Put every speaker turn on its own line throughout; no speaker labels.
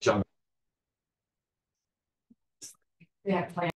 John.
Yeah, plan.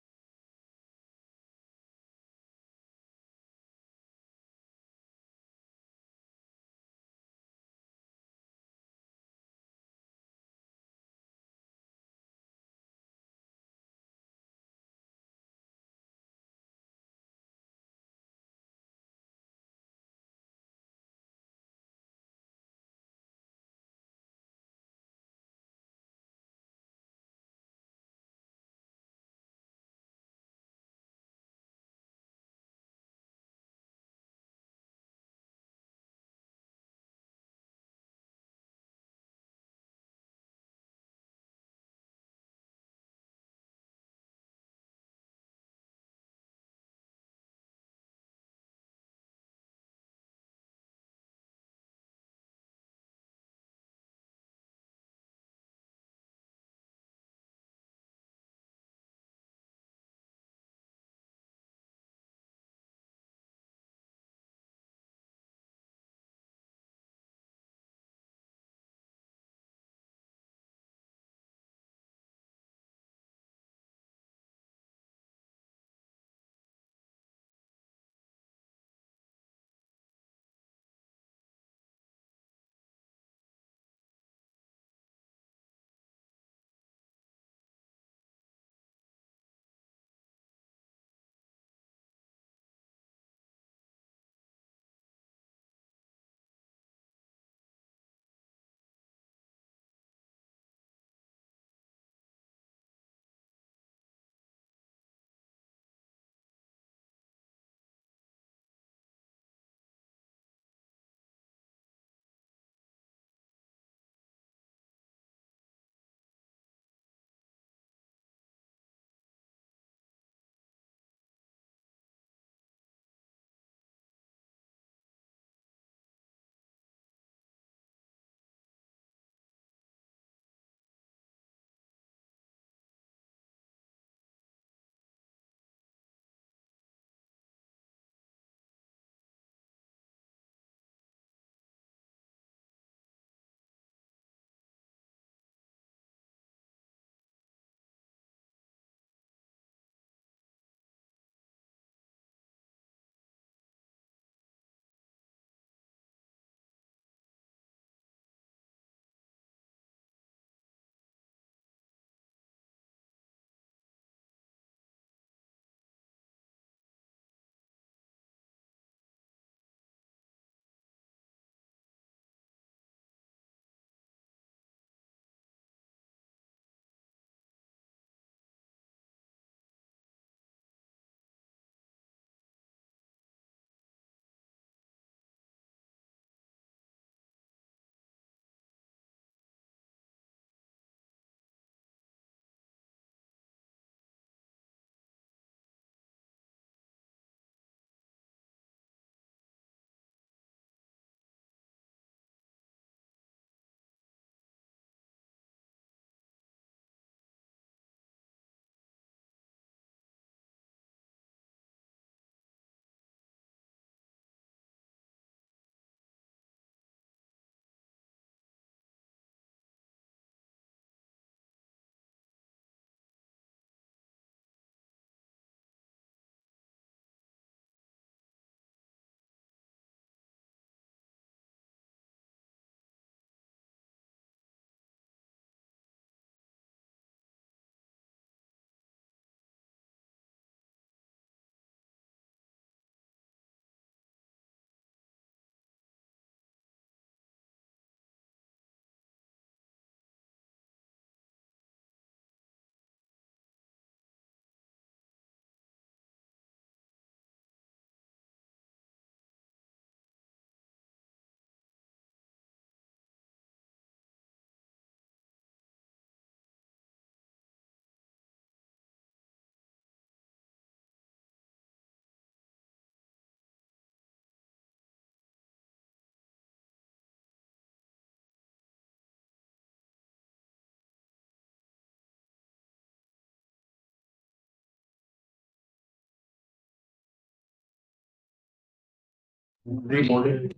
Good morning.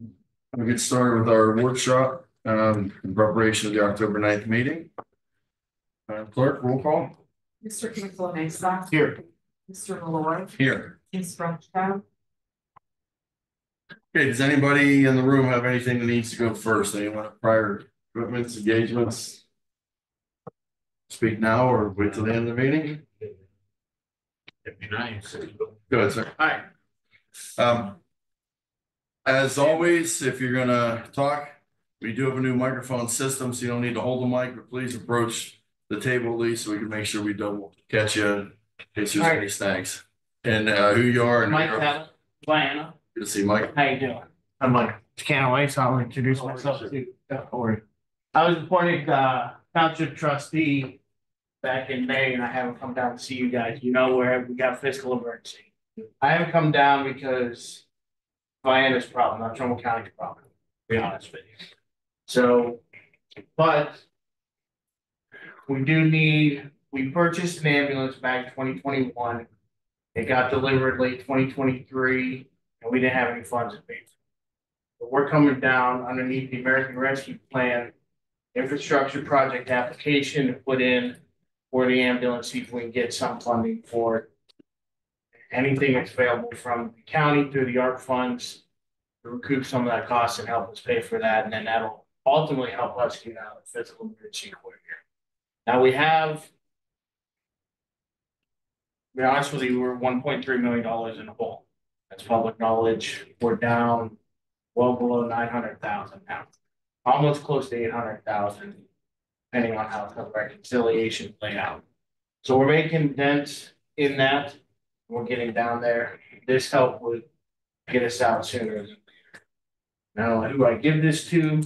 We'll get started with our workshop, um, in preparation of the October 9th meeting. Madam Clerk, roll call.
Mr. Cantalamessa.
Here.
Mr. Malloy.
Here.
Ms. Frenchko.
Okay, does anybody in the room have anything that needs to go first? Anyone have prior commitments, engagements? Speak now or wait till the end of the meeting?
It'd be nice.
Go ahead, sir.
Hi,
Um. As always, if you're gonna talk, we do have a new microphone system, so you don't need to hold the mic, but please approach the table at least so we can make sure we double catch you. In case there's any snags. And uh who you are and.
Mike
Good
Savage, Good
to see Mike.
how you doing? I'm Mike Canaway, so I'll introduce myself too. Don't worry. I was appointed uh township trustee back in May and I haven't come down to see you guys. You know where we got fiscal emergency. I haven't come down because Vienna's problem, not Trumbull County's problem, to be honest with you. So, but we do need, we purchased an ambulance back in twenty twenty-one. It got delivered late twenty twenty-three, and we didn't have any funds to pay. for it. But we're coming down underneath the American Rescue Plan infrastructure project application to put in for the ambulance, see if we can get some funding for it. Anything that's available from the county through the ARP funds to recoup some of that cost and help us pay for that, and then that'll ultimately help us get out of physical emergency quicker. Now, we have be honest with you, we're one point three million dollars in the hole. That's public knowledge. We're down well below nine hundred thousand now. Almost close to eight hundred thousand, depending on how the reconciliation play out. So we're making dents in that. We're getting down there. This help would get us out sooner. Now, who I give this to,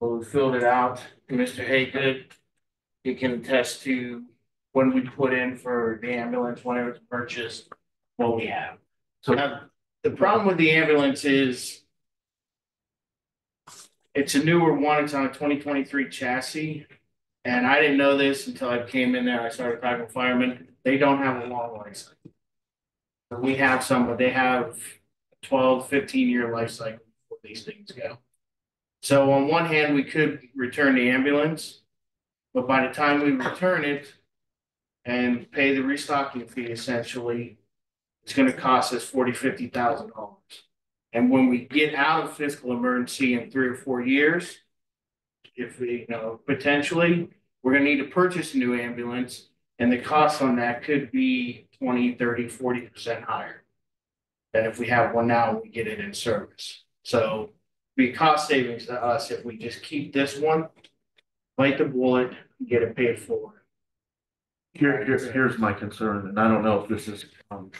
well, we filled it out, to Mr. Haygood. He can attest to when we put in for the ambulance, whenever it's purchased, what we have. So now, the problem with the ambulance is. It's a newer one, it's on a twenty twenty-three chassis. And I didn't know this until I came in there, I started talking to firemen, they don't have a long cycle. We have some, but they have 12, 15 year life cycle before these things go. So on one hand, we could return the ambulance. But by the time we return it, and pay the restocking fee essentially. It's gonna cost us forty, fifty thousand dollars. And when we get out of fiscal emergency in three or four years. If we, you know, potentially, we're gonna need to purchase a new ambulance. And the cost on that could be 20, 30, 40 percent higher. Than if we have one now, we get it in service. So be cost savings to us if we just keep this one. Bite the bullet, get it paid for.
here, here, here's my concern, and I don't know if this is, um.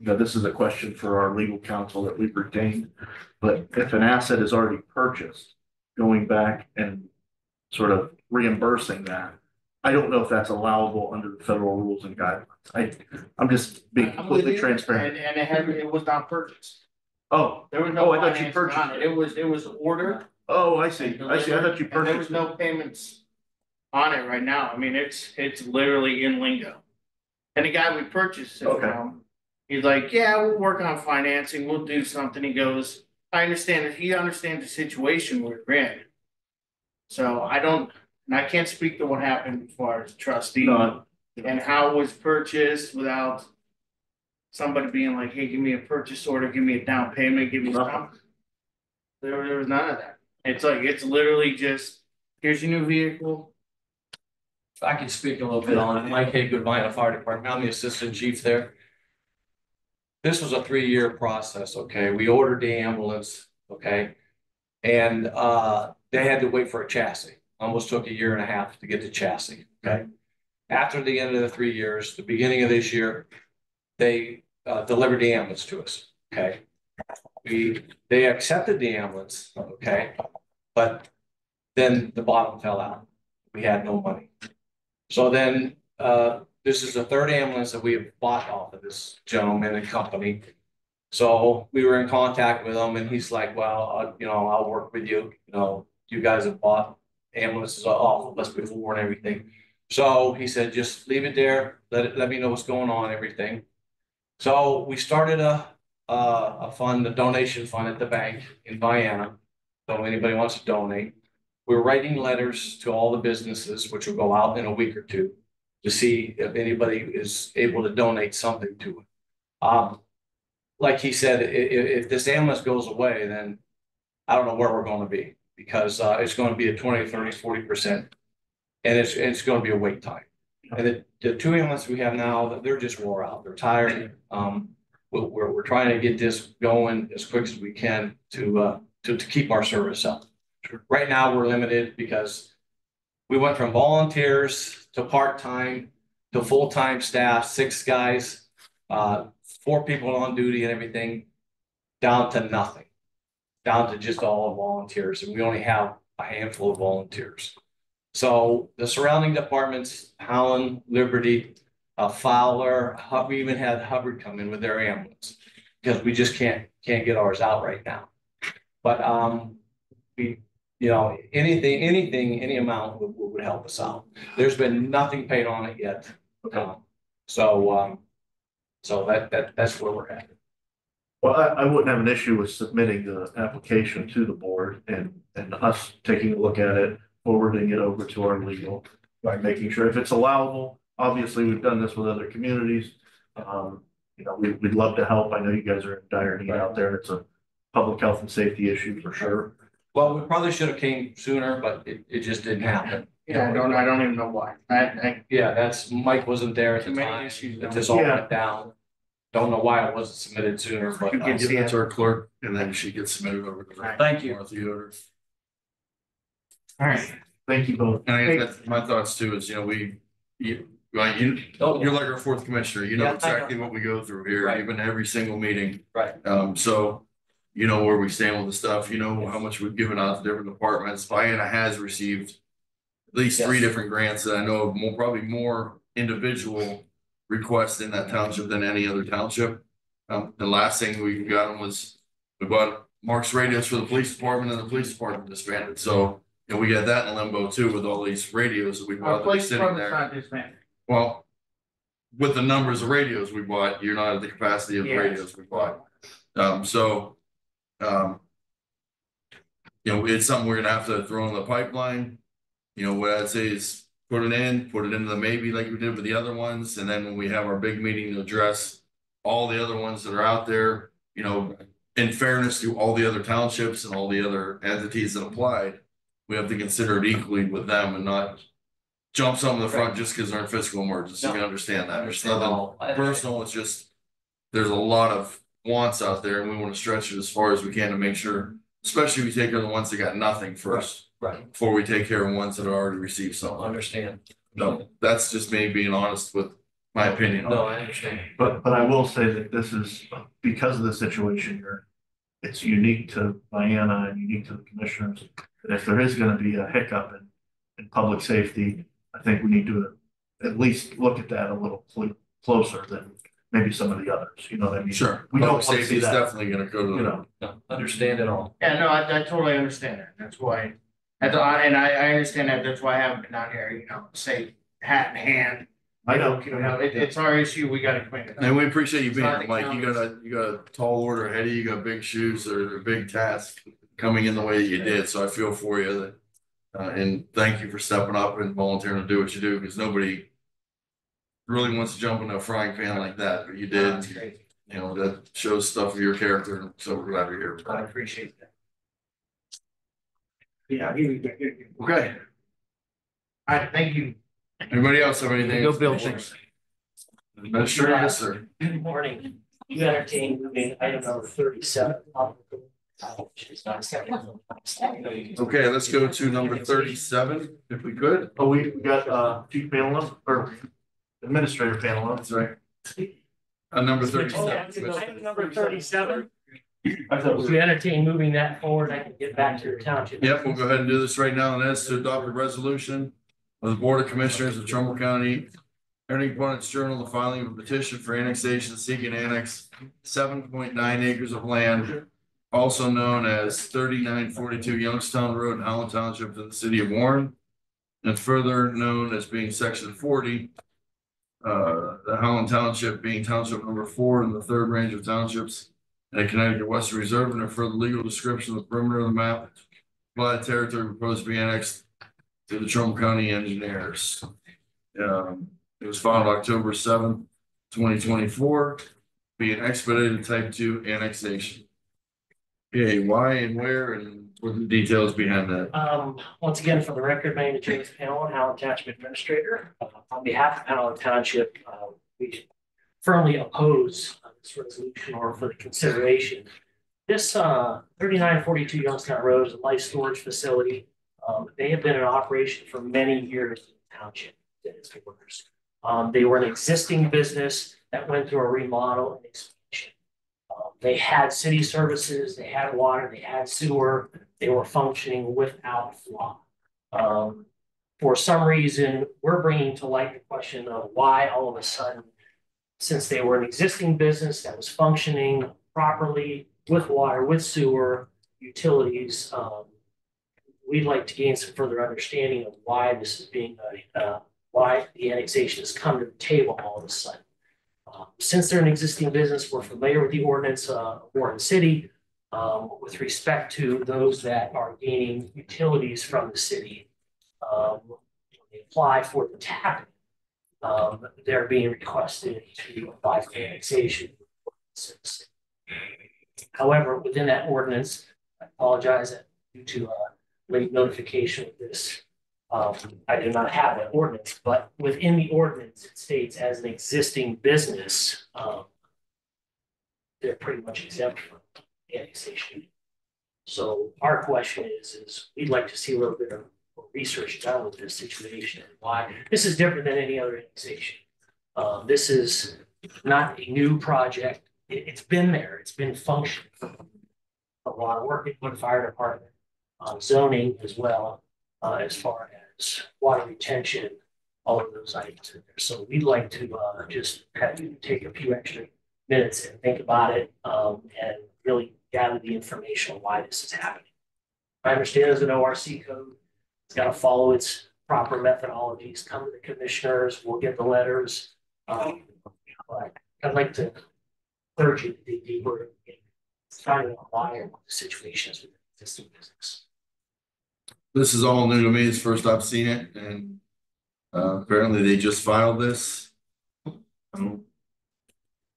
You know, this is a question for our legal counsel that we've retained, but if an asset is already purchased, going back and. Sort of reimbursing that, I don't know if that's allowable under the federal rules and guidelines, I, I'm just being
I'm with
completely
you,
transparent.
And, and it had, it was not purchased.
Oh,
There was no.
Oh, I thought you purchased
on it. It was, it was ordered.
oh, I see, I see, I thought you
purchased. there was no payments on it right now. I mean, it's, it's literally in lingo. And the guy we purchased it
Okay.
from, he's like, yeah, we'll work on financing, we'll do something. He goes, I understand that he understands the situation we're in. So I don't, and I can't speak to what happened before as trustee
No,
and how it was purchased without. Somebody being like, hey, give me a purchase order, give me a down payment, give me something. There, there was none of that. It's like, it's literally just, here's your new vehicle.
If I can speak a little bit on it, Mike Haygood, Vienna Fire Department, I'm the assistant chief there. This was a three-year process, okay? We ordered the ambulance, okay? And uh, they had to wait for a chassis. Almost took a year and a half to get the chassis, okay? After the end of the three years, the beginning of this year, they uh, delivered the ambulance to us, okay? We, they accepted the ambulance, okay? But then the bottom fell out. We had no money. So then, uh, this is the third ambulance that we have bought off of this gentleman and company. So we were in contact with him and he's like, well, uh, you know, I'll work with you, you know, you guys have bought ambulances are off of us before and everything. So he said, just leave it there, let it, let me know what's going on, everything. So we started a, a, a fund, a donation fund at the bank in Vienna. So anybody wants to donate. We're writing letters to all the businesses, which will go out in a week or two. To see if anybody is able to donate something to it. Um, like he said, i- i- if this ambulance goes away, then. I don't know where we're gonna be, because uh it's gonna be a 20, 30, 40 percent. And it's, it's gonna be a wait time. And the, the two ambulances we have now, they're just wore out, they're tired, um, we're, we're, we're trying to get this going as quick as we can to, uh, to, to keep our service up. Right now, we're limited because we went from volunteers to part-time to full-time staff, six guys, uh, four people on duty and everything, down to nothing. Down to just all of volunteers, and we only have a handful of volunteers. So the surrounding departments, Howland, Liberty, uh, Fowler, Hub- we even had Hubbard come in with their ambulance. Because we just can't, can't get ours out right now. But, um, we, you know, anything, anything, any amount would, would help us out. There's been nothing paid on it yet. Um, so, um, so that, that, that's where we're at.
Well, I, I wouldn't have an issue with submitting the application to the board and, and us taking a look at it, forwarding it over to our legal. By making sure if it's allowable, obviously, we've done this with other communities. Um, you know, we, we'd love to help. I know you guys are in dire need out there. It's a public health and safety issue for sure.
Well, we probably should have came sooner, but it, it just didn't happen.
Yeah, I don't, I don't even know why. I, I,
Yeah, that's, Mike wasn't there at the
Too many
time,
issues
that
going
this all
on.
went down. Don't know why it wasn't submitted sooner, but.
You
uh,
can
Give that to our clerk and then she gets submitted over to.
Right.
Thank you.
Martha Yoder.
all right,
Thank you both.
And I guess that's my thoughts too, is, you know, we, you, like, you,
Oh,
you're like our fourth commissioner, you know
Yeah, I know.
exactly what we go through here,
Right.
you've been to every single meeting.
Right.
Um, so, you know where we stand with the stuff, you know how much we've given out to different departments, Vienna has received. At least three
Yes.
different grants that I know of, more, probably more individual requests in that township than any other township. Um, the last thing we got them was, we bought MARCS radios for the police department and the police department disbanded, so. And we got that in limbo too with all these radios that we bought that are
place
sitting
department's
there.
not disbanded.
Well. With the numbers of radios we bought, you're not at the capacity of the radios we bought, um, so, um. You know, it's something we're gonna have to throw in the pipeline. You know, what I'd say is put it in, put it into the maybe like we did with the other ones, and then when we have our big meeting to address. All the other ones that are out there, you know, in fairness to all the other townships and all the other entities that applied. We have to consider it equally with them and not jump some in the front just because they're in fiscal emergency. We understand that. There's nothing
all.
Personal, it's just. There's a lot of wants out there and we want to stretch it as far as we can to make sure, especially if we take care of the ones that got nothing first.
Right,
Before we take care of ones that have already received something.
understand.
No, that's just me being honest with my opinion. on it.
No, I understand.
But, but I will say that this is, because of the situation here, it's unique to Vienna and unique to the commissioners. That if there is gonna be a hiccup in, in public safety, I think we need to at least look at that a little cl- closer than maybe some of the others, you know what I mean?
Sure,
We don't
public
wanna see
safety is
that.
definitely gonna go to
You
the,
know,
No, understand it all.
Yeah, no, I, I totally understand that, that's why, that's, I- and I, I understand that, that's why I haven't been down here, you know, say hat in hand.
I know.
You know, it, it's our issue, we gotta clean it
and we appreciate you being here, Mike. You got a, you got a tall order ahead of you, you got big shoes or a big task. Coming in the way that you did, so I feel for you that. Uh, and thank you for stepping up and volunteering to do what you do, because nobody. Really wants to jump into a frying pan like that, but you did, you know, that shows stuff of your character, so we're glad you're here.
I appreciate that. Yeah,
Okay,
all right, thank you.
anybody else have anything?
Go Bill, thanks.
Administrator, yes, sir.
Good morning. You entertain moving item number thirty-seven.
Okay, let's go to number thirty-seven, if we could.
oh, we, we got, uh, chief panel up, or administrator panel up.
That's right. Uh, number
Oh,
thirty-seven.
Item number thirty-seven,
I thought
if
we
you entertain moving that forward, I can get back to your township.
Yep, we'll go ahead and do this right now, and that's to adopt a resolution of the Board of Commissioners of Trumbull County. Earning Abundance Journal, the filing of a petition for annexation seeking annex seven point nine acres of land. Also known as thirty-nine forty-two Youngstown Road, in Howland Township, in the city of Warren. And further known as being section forty. Uh, the Howland Township being township number four in the third range of townships. In the Connecticut Western Reserve, and a further legal description of the perimeter of the map of territory proposed to be annexed to the Trumbull County Engineers. Um, it was filed October seventh, twenty twenty-four, be an expedited type two annexation. Okay, why and where and what the details behind that?
Um, once again, for the record, my name is James Howland Township Administrator. Uh, On behalf of Howland Township, uh, we firmly oppose this resolution or for the consideration. This, uh, thirty-nine forty-two Youngstown Road is a life storage facility. Um, they have been in operation for many years in the township. Um, they were an existing business that went through a remodel and expansion. Um, they had city services, they had water, they had sewer, they were functioning without flaw. Um, for some reason, we're bringing to light the question of why all of a sudden, since they were an existing business that was functioning properly with water, with sewer, utilities, um, we'd like to gain some further understanding of why this is being, uh, why the annexation has come to the table all of a sudden. Um, since they're an existing business, we're familiar with the ordinance, uh, Warren City um, with respect to those that are gaining utilities from the city. Um, when they apply for the tap. Um, they're being requested to apply for annexation. However, within that ordinance, I apologize due to uh late notification of this. Um, I do not have an ordinance, but within the ordinance, it states as an existing business, um. They're pretty much exempt from annexation. So our question is, is we'd like to see a little bit of research done with this situation and why, this is different than any other annexation. Uh, this is not a new project, it, has been there, it's been functioning. A lot of work with fire department, um, zoning as well, uh, as far as water retention. All of those items in there, so we'd like to, uh, just have you take a few extra minutes and think about it, um, and really gather the information on why this is happening. I understand there's an ORC code, it's gotta follow its proper methodologies, come to the commissioners, we'll get the letters. Um, I'd like to urge you to dig deeper in finding out why and what the situation is with existing business.
This is all new to me. It's first I've seen it and uh, apparently they just filed this. Um,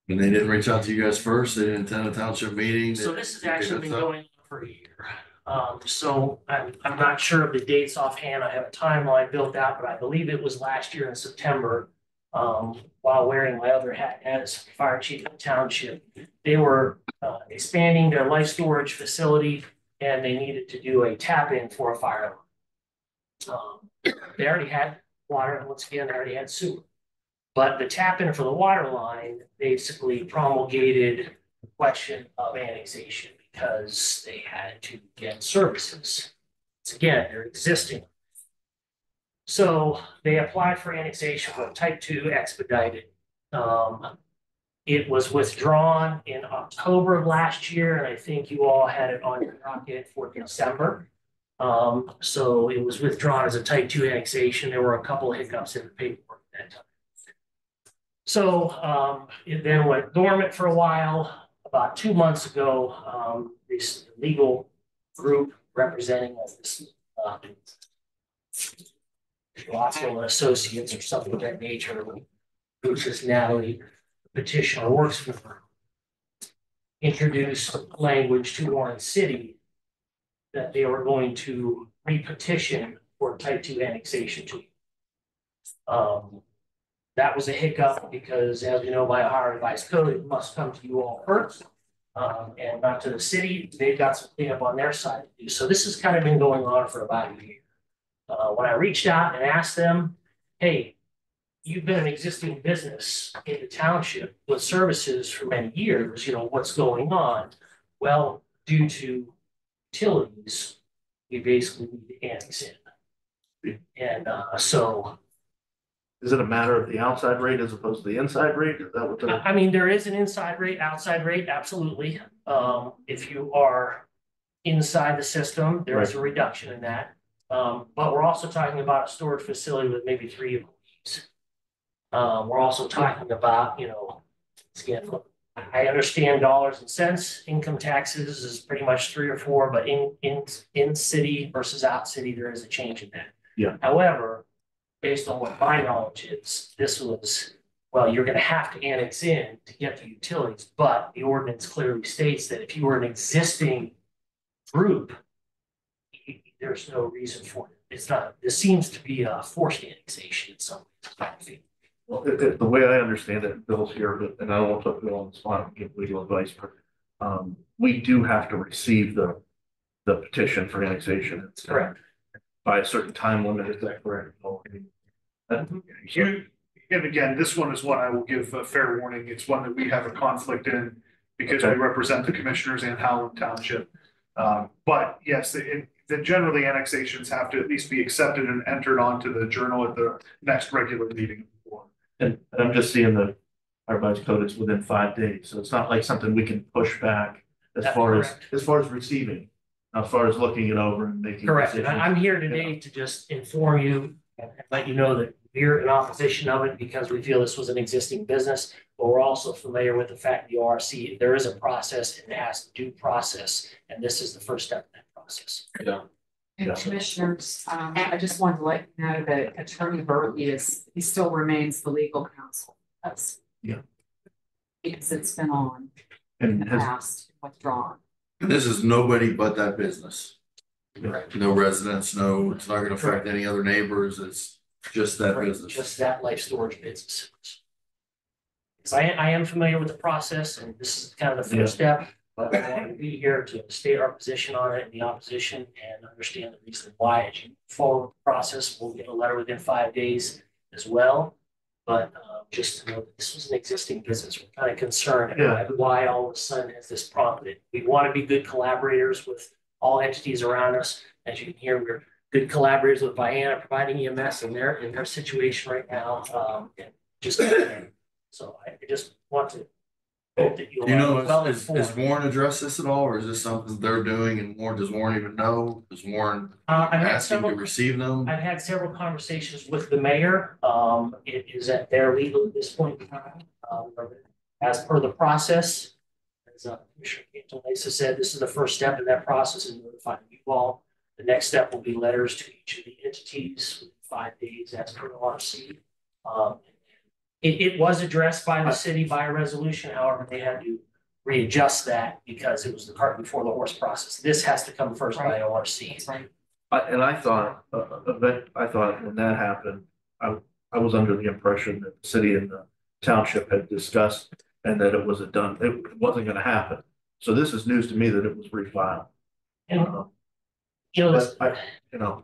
And they didn't reach out to you guys first. They didn't attend a township meeting.
So this has actually been going on for a year. Um, so I'm, I'm not sure of the dates offhand. I have a timeline built out, but I believe it was last year in September. Um, while wearing my other hat as fire chief of the township, they were, uh, expanding their life storage facility and they needed to do a tap in for a fire. alarm. Um, they already had water, and once again, they already had sewer. But the tap in for the water line basically promulgated the question of annexation because they had to get services. It's again, they're existing. So they applied for annexation for type two expedited. Um, it was withdrawn in October of last year, and I think you all had it on your docket for December. Um, so it was withdrawn as a type two annexation. There were a couple of hiccups in the paperwork at that time. So um, it then went dormant for a while. About two months ago, um, this legal group representing this, uh, Watsonville Associates or something of that nature, who's is Natalie petitioner works for, introduced language to Warren City that they were going to re-petition for type two annexation to. Um, that was a hiccup because as you know, by Ohio revised code, it must come to you all first. Um, and not to the city. They've got some cleanup on their side to do. So this has kind of been going on for about a year. Uh, when I reached out and asked them, hey, you've been an existing business in the township with services for many years, you know, what's going on? Well, due to utilities, we basically need to annex in. And, uh, so
Is it a matter of the outside rate as opposed to the inside rate? Is that what the?
I mean, there is an inside rate, outside rate, absolutely. Um, if you are inside the system, there is a reduction in that. Um, but we're also talking about a storage facility with maybe three employees. Um, we're also talking about, you know, again, I understand dollars and cents, income taxes is pretty much three or four, but in, in, in city versus out city, there is a change in that.
Yeah.
However, based on what my knowledge is, this was, well, you're gonna have to annex in to get the utilities, but the ordinance clearly states that if you were an existing group, there's no reason for it. It's not, this seems to be a forced annexation in some ways.
Well, it- it- the way I understand it, Bill's here, but, and I don't want to put Bill on the spot and give legal advice, but. Um, we do have to receive the, the petition for annexation.
Correct.
By a certain time limit, is that correct? I
You, and again, this one is one I will give a fair warning. It's one that we have a conflict in because we represent the commissioners in Howland Township. Um, but yes, it, that generally annexations have to at least be accepted and entered onto the journal at the next regular meeting.
And and I'm just seeing the, everybody's code is within five days, so it's not like something we can push back as
That's
far as, as far as receiving. As far as looking it over and making.
Correct, and
decisions.
I- I'm here today to just inform you and let you know that we're in opposition of it because we feel this was an existing business. But we're also familiar with the fact that the ORC, there is a process and it has due process, and this is the first step in that process.
Yeah.
And commissioners, um, I just wanted to let you know that Attorney Burley is, he still remains the legal counsel. That's.
Yeah.
Because it's been on in
And
the
has,
past, withdrawn.
And this is nobody but that business.
Correct.
No residents, no, it's not gonna affect any other neighbors, it's just that
Right,
business.
Just that life storage business. Because I, I am familiar with the process and this is kind of the first step, but I want to be here to state our position on it and the opposition and understand the reason why as you follow the process, we'll get a letter within five days as well. But, uh, just to know that this was an existing business, we're kind of concerned
Yeah.
about why all of a sudden has this prompted. We want to be good collaborators with all entities around us. As you can hear, we're good collaborators with Vienna providing EMS in their, in their situation right now, um, and just. So I just want to that you'll.
You know,
well
is, is
informed.
Warren addressed this at all, or is this something they're doing and Warren, does Warren even know? Is Warren
Uh, I've had
asking to
several,
receive them?
I've had several conversations with the mayor, um, it is at their legal at this point in time, um, as per the process. As uh, Commissioner Cantalamessa said, this is the first step in that process and notifying you all. The next step will be letters to each of the entities within five days as per the RC. Um, it, it was addressed by the city by a resolution, however, they had to readjust that because it was the cart before the horse process. This has to come first by ORC.
That's right.
I- and I thought, uh, uh, but I thought when that happened, I, I was under the impression that the city and the township had discussed. And that it was a done, it wasn't gonna happen. So this is news to me that it was refiled.
And,
Uh,
you know,
But I, you know,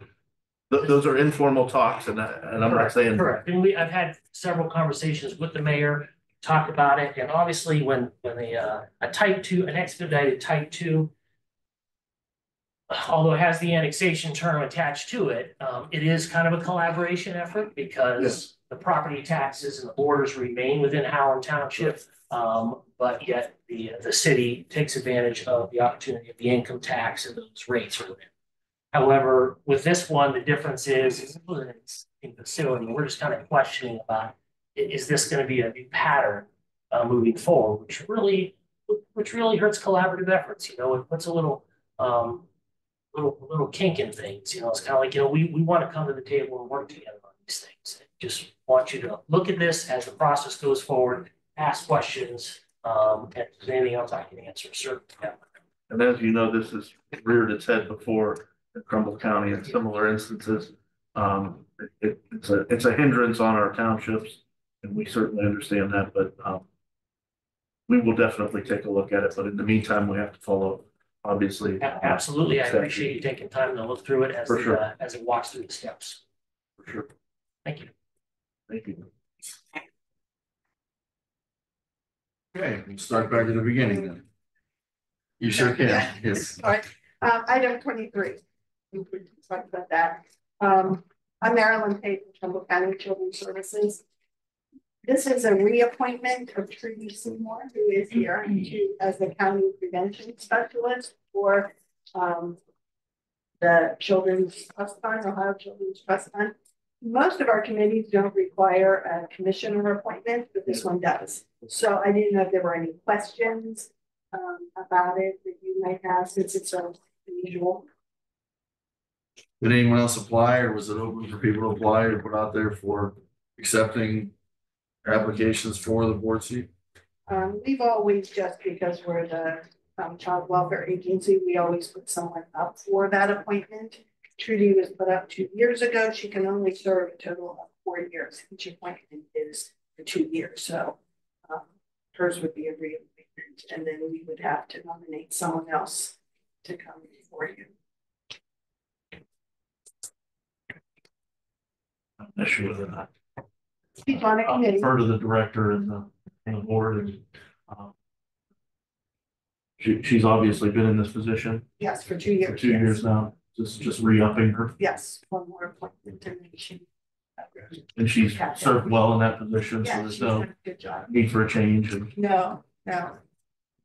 th- those are informal talks and I, and I'm not saying.
Correct, and we, I've had several conversations with the mayor, talked about it, and obviously when, when the, uh, a type two, an expedited type two. Although it has the annexation term attached to it, um, it is kind of a collaboration effort because the property taxes and the borders remain within Howland Township. Um, but yet the, the city takes advantage of the opportunity of the income tax and those rates are within. However, with this one, the difference is, is it was an existing facility, we're just kind of questioning about, is this gonna be a new pattern? Uh, moving forward, which really, which really hurts collaborative efforts, you know, it puts a little, um. Little, little kink in things, you know, it's kind of like, you know, we, we want to come to the table and work together on these things. I Just want you to look at this as the process goes forward, ask questions, um, and if there's anything else I can answer, certainly.
And as you know, this has reared its head before Trumbull County in similar instances. Um, it, it's a, it's a hindrance on our townships and we certainly understand that, but, um. We will definitely take a look at it, but in the meantime, we have to follow, obviously.
A- Absolutely, I appreciate you taking time to look through it as,
For
the,
sure.
uh, as it walks through the steps.
For sure.
Thank you.
Thank you.
Okay, we'll start back at the beginning then. You sure can, yes.
All right, um, item twenty-three. We could talk about that. Um, I'm Marilyn Payton, Trumbull County Children's Services. This is a reappointment of Trudy Seymour, who is here as the county prevention specialist for, um. The Children's Trust Fund, Ohio Children's Trust Fund. most of our committees don't require a commissioner appointment, but this one does. So I didn't know if there were any questions um about it that you might have, since it's so unusual.
Did anyone else apply or was it open for people to apply or put out there for accepting applications for the board seat?
Um, we've always, just because we're the um child welfare agency, we always put someone up for that appointment. Trudy was put up two years ago. She can only serve a total of four years. Each appointment is for two years, so. um, Hers would be a reappointment, and then we would have to nominate someone else to come before you.
An issue that.
She's on a
I'll
committee.
defer to the director and the, and the board and, um. She, she's obviously been in this position
Yes, for two years.
for two
yes.
years now, just, just re-upping her,
Yes, one more appointment and she.
and she's served well in that position, so
Yeah,
there's no
done a good job.
need for a change and.
No, no.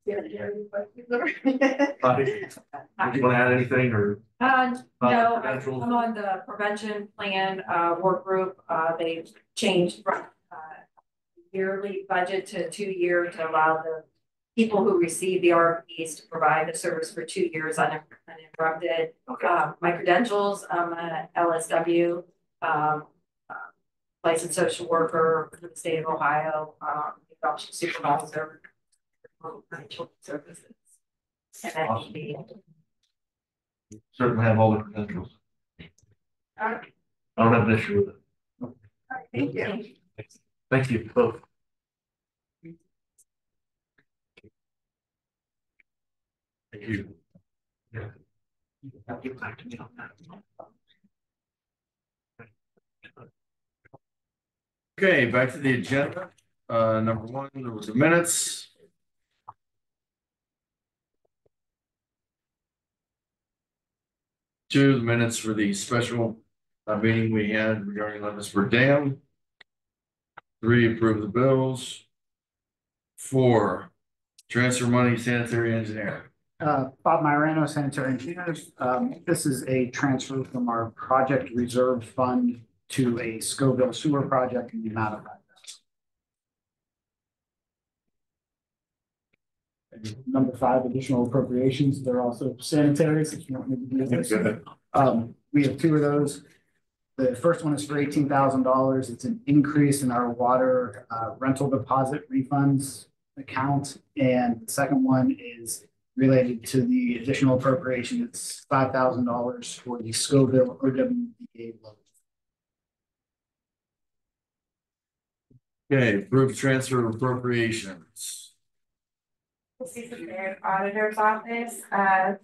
Yeah, Jerry, but-
Bobby, Did you wanna add anything or?
Uh,
about
no,
the credentials?
I'm on the prevention plan, uh, work group, uh, they've changed from, uh. Yearly budget to two year to allow the people who receive the RFPs to provide the service for two years unin- uninterrupted.
Okay.
Uh, my credentials, I'm a LSW, um. uh, Licensed social worker for the state of Ohio, um, adoption supervisor. For services.
Awesome. Certainly have all the credentials.
Alright,
I don't have an issue with it.
Thank you.
Thank you both. Thank you. Yeah. I'll get back to me on that.
Okay, back to the agenda. Uh, number one, there was the minutes. Two, the minutes for the special uh, meeting we had regarding Lemonster Dam. Three, approve the bills. Four, transfer money sanitary engineer.
Uh, Bob Myrano, sanitary engineers. Um, this is a transfer from our project reserve fund to a Scoville sewer project in the amount of five thousand. Number five, additional appropriations. They're also sanitary, if you want me to do this. Um, we have two of those. The first one is for eighteen thousand dollars. It's an increase in our water uh, rental deposit refunds account. And the second one is related to the additional appropriation. It's five thousand dollars for the Scoville OWDA loan.
Okay, approve transfer of appropriations.
The auditor's office, uh.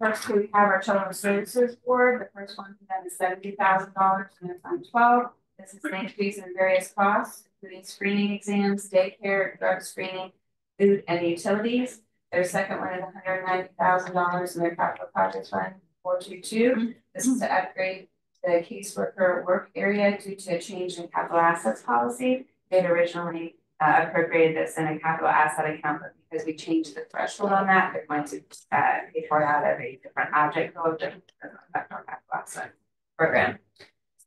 First, we have our children's services board, the first one is seventy thousand dollars and it's on twelve. This is an increase in various costs, including screening exams, daycare, drug screening, food and utilities. Their second one is hundred ninety thousand dollars in their capital projects fund, four two two. This is to upgrade the caseworker work area due to a change in capital assets policy. They'd originally uh, appropriated this in a capital asset account, but because we changed the threshold on that, they're going to, uh, for out of a different object that doesn't affect our capital asset program.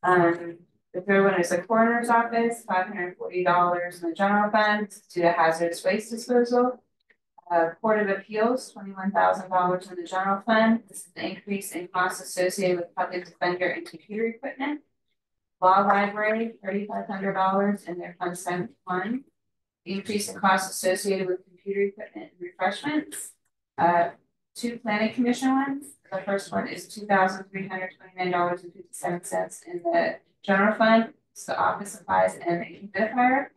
Um, the third one is the coroner's office, five hundred and forty dollars in the general fund to the hazardous waste disposal. Uh, Court of Appeals, twenty-one thousand dollars in the general fund. This is the increase in costs associated with public defender and computer equipment. Law library, thirty-five hundred dollars in their fund seventy-one increase in costs associated with computer equipment and refreshments. Uh, two planning commission ones, the first one is two thousand three hundred twenty-nine dollars and fifty-seven cents in the general fund, the office supplies and the humidifier.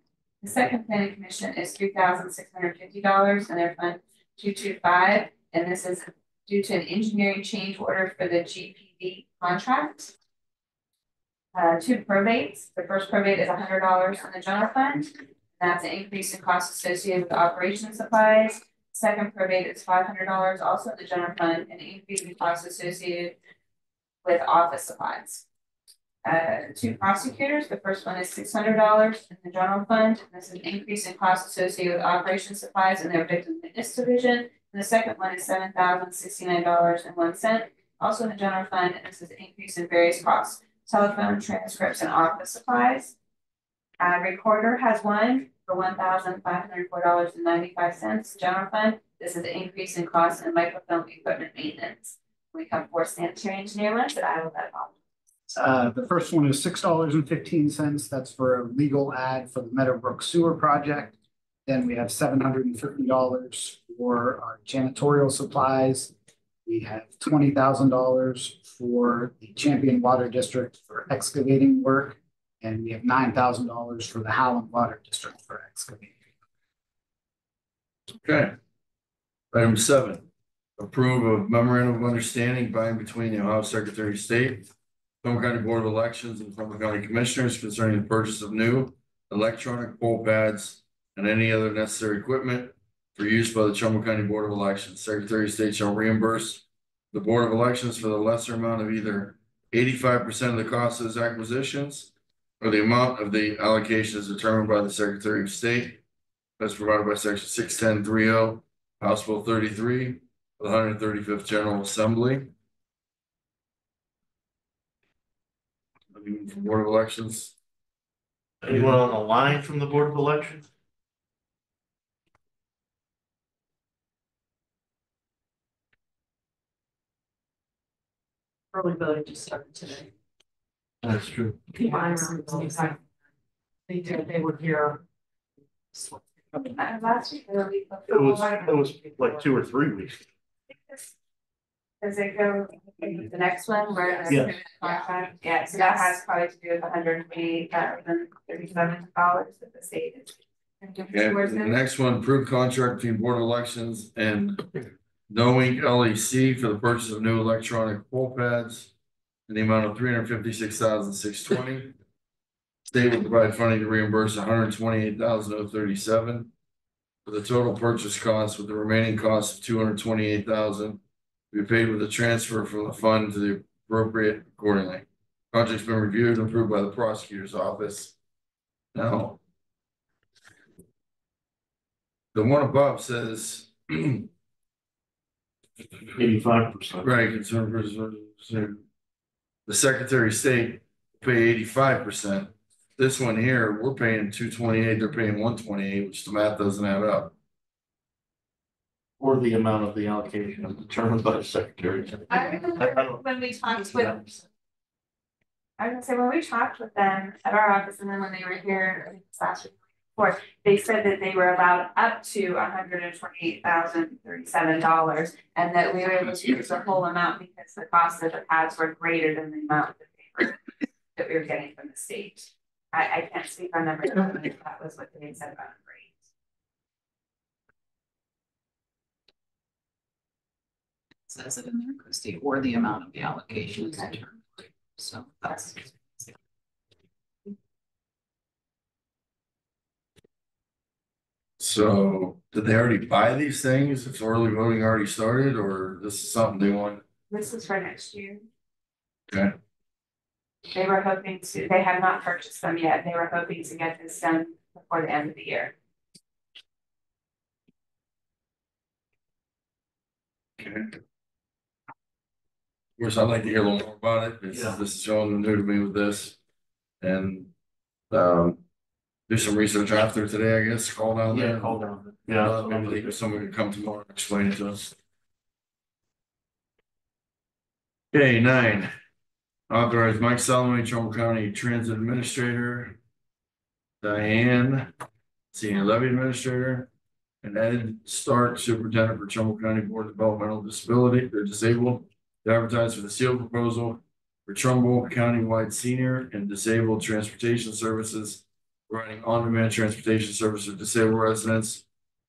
The second planning commission is three thousand six hundred fifty dollars in their fund two-two-five, and this is due to an engineering change order for the GPD contract. Uh, two probates, the first probate is hundred dollars in the general fund, that's an increase in costs associated with operation supplies. Second probate is five hundred dollars also in the general fund, and an increase in costs associated with office supplies. Uh, two prosecutors, the first one is six hundred dollars in the general fund, this is an increase in costs associated with operation supplies in their victim witness division. And the second one is seven thousand sixty-nine dollars and one cent, also in the general fund, and this is an increase in various costs. telephone transcripts and office supplies. Uh, recorder has one for one thousand five hundred four dollars and ninety-five cents, general fund, this is an increase in cost in microfilm equipment maintenance. We have four sanitary engineer ones, but I will let off.
Uh, the first one is six dollars and fifteen cents. That's for a legal ad for the Meadowbrook Sewer Project. Then we have seven hundred and fifty dollars for our janitorial supplies. We have twenty thousand dollars for the Champion Water District for excavating work. And we have nine thousand dollars for the Howland Water District for excavating.
Okay. Item seven, approve of memorandum of understanding by and between the Ohio Secretary of State. Trumbull County Board of Elections and Trumbull County Commissioners concerning the purchase of new electronic poll pads. And any other necessary equipment for use by the Trumbull County Board of Elections. Secretary of State shall reimburse. The Board of Elections for the lesser amount of either eighty-five percent of the cost of those acquisitions. Or the amount of the allocation is determined by the Secretary of State. As provided by section six ten three oh House Bill thirty-three, of the hundred thirty-fifth General Assembly. Anyone from Board of Elections,
Anyone on the line from the Board of Elections?
Early voting just started today.
That's true.
They did, they were here.
Last week, or
It was, it was like two or three weeks.
Does it go, the next one where? the-
Yes.
Contract, yeah, so that has probably to do with hundred and twenty thousand thirty-seven dollars that the state is.
okay, the next one, approved contract between Board of Elections and KnowInk LEC for the purchase of new electronic poll pads. In the amount of three hundred fifty-six thousand six twenty. State will provide funding to reimburse one hundred twenty-eight thousand oh thirty-seven. For the total purchase cost with the remaining cost of two hundred twenty-eight thousand. Be paid with a transfer from the fund to the appropriate accordingly. Project's been reviewed and approved by the prosecutor's office. Now. The one above says.
Eighty-five percent.
Right, concern for The Secretary of State pay eighty-five percent. This one here, we're paying two twenty-eight, they're paying one twenty-eight, which the math doesn't add up.
Or the amount of the allocation is determined by the secretary.
I
I- I
remember
don't-
when we talked with, I was gonna say, when we talked with them at our office and then when they were here, I think this last week. Before, they said that they were allowed up to hundred and that we were able to use the whole amount because the cost of the pads were greater than the amount that were. That we were getting from the state. I, I can't speak on numbers, but that was what they said about the rate.
Says it in there, Christie, or the amount of the allocation is determined. So that's.
So, did they already buy these things? If early voting already started, or this is something they want?
This is for next year.
Okay.
They were hoping to, they have not purchased them yet. They were hoping to get this done before the end of the year.
Okay. Of course, I'd like to hear a little more about it, because
Yeah.
this is showing new to me with this. And, um, do some research after today, I guess, call down there.
Yeah, hold on.
Uh,
Yeah.
maybe someone could come tomorrow and explain it to us. Okay, nine. Authorize Mike Salamone, Trumbull County Transit Administrator. Diane, Senior Levy Administrator. And Ed Stark, Superintendent for Trumbull County Board of Developmental Disability, or Disabled. To advertise for the sealed proposal for Trumbull Countywide Senior and Disabled Transportation Services providing on-demand transportation service for disabled residents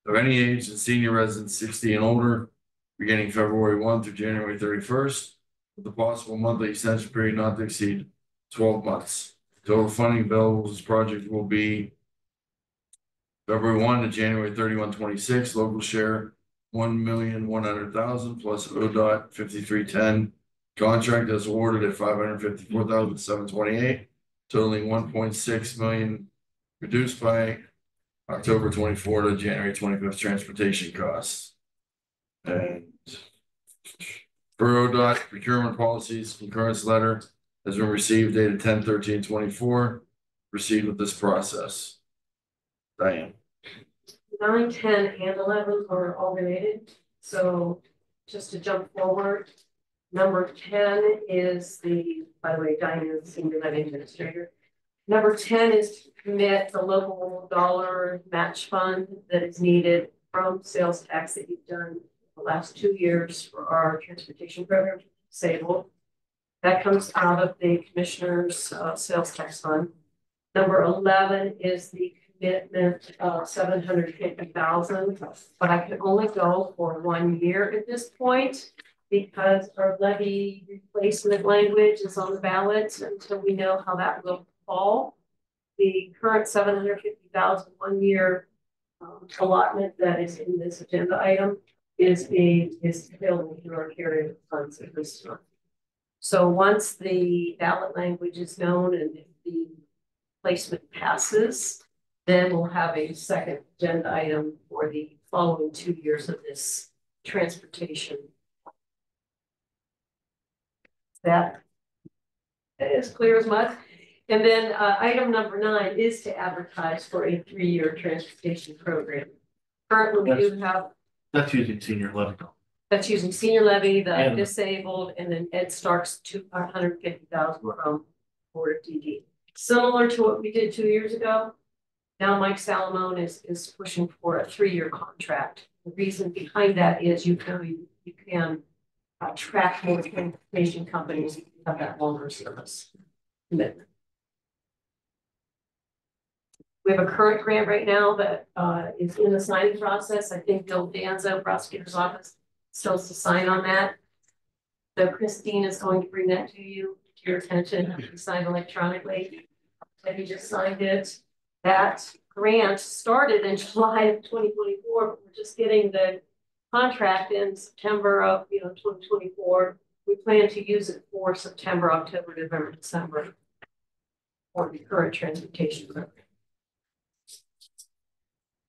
of any age and senior residents sixty and older, beginning February one through January thirty-first, with a possible monthly extension period not to exceed twelve months. Total funding available for this project will be February one to January thirty-one twenty-six, local share one million one hundred thousand plus ODOT fifty-three ten. Contract as awarded at five hundred fifty-four thousand seven twenty-eight, totaling one point six million reduced by October twenty-four to January twenty-fifth transportation costs. And for ODOT procurement policies, concurrence letter has been received dated 10-13-24. Proceed with this process. Diane,
Nine, ten, and eleven are all related, so just to jump forward. Number ten is the, by the way, Diane is the senior administrator. Number ten is to commit the local dollar match fund that is needed from sales tax that you've done the last two years for our transportation program, Sable. That comes out of the commissioner's uh sales tax fund. Number eleven is the commitment of seven hundred fifty thousand, but I can only go for one year at this point. Because our levy replacement language is on the ballot until we know how that will fall. The current seven hundred fifty thousand one year um, allotment that is in this agenda item is a, is available through our carrier funds at this time. So once the ballot language is known and the placement passes, then we'll have a second agenda item for the following two years of this transportation. That is clear as mud. And then uh item number nine is to advertise for a three-year transportation program. Currently, we do have,
That's using senior levy.
that's using senior levy, the
And-
disabled, and then Ed Stark's two hundred fifty thousand from Board of DD. Similar to what we did two years ago. Now Mike Salamone is is pushing for a three-year contract. The reason behind that is you can, you can uh, track more transportation companies, if you have that longer service commitment. We have a current grant right now that uh is in the signing process. I think Bill Danzo, prosecutor's office, still has to sign on that. So Christine is going to bring that to you, to your attention, to sign electronically. And he just signed it. That grant started in July of twenty twenty-four, but we're just getting the contract in September of, you know, twenty twenty-four. We plan to use it for September, October, November, December. For the current transportation program.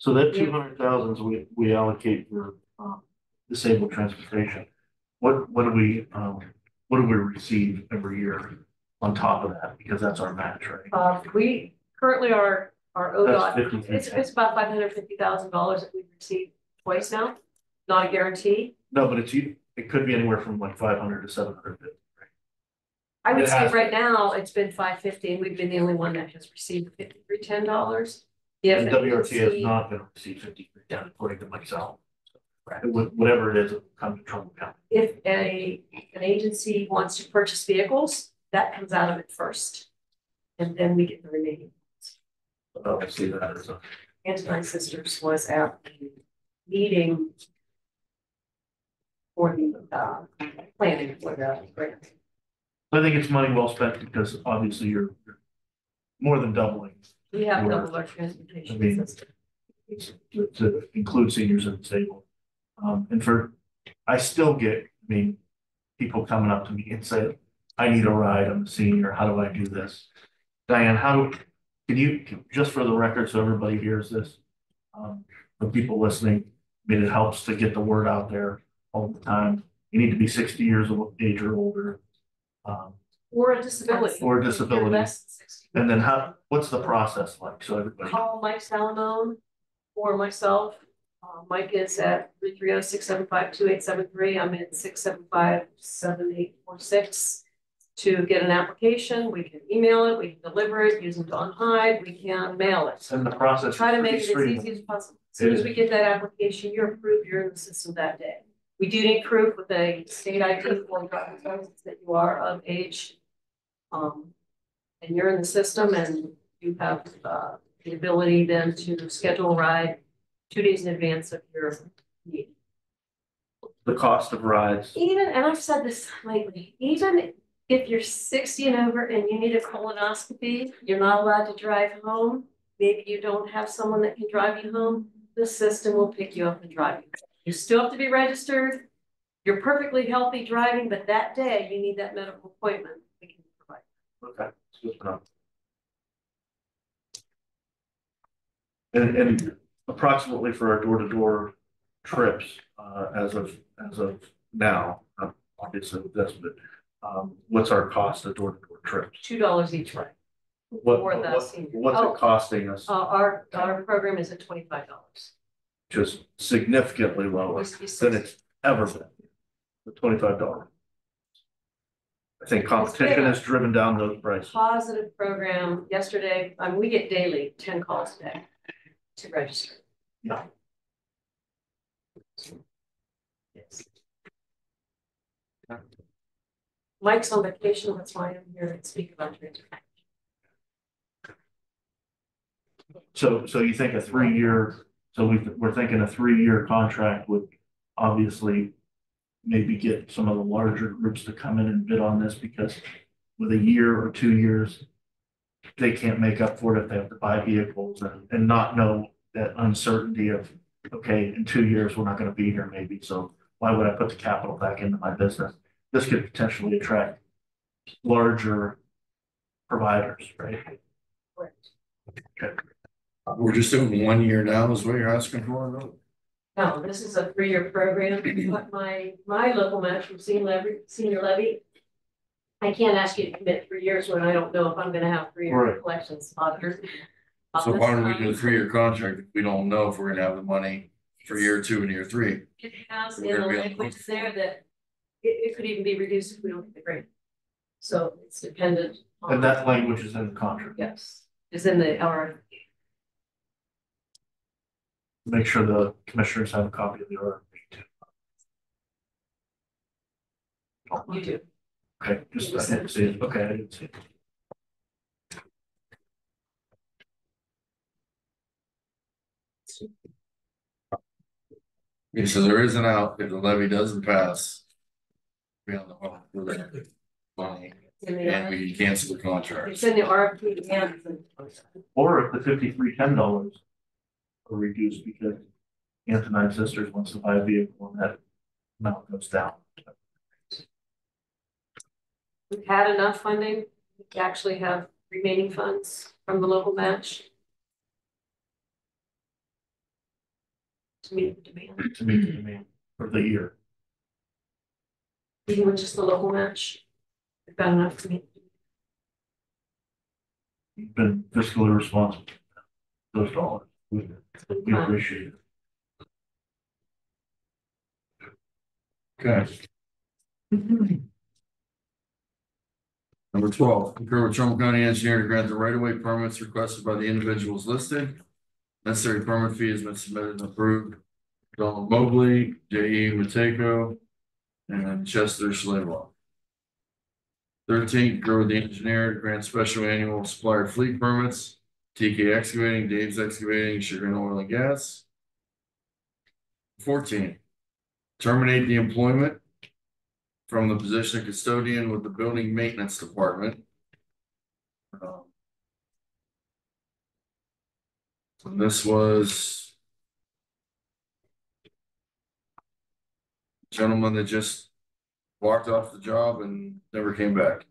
So that two hundred thousands we, we allocate for, um, disabled transportation. What, what do we, um, what do we receive every year on top of that? Because that's our match, right?
Uh, we currently are, our
That's
ODOT,
53.
it's, it's about five hundred fifty thousand dollars that we've received twice now. Not a guarantee.
No, but it's, it could be anywhere from like five hundred to seven hundred fifty.
I would
It
say
has-
right now, it's been five fifty and we've been the only one that has received fifty-three ten dollars.
And
an
WRT is not gonna receive fifty percent according to myself. Wha- Whatever it is, it comes to Trumbull County.
if a, an agency wants to purchase vehicles, that comes out of it first. And then we get the remaining.
I see that as a,
Antonine Sisters was at the meeting for the, uh, planning for the grant.
I think it's money well spent because obviously you're you're more than doubling
We have
Word.
double our
I
transportation
mean-
system.
to, to include seniors and disabled. Um, and for, I still get, I mean, people coming up to me and say, I need a ride, I'm a senior, how do I do this? Diane, how, do can you, just for the record, so everybody hears this, um, for people listening, I mean, it helps to get the word out there all the time. You need to be sixty years of age or older. Um,
Or a disability.
Or
you're
disability.
less than 60.
And then how, what's the process like, so everybody?
Call Mike Salamone or myself. Uh, Mike is at three three oh six seven five two eight seven three. I'm in six seven five seven eight four six. To get an application, we can email it, we can deliver it using Dawn Hyde, we can mail it.
And the process is
Try to make it as easy as possible. As soon as we get that application, you're approved, you're in the system that day. We do need proof with a state ID form driver's license that you are of age. Um, and you're in the system and you have, uh, the ability then to schedule a ride two days in advance of your need.
The cost of rides.
Even, and I've said this lately, even if you're sixty and over and you need a colonoscopy, you're not allowed to drive home. Maybe you don't have someone that can drive you home, the system will pick you up and drive you. You still have to be registered. You're perfectly healthy driving, but that day you need that medical appointment. We can provide.
Okay. And, and approximately for our door-to-door trips, uh, as of, as of now, uh, obviously with this, but, um, what's our cost of door-to-door trips.
two dollars each way.
What,
For the
what- what's
Oh.
it costing us?
Uh, our, our program is at twenty-five dollars.
Just significantly lower than it's ever been. The twenty-five dollars. I think competition has driven down those prices.
Positive program. Yesterday, um, we get daily ten calls a day to register. Yes. Mike's on vacation, that's why I'm here to speak about transportation.
So, so you think a three-year, so we, we're thinking a three-year contract would obviously maybe get some of the larger groups to come in and bid on this because with a year or two years, they can't make up for it if they have to buy vehicles and, and not know that uncertainty of, okay, in two years, we're not gonna be here maybe, so why would I put the capital back into my business? This could potentially attract larger providers, right?
Correct.
We're just doing one year now is what you're asking for, no?
No, this is a three-year program, but my, my local match from senior levy, senior levy. I can't ask you to commit three years when I don't know if I'm gonna have three-year
Right.
collections auditors.
So why don't we do a three-year contract if we don't know if we're gonna have the money for year two and year three?
It has in the
gonna be on the
language there that it, it could even be reduced if we don't get the grant. So it's dependent. on-
And that language is in the contract.
Yes, is in the, our,
Make sure the commissioners have a copy of the RFP too.
you do.
Okay, just, I didn't see it. Okay, I didn't see it.
Okay, so there is an out, if the levy doesn't pass. Be on the hook for that money, and we cancel the contract.
It's in the RFP and it's.
Or if the fifty-three ten dollars are reduced because Antonine Sisters wants to buy a vehicle and that amount goes down.
We've had enough funding, we actually have remaining funds from the local match. To meet the demand,
To meet the demand for the year.
even with just the local match. We've got enough to meet.
You've been fiscally responsible. for Those dollars,
Okay. Number twelve, concur with Trumbull County Engineer to grant the right-of-way permits requested by the individuals listed. Necessary permit fee has been submitted and approved. Donald Mobley, J E Mateko, and Chester Slaybaugh. Thirteen, concur with the engineer to grant special annual supplier fleet permits. TK Excavating, Dave's Excavating, Sugar and Oil and Gas. Fourteen, terminate the employment from the position of custodian with the building maintenance department. Um, and This was gentleman that just walked off the job and never came back.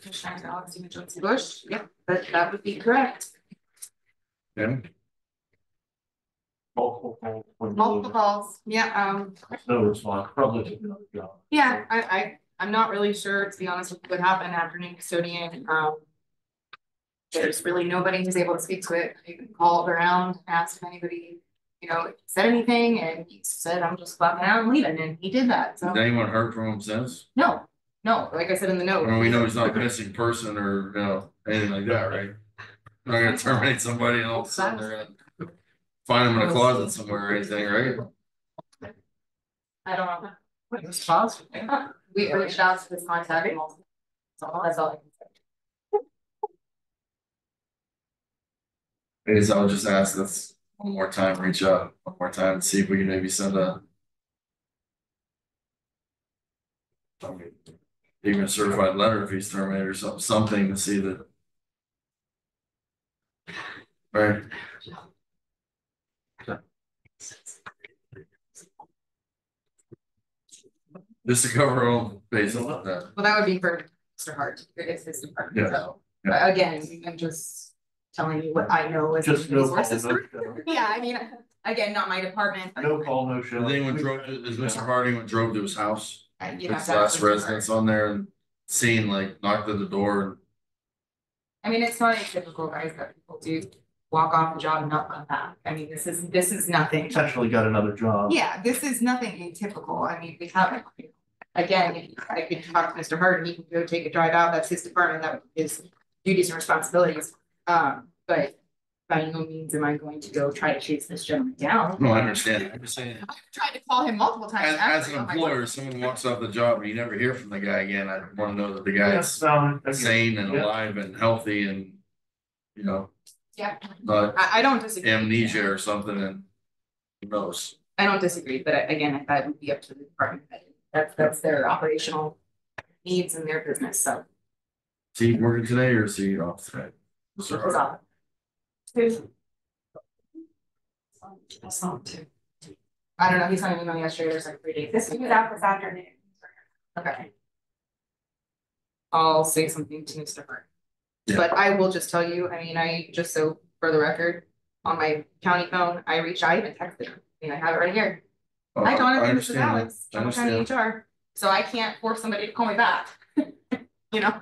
Commissioner Alexander Johnson Bush, yep, that, that would be correct.
Yeah.
Multiple calls.
Multiple calls, yeah, um,
No response, probably
yeah, I, I, I'm not really sure, to be honest with what happened after new custodian, um. There's really nobody who's able to speak to it, you called around, asked if anybody, you know, said anything, and he said, I'm just fucking out and leaving, and he did that, so,
has anyone heard from him since?
no. No, like I said in the note.
Well, we know he's not a missing person or, you know, anything like that, right? We're Not gonna terminate somebody and all of a sudden they're gonna. Find him in a closet somewhere or anything, right?
I don't know. What was possible? We reached out to this contact. multiple- So that's all I can say.
I guess I'll just ask this one more time, reach out one more time and see if we can maybe send a. I mean, Even a certified letter if he's terminated or something, something to see that. Right, just to cover our own bases on that.
Well, that would be for Mr. Hart, it's his department,
Yeah.
so, but again, I'm just telling you what I know as.
Just no call, no show.
Yeah, I mean, again, not my department. but,
No call, no show.
Has anyone drove, is Mr. Harding drove to his house?
You know,
His last
Mr. Hart.
residence on there and seen like knocked at the door? And...
I mean, it's not atypical, guys, that people do walk off the job and not come back. I mean, this is, this is nothing.
Essentially got another job.
Yeah, this is nothing atypical. I mean, we have, again, I could talk to Mr. Harden, he can go take a drive out, that's his department, that is duties and responsibilities. Um, but by no means am I going to go try to chase this gentleman down.
No, I understand. I'm just saying.
I've tried to call him multiple times.
As, as an
on
employer,
work.
someone walks off the job and you never hear from the guy again, I wanna know that the guy's
Yes, um,
sane and
Yeah.
alive and healthy and. You know,
Yeah,
not
I, I don't disagree.
amnesia or something and. Who knows?
I don't disagree, but again, that would be up to the department. head. That's, that's their operational needs and their business, so.
Is he working today or is he off today?
it's all- I don't know, he's not even on yesterday, there's like three days.
This was out this afternoon.
Okay. I'll say something to Mr. Hart.
Yeah.
But I will just tell you, I mean, I, just so for the record, on my county phone, I reached, I even texted him, I mean, I have it right here.
Uh,
Hi,
I
Jonathan, this is
understand.
Alex,
I
Trumbull County
understand.
HR, so I can't force somebody to call me back. You know?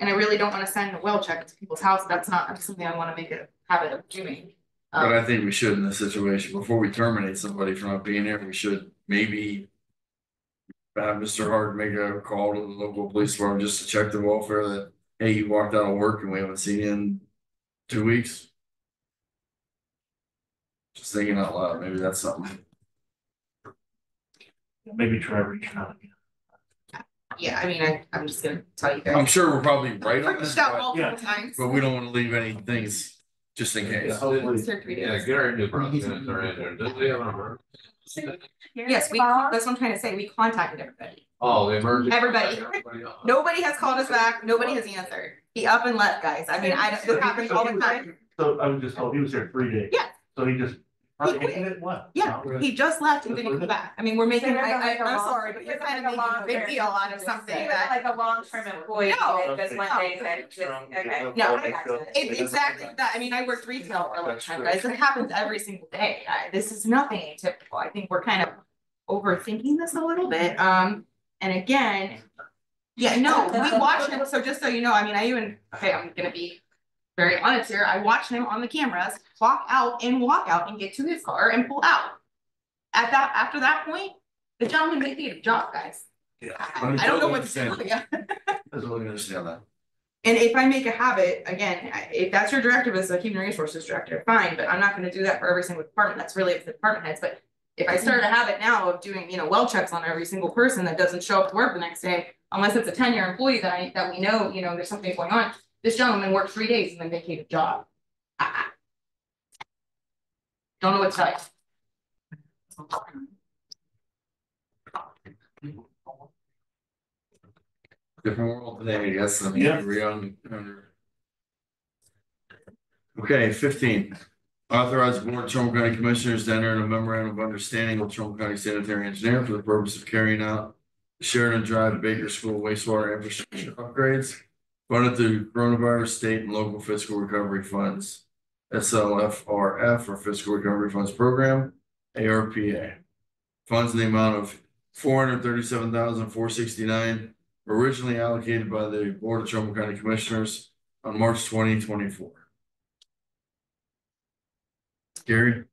And I really don't wanna send a well check to people's house, that's not something I wanna make a habit of doing.
But
Um,
I think we should in this situation, before we terminate somebody for not being here, we should maybe. Have Mr. Hart make a call to the local police department just to check the welfare that, hey, you walked out of work and we haven't seen you in two weeks. Just thinking out loud, maybe that's something.
Maybe try reaching out again.
Yeah, I mean, I, I'm just gonna tell you
I'm sure we're probably right
I
on this,
reached out
but,
multiple times.
but we don't wanna leave any things just in case.
Hopefully,
Sir, three
Yeah,
days.
Gary knew Bronx minutes are in there, didn't have an emergency?
Yes, we, that's what I'm trying to say, we contacted everybody.
Oh, the emergency.
Everybody.
else.
Nobody has called us back, nobody has answered. He up and left, guys. I mean, I, don't- this happens all the time.
so I was just told he was there three days.
Yeah.
So he just.
He quit.
What?
Yeah, he just left and didn't come back. I mean, we're making,
So
I,
you're
I,
like a
I'm
long-
sorry, but you're
you're
kind of
a
making a big
long-term-
deal out of something
You're
that.
Like a long-term employee
No,
that just one day said, just- okay.
No, I got you. It- exactly that. I mean, I worked retail for a long time, guys. It happens every single day. I, this is nothing atypical. I think we're kind of overthinking this a little bit. Um, and again, yeah, no, we watched him. So just so you know, I mean, I even, okay, I'm gonna be very honest here. I watched him on the cameras clock out and walk out and get to his car and pull out. At that, after that point, the gentleman made a job, guys.
Yeah.
I I don't know what to tell you.
I totally understand that.
And if I make a habit, again, if that's your directive as a human resources director, fine, but I'm not gonna do that for every single department, that's really up to the department heads, but. If I start a habit now of doing, you know, well checks on every single person that doesn't show up to work the next day, unless it's a ten-year employee that I, that we know, you know, there's something going on. This gentleman worked three days and then vacated a job. I- I don't know what to tell.
Different world today, I guess, I mean,
Yeah.
we're on. on- Okay, fifteen. Authorize board of Trumbull County Commissioners to enter in a memorandum of understanding with Trumbull County Sanitary Engineer for the purpose of carrying out. Sheridan Drive Baker School wastewater infrastructure upgrades. Funded through coronavirus state and local fiscal recovery funds. SLFRF or Fiscal Recovery Funds Program, ARPA. Funds in the amount of four hundred thirty-seven thousand four sixty-nine originally allocated by the Board of Trumbull County Commissioners on March twenty twenty-four. Gary,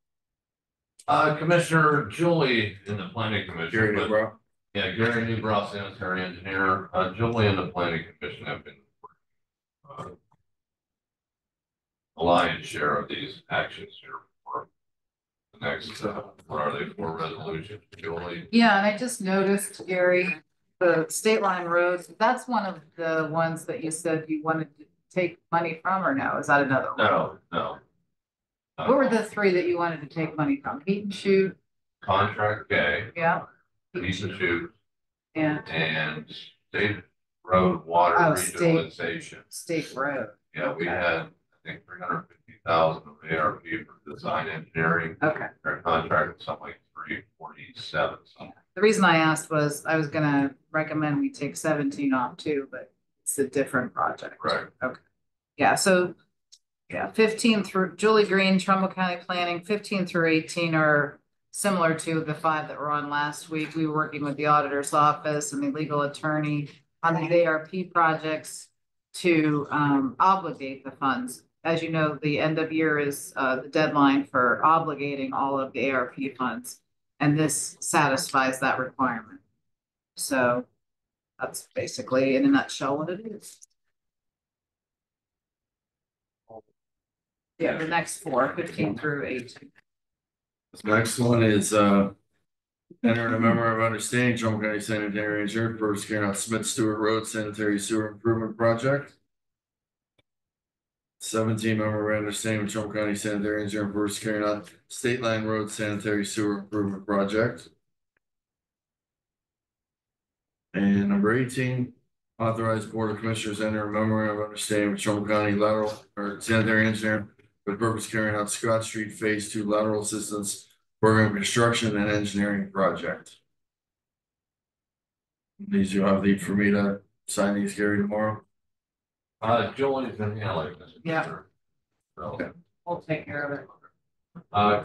Uh, Commissioner Julie in the planning commission.
Gary,
but-. Yeah, Gary Newbrough, sanitary engineer, uh, Julie and the planning commission have been. uh, a Lion's share of these actions here for. The next, uh, what are they, for? resolutions, Julie?
Yeah, and I just noticed, Gary, the state line roads, that's one of the ones that you said you wanted to take money from, or no, is that another? one?
No, no.
What were the three that you wanted to take money from? Heaton Chute,
Contract K,
yeah,
piece of shoot,
and
and state road water
Oh, state.
regionalization.
state road,
Yeah, we had, think, three hundred fifty thousand of ARP for design engineering,
okay.
our contract was something like three forty-seven, something.
The reason I asked was I was gonna recommend we take seventeen off too, but it's a different project.
Right.
Okay. Yeah, so, yeah, fifteen through, Julie Green, Trumbull County Planning, fifteen through eighteen are similar to the five that were on last week. We were working with the auditor's office and the legal attorney on the ARP projects to um obligate the funds. As you know, the end of year is uh the deadline for obligating all of the ARP funds. And this satisfies that requirement. So that's basically in a nutshell what it is. Yeah, the next four, 15 through eighteen.
This next one is, uh. Entering a member of understanding, Trumbull County Sanitary Engineer, first carrying out Smith Stewart Road Sanitary Sewer Improvement Project. Seventeen member of understanding, with Trumbull County Sanitary Engineer, first carrying out State Line Road Sanitary Sewer Improvement Project. And number eighteen, authorized Board of Commissioners enter a memorandum of understanding with Trumbull County lateral or sanitary engineer. For the purpose of carrying out Scott Street Phase Two lateral assistance program construction and engineering project. These you'll have the for me to sign these, Gary, tomorrow.
Uh, Julie's been handling this.
Yeah.
So,
We'll take care of it.
uh,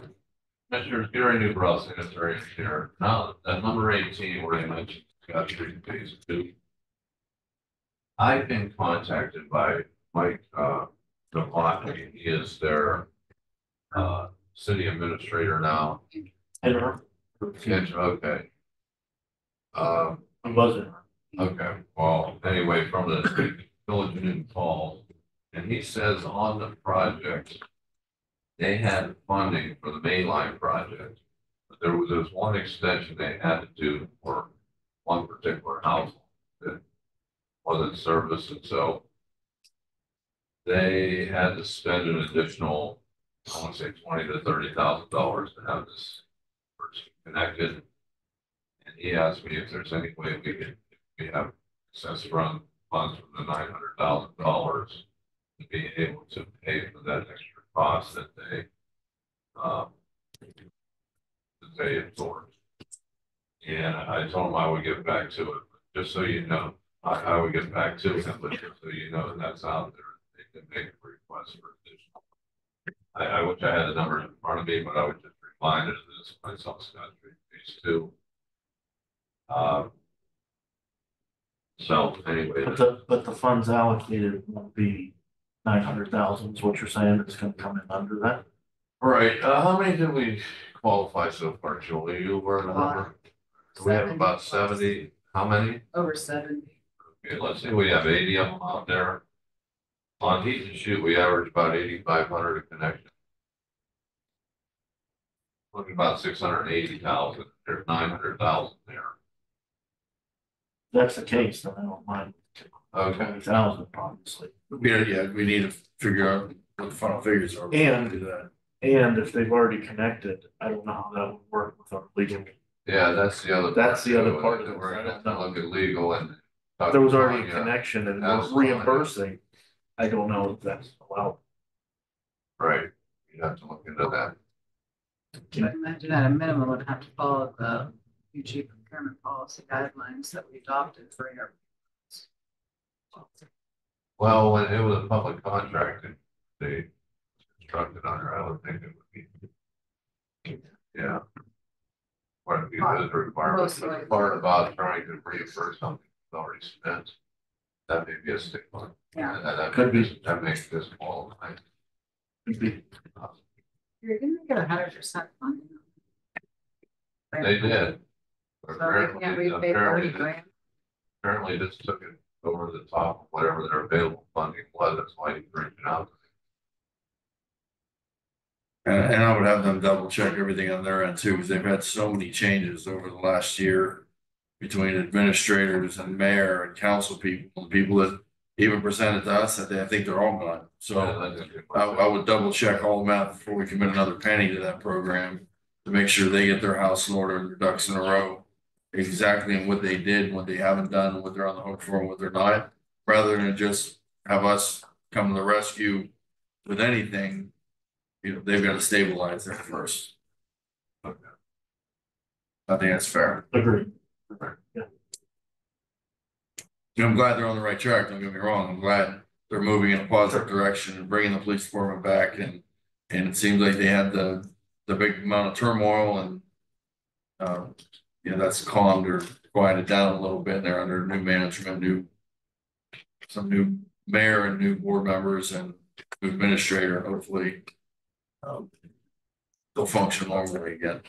Commissioners, Gary Newbrough, sanitary engineer, now, at number eighteen, where they mentioned Scott Street phase two. I've been contacted by Mike, uh, DePlotney, he is their, uh, city administrator now.
I.
Yes, okay. Um,
I wasn't.
Okay, well, anyway, from the of Newton Falls, and he says on the project. They had funding for the mainline project, but there was this one extension they had to do for one particular house that wasn't serviced, and so. They had to spend an additional, I want to say twenty to thirty thousand dollars to have this person connected. And he asked me if there's any way we could, we have access from funds from the nine hundred thousand dollars to be able to pay for that extra cost that they, um, that they absorbed. And I told him I would get back to it, just so you know, I, I would get back to him, but just so you know, that's out there, they can make a request for additional. I, I wish I had the numbers in front of me, but I was just reminded of this, saw Scott phase two. Um, so anyway,
But the, but the funds allocated won't be nine hundred thousand is what you're saying, it's gonna come in under that?
all right, uh, how many did we qualify so far, Julie? You were the number? We have about seventy, how many?
Over seventy.
Okay, let's see, we have eighty of them out there. On Heaton Chute, we average about eighty-five hundred a connection. Looking about six hundred and eighty thousand, there's nine hundred thousand there.
If that's the case, then I don't mind
Okay,
twenty thousand, obviously.
Yeah, yeah, we need to figure out what the final figures are.
And-
Do that.
And if they've already connected, I don't know how that would work with our legal.
yeah, that's the other.
That's the other
too,
part of
that
it.
We're gonna have to look at legal and.
There was already a
Yeah,
connection and we're
Absolutely.
reimbursing. I don't know if that's allowed.
Right, you have to look into that.
Can I imagine at a minimum would have to follow the UG procurement policy guidelines that we adopted for your.
Well, when it was a public contract and they constructed under, I would think it would be. Yeah. Part of you those requirements,
Most
part about trying to reimburse something that's already spent. That may be a stigma.
Yeah.
That, that
Could be.
makes- That makes this qualify.
It'd be-
You're gonna get a hundred percent funding.
They did.
So
Apparently,
can't we pay
apparently,
thirty grand?
apparently this took it over the top of whatever their available funding was, that's why he's reaching out.
And, and I would have them double check everything on their end too, because they've had so many changes over the last year. Between administrators and mayor and council people, and people that even presented to us, that they, I think they're all gone, so.
Yeah, that's a good
I. I would double check all them out before we commit another penny to that program. To make sure they get their house in order and their ducks in a row. Exactly in what they did, what they haven't done, what they're on the hook for and what they're not. Rather than just have us come to the rescue with anything. You know, they've got to stabilize that first. I think that's fair.
Agreed. Yeah.
I'm glad they're on the right track, don't get me wrong, I'm glad they're moving in a positive direction and bringing the police department back and. And it seems like they had the, the big amount of turmoil and. Um, you know, that's calmed or quieted down a little bit. They're under new management, new. Some new mayor and new board members and new administrator, hopefully. um, They'll function normally again.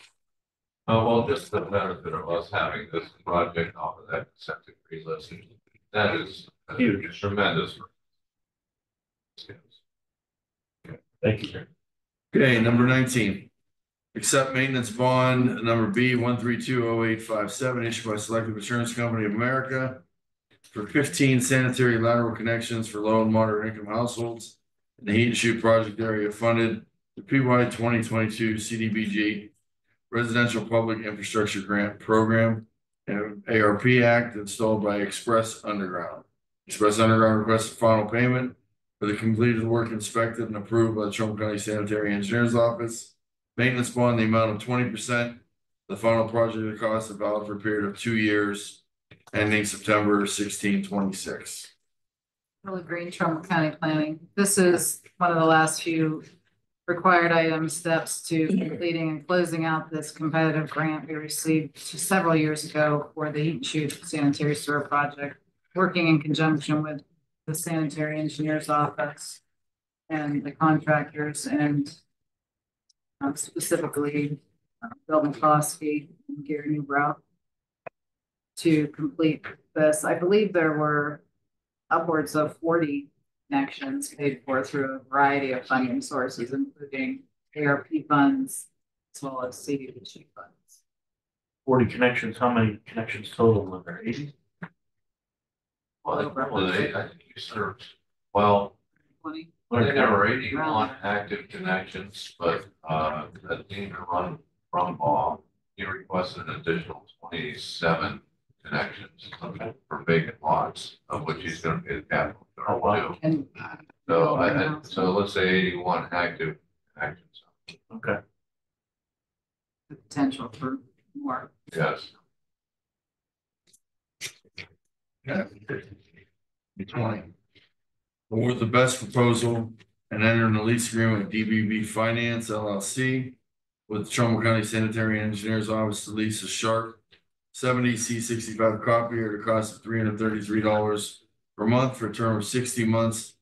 Uh, well, just the benefit of us having this project off of that consent decree list, that is
Huge.
tremendous.
Thank you.
Okay, number nineteen. Accept maintenance bond number B one three two oh eight five seven issued by Selective Insurance Company of America. For fifteen sanitary lateral connections for low and moderate income households. in The Heaton Chute project area funded the PY twenty twenty-two CDBG. Residential Public Infrastructure Grant Program. And ARP Act installed by Express Underground. Express Underground requests final payment for the completed work inspected and approved by the Trumbull County Sanitary Engineers Office. Maintenance bond, the amount of twenty percent. The final project cost is valid for a period of two years, ending September sixteen twenty-six.
Green Trumbull County Planning. This is one of the last few required item steps to completing and closing out this competitive grant we received several years ago for the Heaton Chute sanitary sewer project, working in conjunction with the sanitary engineer's office and the contractors and uh, specifically uh, Bill McCloskey and Gary Newbrough to complete this. I believe there were upwards of forty connections paid for through a variety of funding sources, including ARP funds as well as CDBG funds.
Forty connections, how many connections total are there? Eighty?
Well, I think well, I think you served, well,
Twenty,
I think there were eighty-one active connections, but, uh, that Dean run, run ball. He requested an additional twenty-seven connections for vacant lots, of which he's gonna pay the capital.
Oh, wow.
and
So I, I- so let's say eighty-one active connections,
Okay.
the potential for more.
yes.
Twenty. Award the best proposal and enter in the lease agreement with DBB Finance LLC. With Trumbull County Sanitary Engineers Office to lease a Sharp seventy C sixty-five copier at a cost of three hundred thirty-three dollars per month for a term of sixty months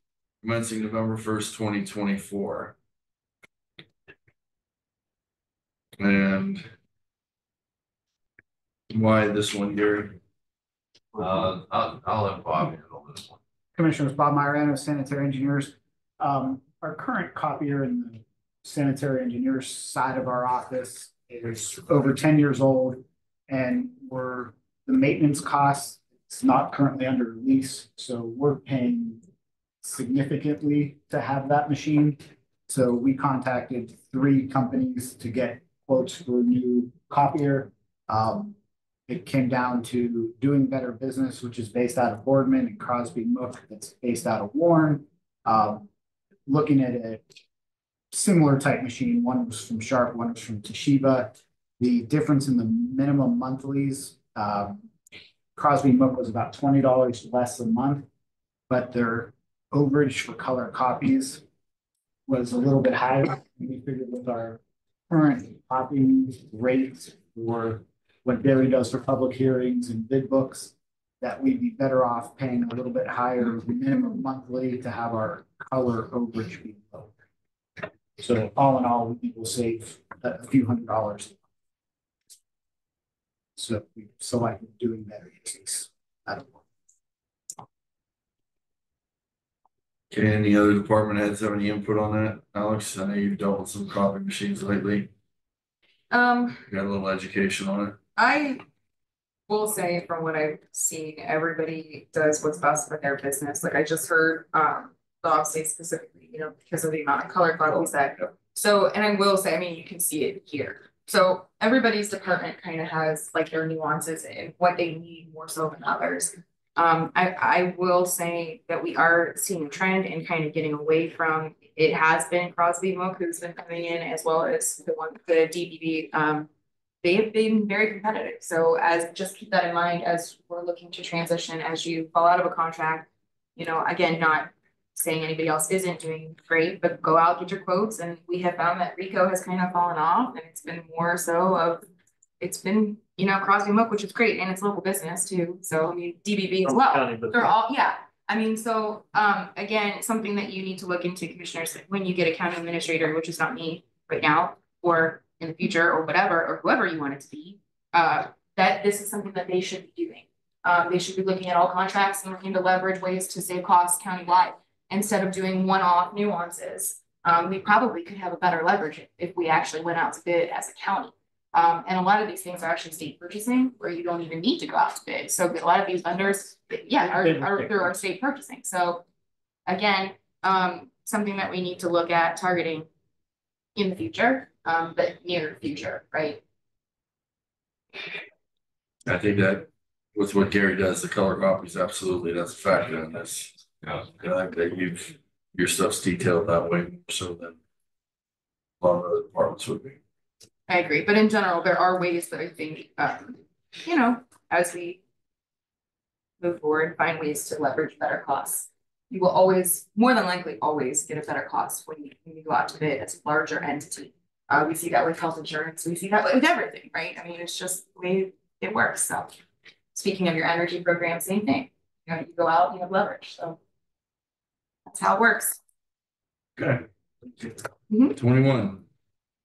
commencing November first, twenty twenty-four. And why this one, Gary?
Uh, I'll, I'll let Bob handle this one.
Commissioners Bob Myrano, sanitary engineers. Um, our current copier in the sanitary engineers side of our office is over ten years old. And we're, the maintenance costs, it's not currently under lease, so we're paying significantly to have that machine. So we contacted three companies to get quotes for a new copier. Um, it came down to doing better business, which is based out of Boardman and Crosby Mook, that's based out of Warren. Um, looking at a similar type machine, one was from Sharp, one was from Toshiba. The difference in the minimum monthlies, um, Crosby Mook was about twenty dollars less a month, but their overage for color copies was a little bit higher. We figured with our current copy rates for what Barry does for public hearings and bid books, that we'd be better off paying a little bit higher minimum monthly to have our color overage be low. So all in all, we we'll save a few hundred dollars. So we selected doing better business. I don't know.
Okay, any other department heads have any input on that? Alex, I know you've dealt with some copy machines lately,
Um,
got a little education on it.
I will say from what I've seen, everybody does what's best for their business. Like I just heard, um, Bob say specifically, you know, because of the amount of color copies that. So, and I will say, I mean, you can see it here. So everybody's department kind of has like their nuances and what they need more so than others. Um, I, I will say that we are seeing a trend and kind of getting away from, it has been Crosby Mook who's been coming in as well as the one, the DBB, um, they've been very competitive. So as, just keep that in mind as we're looking to transition, as you fall out of a contract. You know, again, not saying anybody else isn't doing great, but go out, get your quotes, and we have found that Ricoh has kind of fallen off, and it's been more so of. it's been, you know, Crosby Mook, which is great, and it's local business too, so I mean, DBB as well. They're all, yeah, I mean, so, um, again, something that you need to look into commissioners, when you get a county administrator, which is not me right now. Or in the future, or whatever, or whoever you want it to be, uh, that this is something that they should be doing. Um, they should be looking at all contracts and looking to leverage ways to save costs countywide, instead of doing one-off nuances. Um, we probably could have a better leverage if we actually went out to bid as a county. Um, and a lot of these things are actually state purchasing, where you don't even need to go out to bid, so a lot of these vendors, yeah, are, are, through our state purchasing, so. Again, um, something that we need to look at targeting in the future, um, but near future, right?
I think that with what Gary does, the color copies, absolutely, that's a factor in this.
Yeah.
And I think that you've, your stuff's detailed that way, more so than. A lot of other departments would be.
I agree, but in general, there are ways that I think, um, you know, as we. Move forward, find ways to leverage better costs. You will always, more than likely, always get a better cost when you, when you go out to bid as a larger entity. Uh, we see that with health insurance, we see that with everything, right? I mean, it's just the way it works, so. Speaking of your energy program, same thing, you know, you go out, you have leverage, so. That's how it works.
Okay.
Mhm.
Twenty-one.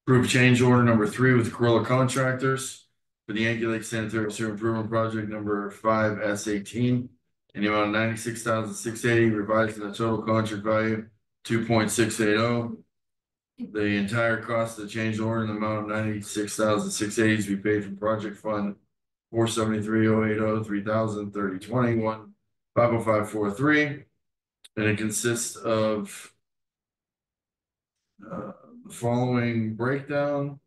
Approve change order number three with Corolla Contractors for the Yankee Lake Sanitary Sewer Improvement Project number five S eighteen. In the amount of ninety-six thousand six eighty, revised in the total contract value, two point six eight oh. The entire cost of the change order in the amount of ninety-six thousand six eighty is be paid from project fund. Four seventy-three oh eight oh three thousand thirty twenty-one, five oh five four three. And it consists of. Uh, the following breakdown.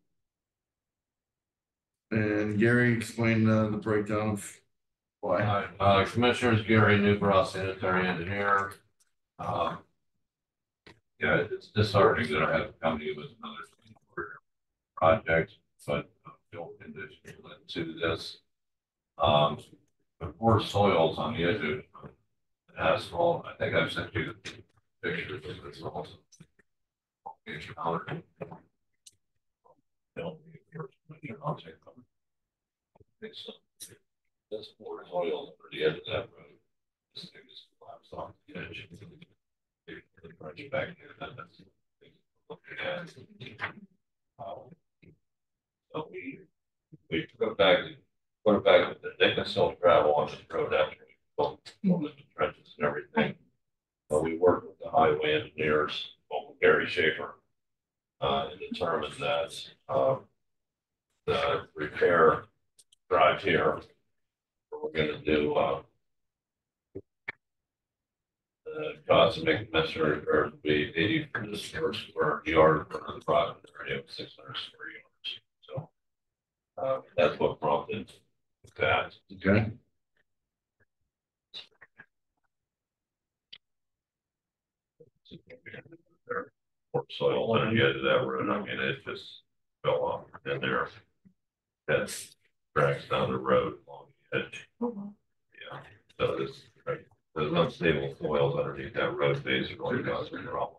And Gary explained uh, the breakdown of why.
Hi, uh, Commissioners Gary Newbrough, sanitary engineer. Um. Yeah, it's disheartening that I have to you with another project, but uh, led to this. Um, the poor soils on the edge of asphalt, I think I've sent you pictures of this also. This poor soil for the edge of that road. This thing is collapsed off the edge. At. Um, So we, we it back, it back, they can still travel on this road after we built the trenches and everything. But we worked with the highway engineers, Gary Schaefer. Uh, and determined that. The repair drive here. We're gonna do, uh. The cost of making necessary repairs would be eighty for this first square yard for the project area of six hundred square yards, so. Uh, that's what prompted that.
Okay.
Or soil on the edge of that road, I mean, it just fell off in there. That drags down the road along the edge. Yeah, so this, right, there's unstable soils underneath that road base really cause a problem.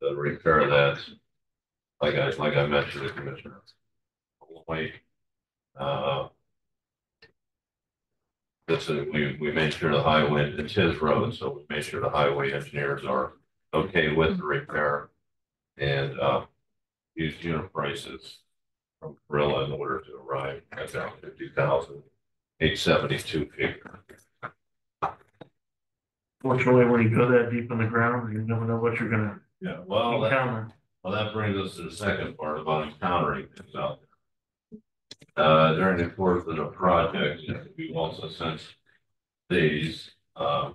The repair of that, like I, like I mentioned to the commissioner. Wait. Uh. This is, we, we made sure the highway, it's his road, so we made sure the highway engineers are okay with the repair. And, uh, used unit prices from Gorilla in order to arrive at that fifty thousand eight seventy-two figure.
Fortunately, when you go that deep in the ground, you never know what you're gonna
Yeah, well, that,
encounter.
well, that brings us to the second part about encountering things out there. Uh, during the course of the project, we also sent these, um.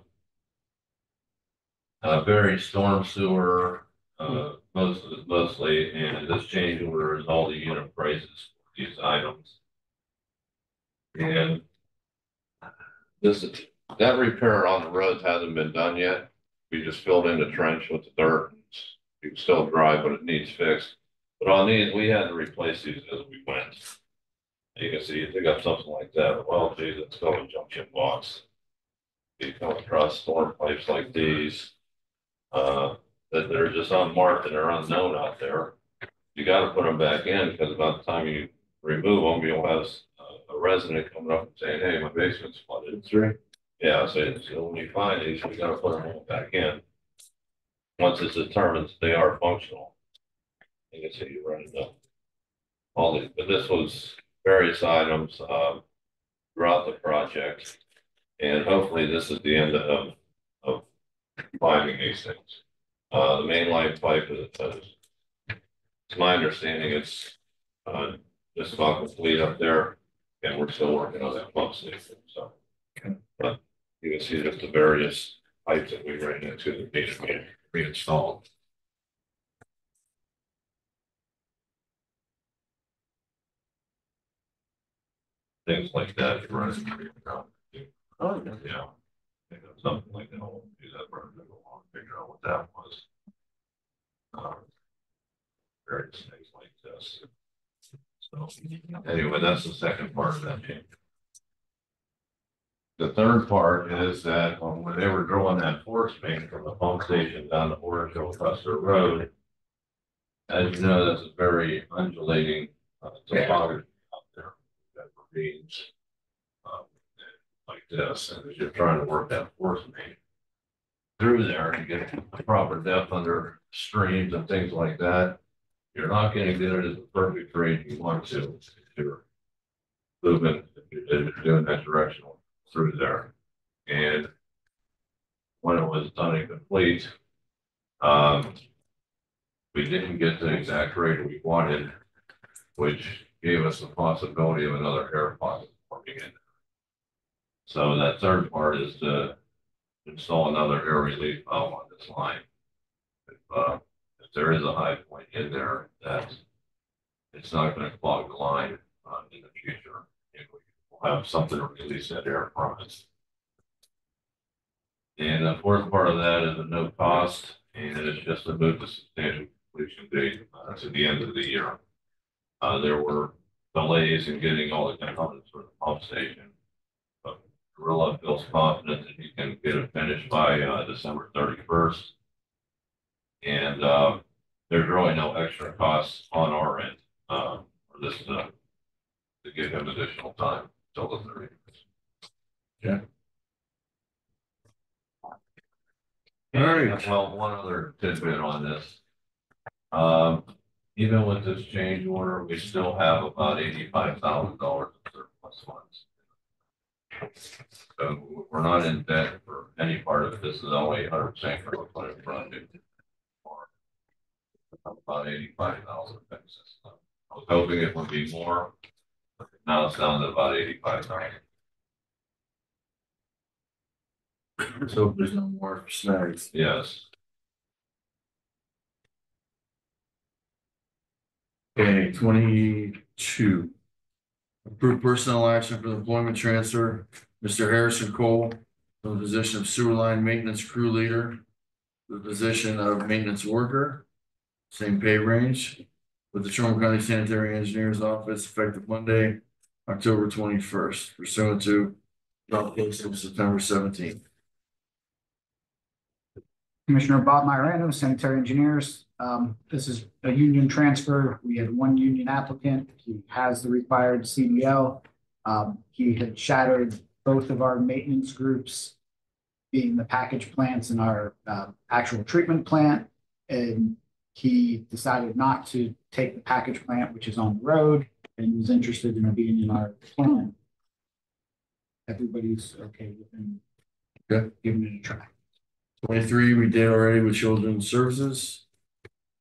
Uh, buried storm sewer, uh, most, mostly, and this change order is all the unit prices for these items. And. This, is that repair on the roads hasn't been done yet. We just filled in the trench with the dirt. You can still drive, but it needs fixed. But on these, we had to replace these as we went. You can see, you pick up something like that, well, geez, it's going junction box. You come across storm pipes like these. Uh, that they're just unmarked and they're unknown out there. You gotta put them back in, because by the time you remove them, you'll have uh, a resident coming up and saying, hey, my basement's flooded.
That's right.
Yeah, so, so when you find these, we gotta put them back in. Once it's determined they are functional. You can see you run up. All these, but this was various items, um, throughout the project. And hopefully this is the end of, of finding these things. Uh, the main line pipe is, is. It's my understanding it's, uh, just about complete up there, and we're still working on that pump station, so. But you can see just the various pipes that we ran into that need to be reinstalled. Things like that, you run you know,
Oh, yeah.
yeah. You know, Something like that, we'll do that, for a little long, figure out what that was. Um, Various things like this. So, anyway, that's the second part of that change. The third part is that um, when they were drilling that force main from the pump station down to Orange Hill Custer Road. As you know, that's a very undulating uh, topography out there. You've ravines, um, Like this, and as you're trying to work that force main. Through there and get the proper depth under streams and things like that. You're not gonna get it at the perfect grade you want to, if you're. Moving, if you're doing that directional through there. And. When it was done and complete. Um. We didn't get the exact rate we wanted. Which gave us the possibility of another air pocket forming in. There. So that third part is to install another air relief valve on this line. If, uh, if there is a high point in there, that it's not gonna clog the line, uh, in the future. And we'll have something to release that air from it. And the fourth part of that is a no cost, and it's just to move the substantial completion date, uh, to the end of the year. Uh, there were delays in getting all the components for the pump station. But Gorilla feels confident that he can get it finished by, uh, December thirty-first. And, uh, there's really no extra costs on our end, uh, for this, uh, to give him additional time the thirty.
All right.
Well, one other tidbit on this. Um, even with this change order, we still have about eighty-five thousand dollars of surplus funds. So we're not in debt for any part of it. This is only hundred percent for the project. About eighty-five thousand. I was hoping it would be more. Now it's down to about eighty-five.
So there's no more snags.
Yes.
Okay, twenty-two. Approved personnel action for the employment transfer, Mr. Harrison Cole, from the position of sewer line maintenance crew leader. to The position of maintenance worker, same pay range, with the Trumbull County Sanitary Engineers Office effective Monday, October twenty-first, pursuant to. Posting of September seventeenth.
Commissioner Bob Myrano, sanitary engineers. Um, this is a union transfer. We had one union applicant. He has the required CDL. Um, he had shadowed both of our maintenance groups, being the package plants and our, uh, actual treatment plant. And he decided not to take the package plant, which is on the road, and was interested in being in our plan. Everybody's okay with him.
Okay.
Giving it a try.
Twenty-three, we did already with Children's Services.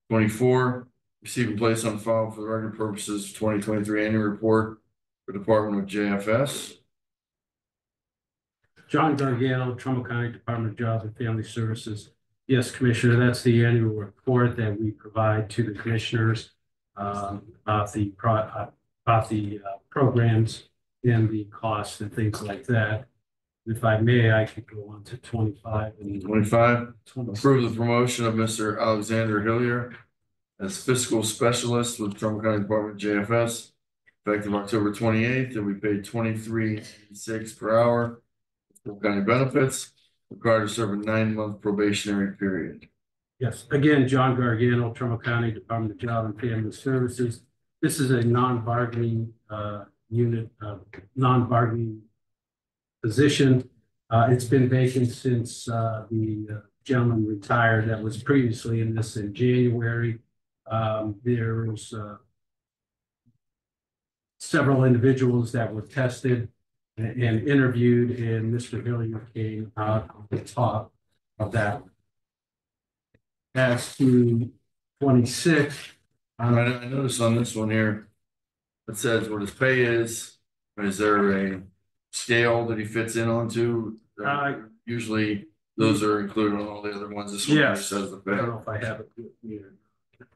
Twenty-four, receive and place on file for the record purposes, twenty twenty-three annual report for Department of JFS.
John Gargano, Trumbull County Department of Jobs and Family Services. Yes, Commissioner, that's the annual report that we provide to the commissioners um, about the pro, uh, about the uh, programs and the costs and things like that. If I may, I could go on to twenty-five and
Twenty-five, approve the promotion of Mr. Alexander Hillier as fiscal specialist with Trumbull County Department of JFS. Effective October twenty-eighth, and we paid twenty-three eighty-six per hour. Trumbull County benefits, required to serve a nine-month probationary period.
Yes, again, John Gargano, Trumbull County Department of Job and Family Services. This is a non-bargaining, uh, unit, uh, non-bargaining position. Uh, it's been vacant since, uh, the uh, gentleman retired that was previously in this in January. Um, there's, uh, several individuals that were tested and, and interviewed, and Mr. Hilliard came out on the top of that. As to
I, I noticed on this one here, it says what his pay is. Is there a scale that he fits in onto?
Uh,
Usually those are included on all the other ones. This one
Yes.
says the
I don't
pay.
know if I have it with me or not.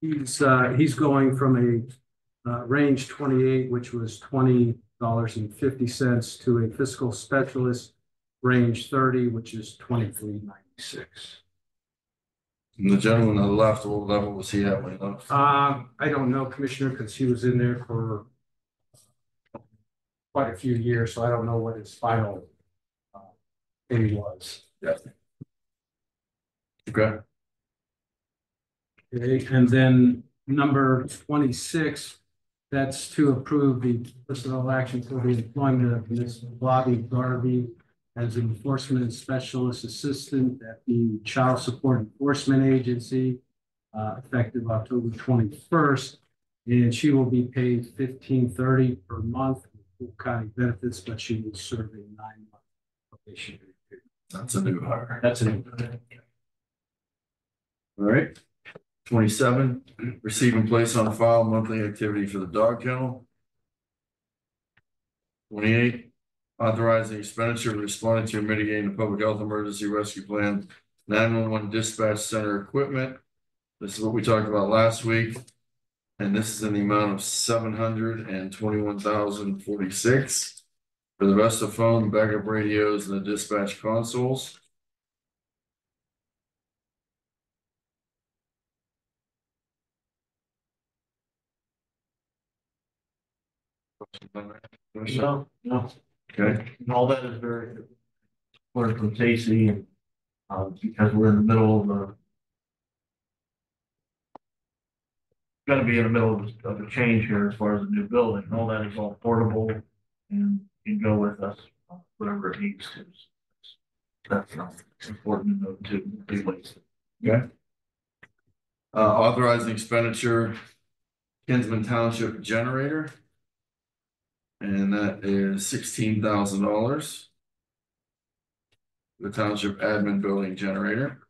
He's, uh, he's going from a, uh, range twenty-eight, which was twenty dollars and fifty cents to a fiscal specialist, range thirty, which is twenty-three ninety-six.
And the gentleman on the left, what level was he at when he left?
Um, I don't know, Commissioner, because he was in there for quite a few years, so I don't know what his final uh, pay was.
Okay,
Okay, and then number twenty-six, that's to approve the personal action for the employment of Ms. Bobby Garvey as an enforcement specialist assistant at the Child Support Enforcement Agency, uh, effective October twenty-first. And she will be paid fifteen thirty per month, with full county benefits, but she will serve a nine-month probationary period.
that's a new hire.
That's an.
All right. Twenty-seven, receive and place on file monthly activity for the dog kennel. Twenty-eight, authorizing expenditure responding to and mitigating the public health emergency rescue plan, nine-one-one dispatch center equipment. This is what we talked about last week. And this is in the amount of seven hundred and twenty-one thousand forty-six. For the rest of phone, backup radios, and the dispatch consoles.
No, no,
Okay,
and all that is very. Word from Stacy uh, because we're in the middle of the. Gonna be in the middle of, a change here as far as the new building, all that is all portable and can go with us, whatever it needs to. That's important to know too, big ways.
uh, authorizing expenditure. Kinsman Township generator. And that is sixteen thousand dollars. The township admin building generator.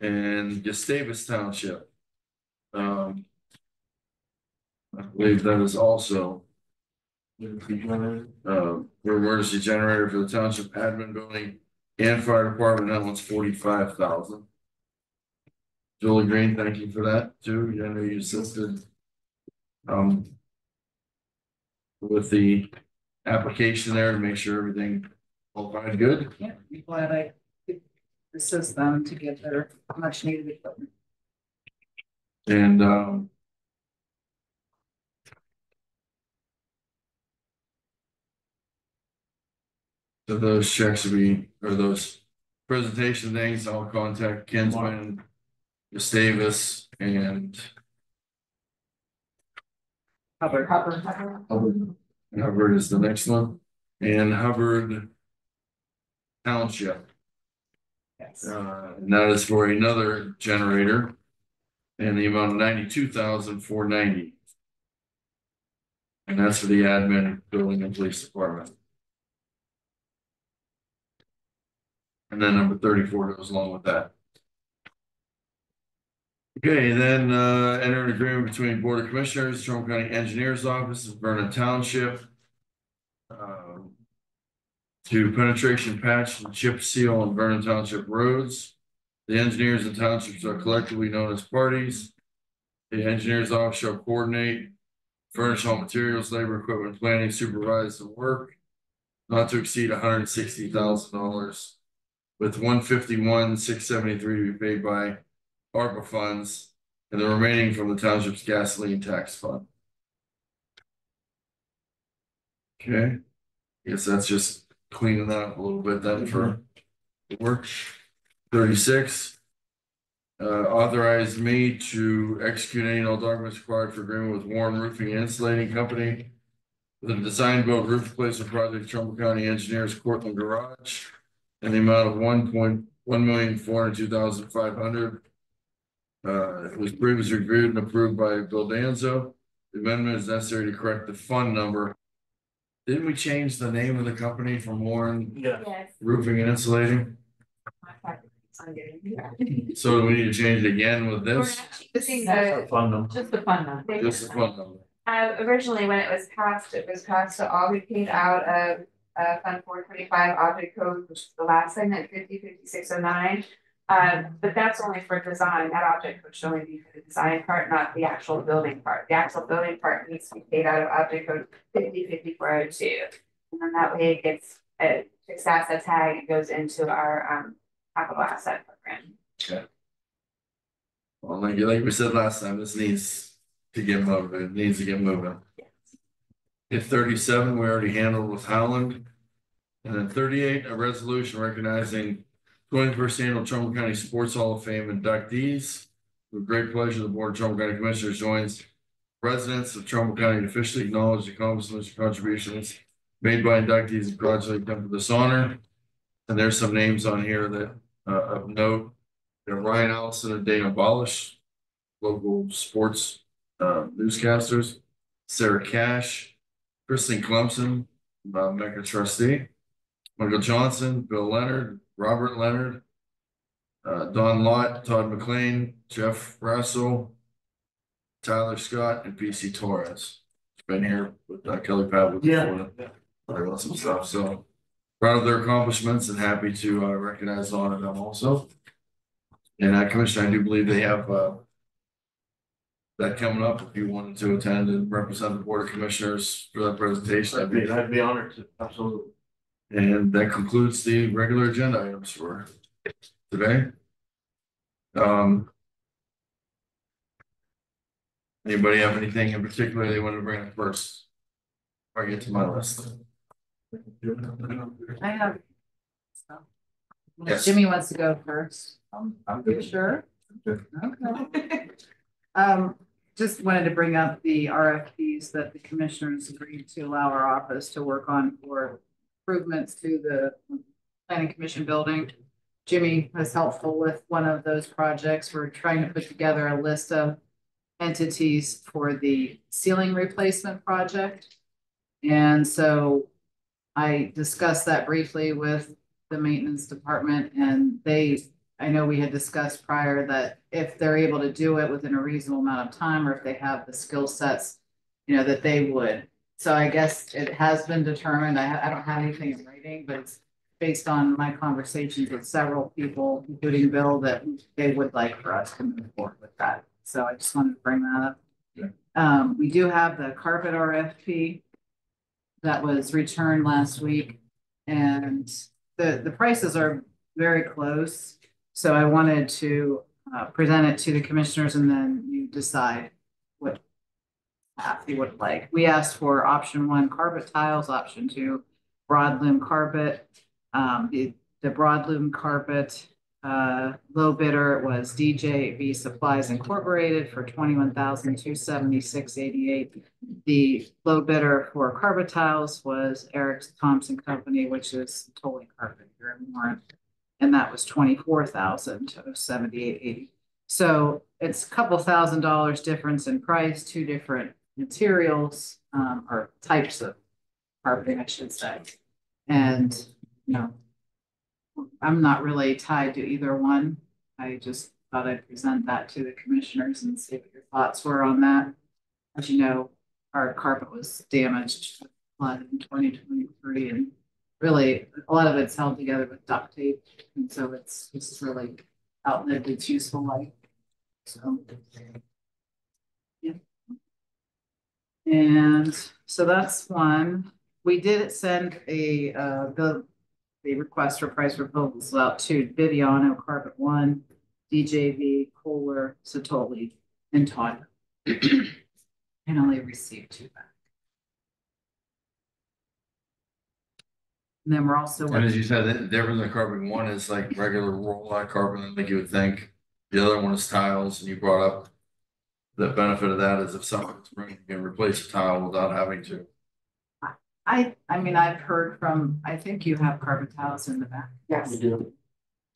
And Gustavus Township. Um. I believe that is also. Uh, emergency generator for the township admin building and fire department, that one's forty-five thousand. Julie Green, thank you for that too. I know you assisted. Um. With the application there to make sure everything all right, good.
Yeah, I'm glad I could assist them to get their much needed equipment.
And um. So those checks will be, or those presentation things, I'll contact Kinsman, Gustavus and
Hubbard.
Hubbard, Hubbard.
Hubbard. Hubbard is the next one, and Hubbard. Township,
Yes.
uh, and that is for another generator. And the amount of ninety-two thousand four ninety. And that's for the admin, building and police department. And then number thirty-four goes along with that. Okay, then uh enter an agreement between Board of Commissioners, Trumbull County Engineers Office, and Vernon Township. um, To penetration patch and chip seal on Vernon Township roads. The engineers and townships are collectively known as parties. The engineers office shall coordinate. Furnish all materials, labor, equipment, planning, supervise the work. Not to exceed hundred and sixty thousand dollars. With one fifty-one, six seventy-three to be paid by ARPA funds. And the remaining from the township's gasoline tax fund. Okay, guess that's just cleaning that up a little bit then for Work. Thirty-six. Uh, authorize me to execute any and all documents required for agreement with Warren Roofing and Insulating Company. For the design build roof replacement project, Trumbull County Engineers Cortland Garage. In the amount of one point, one million, four hundred two thousand, five hundred. Uh, it was previously reviewed and approved by Bill Danzo. The amendment is necessary to correct the fund number. Didn't we change the name of the company from Warren
Yeah.
Yes.
Roofing and Insulating? So do we need to change it again with
We're
this?
actually using the,
a fun number.
Just the fun number.
Just the fund number.
uh, originally when it was passed, it was passed to all be paid out of, uh, Fund four twenty-five object code, which is the last thing, that fifty fifty-six oh nine. Um, but that's only for design, that object would only be for the design part, not the actual building part. The actual building part needs to be paid out of object code fifty fifty-four oh two. And then that way it gets, a fixed asset tag, and goes into our, um, capital asset program. Okay.
Well, like, like we said last time, this needs to get moving, it needs to get moving. If thirty-seven, we already handled with Howland. And then thirty-eight, a resolution recognizing twenty-first annual Trumbull County Sports Hall of Fame inductees. With great pleasure, the Board of Trumbull County Commissioners joins residents of Trumbull County to officially acknowledge the accomplishments and contributions made by inductees and gradually come to this honor. And there's some names on here that, uh, of note. Know, Ryan Allison and Dana Balash, local sports, uh, newscasters. Sarah Cash, Kristen Clemson, uh, Mecca trustee. Michael Johnson, Bill Leonard, Robert Leonard. Uh, Don Lott, Todd McLean, Jeff Russell. Tyler Scott and PC Torres. Been here with uh, Kelly Pavlik.
Yeah.
Other awesome stuff, so. Proud of their accomplishments and happy to uh, recognize and honor them also. And uh, Commissioner, I do believe they have uh. That coming up, if you wanted to attend and represent the Board of Commissioners for that presentation,
I'd be, I'd be honored to, absolutely.
And that concludes the regular agenda items for today. Um. Anybody have anything in particular they want to bring up first? Before I get to my list.
I have.
Yes.
Jimmy wants to go first.
I'm
You sure? Okay. Um, just wanted to bring up the RFPs that the commissioners agreed to allow our office to work on for improvements to the planning commission building. Jimmy was helpful with one of those projects. We're trying to put together a list of entities for the ceiling replacement project. And so I discussed that briefly with the maintenance department and they, I know we had discussed prior that if they're able to do it within a reasonable amount of time, or if they have the skill sets, you know, that they would. So I guess it has been determined, I, I don't have anything in writing, but it's based on my conversations with several people, including Bill, that they would like for us to move forward with that. So I just wanted to bring that up. Um, we do have the carpet RFP that was returned last week. And the, the prices are very close. So I wanted to, uh, present it to the commissioners and then you decide path would like. We asked for option one carpet tiles, option two broadloom carpet. Um, the, the broadloom carpet, uh, low bidder was DJV Supplies Incorporated for twenty-one thousand two seventy-six eighty-eight. The low bidder for carpet tiles was Eric Thompson Company, which is totally carpet here in Warren. And that was twenty-four thousand seventy-eight eighty. So it's a couple thousand dollars difference in price, two different materials, um, or types of carpeting, I should say. And, you know, I'm not really tied to either one. I just thought I'd present that to the commissioners and see what your thoughts were on that. As you know, our carpet was damaged with flood in twenty twenty-three and really, a lot of it's held together with duct tape. And so it's, it's really outlived its useful life. So. And so that's one. We did send a, uh, the, the request for price proposals out to Viviano Carpet One, DJV, Kohler, Satoli, and Todd. And only received two back. And then we're also.
And as you said, the difference in carpeting, one is like regular roll out carpeting, like you would think. The other one is tiles, and you brought up. The benefit of that is if someone's bringing, you can replace a tile without having to.
I, I mean, I've heard from, I think you have carpet tiles in the back.
Yes.
We do.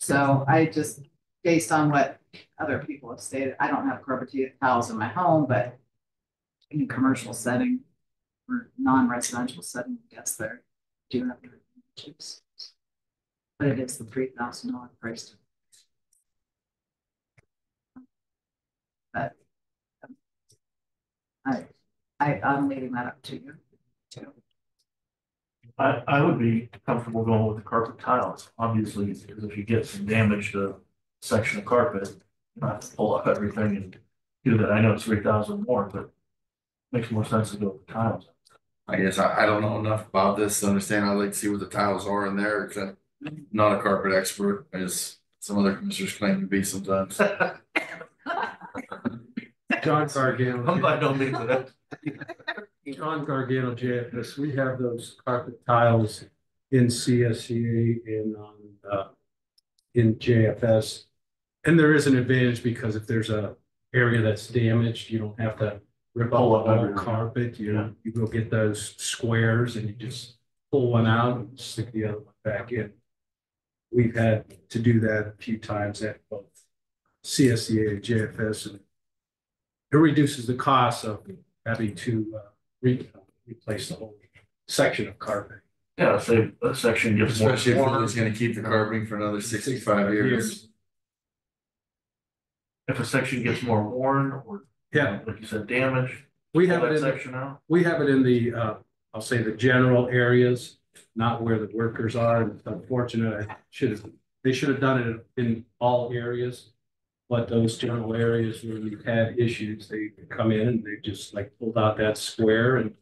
So I just, based on what other people have stated, I don't have carpet tiles in my home, but. In a commercial setting or non-residential setting, I guess there do have. to But it is the three thousand dollar price. But. I, I, I'm leaving that up to you. too.
I, I would be comfortable going with the carpet tiles, obviously, because if you get some damage to a section of carpet. You have to pull up everything and do that, I know it's three thousand more, but. Makes more sense to go with the tiles.
I guess I, I don't know enough about this to understand. I'd like to see what the tiles are in there, except not a carpet expert, as some other commissioners claim to be sometimes.
John Gargano.
I'm by no means an expert.
John Gargano, JFS, we have those carpet tiles in CSCA in, um, uh, in JFS. And there is an advantage because if there's a area that's damaged, you don't have to rip
Pull up
all
everything.
carpet, you, you go get those squares and you just pull one out and stick the other one back in. We've had to do that a few times at both CSCA and JFS and it reduces the cost of having to, uh, re- replace the whole section of carpet.
Yeah, say a section gets more.
Especially if it's gonna keep the carpeting for another sixty-five years.
If a section gets more worn or.
Yeah.
Like you said, damage.
We
pull
have it
that
in, the-
Section out.
we have it in the, uh, I'll say the general areas, not where the workers are. It's unfortunate. I should have, they should have done it in all areas. But those general areas where we've had issues, they come in and they just like pulled out that square and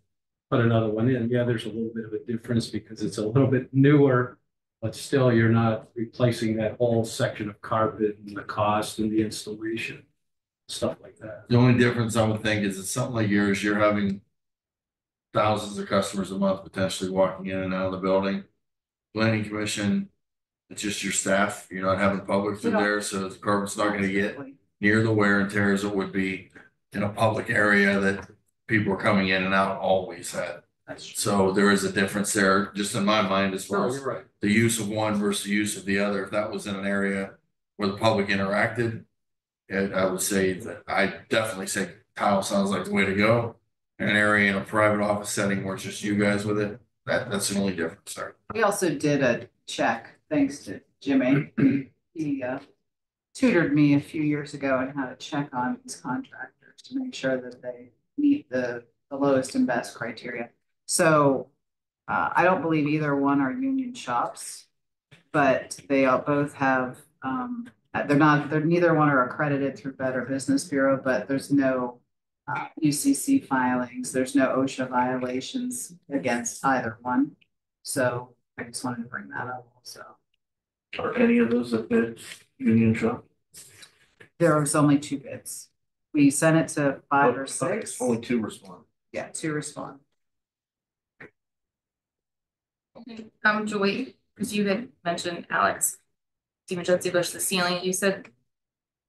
put another one in. Yeah, there's a little bit of a difference because it's a little bit newer. But still, you're not replacing that whole section of carpet and the cost and the installation, stuff like that.
The only difference I would think is it's something like yours, you're having. Thousands of customers a month potentially walking in and out of the building. Planning commission, it's just your staff, you're not having public through there, so the carpet's not gonna get near the wear and tear as it would be. In a public area that people are coming in and out always had. So there is a difference there, just in my mind, as far
No,
as
right.
the use of one versus the use of the other, if that was in an area where the public interacted. And I would say that I definitely say tile sounds like the way to go. In An area in a private office setting where it's just you guys with it, that that's the only difference there.
We also did a check, thanks to Jimmy. He uh, tutored me a few years ago on how to check on these contractors to make sure that they meet the, the lowest and best criteria. So uh, I don't believe either one are union shops, but they both have, um, they're not, they're neither one are accredited through Better Business Bureau, but there's no uh, UCC filings, there's no OSHA violations against either one. So I just wanted to bring that up also.
Are any of those a bid union shop?
There was only two bids. We sent it to five or
Okay,
six.
Only two respond.
Yeah, two respond.
Okay, um, Joy, because you had mentioned Alex. Stephen Jonesy Bush, the ceiling, you said.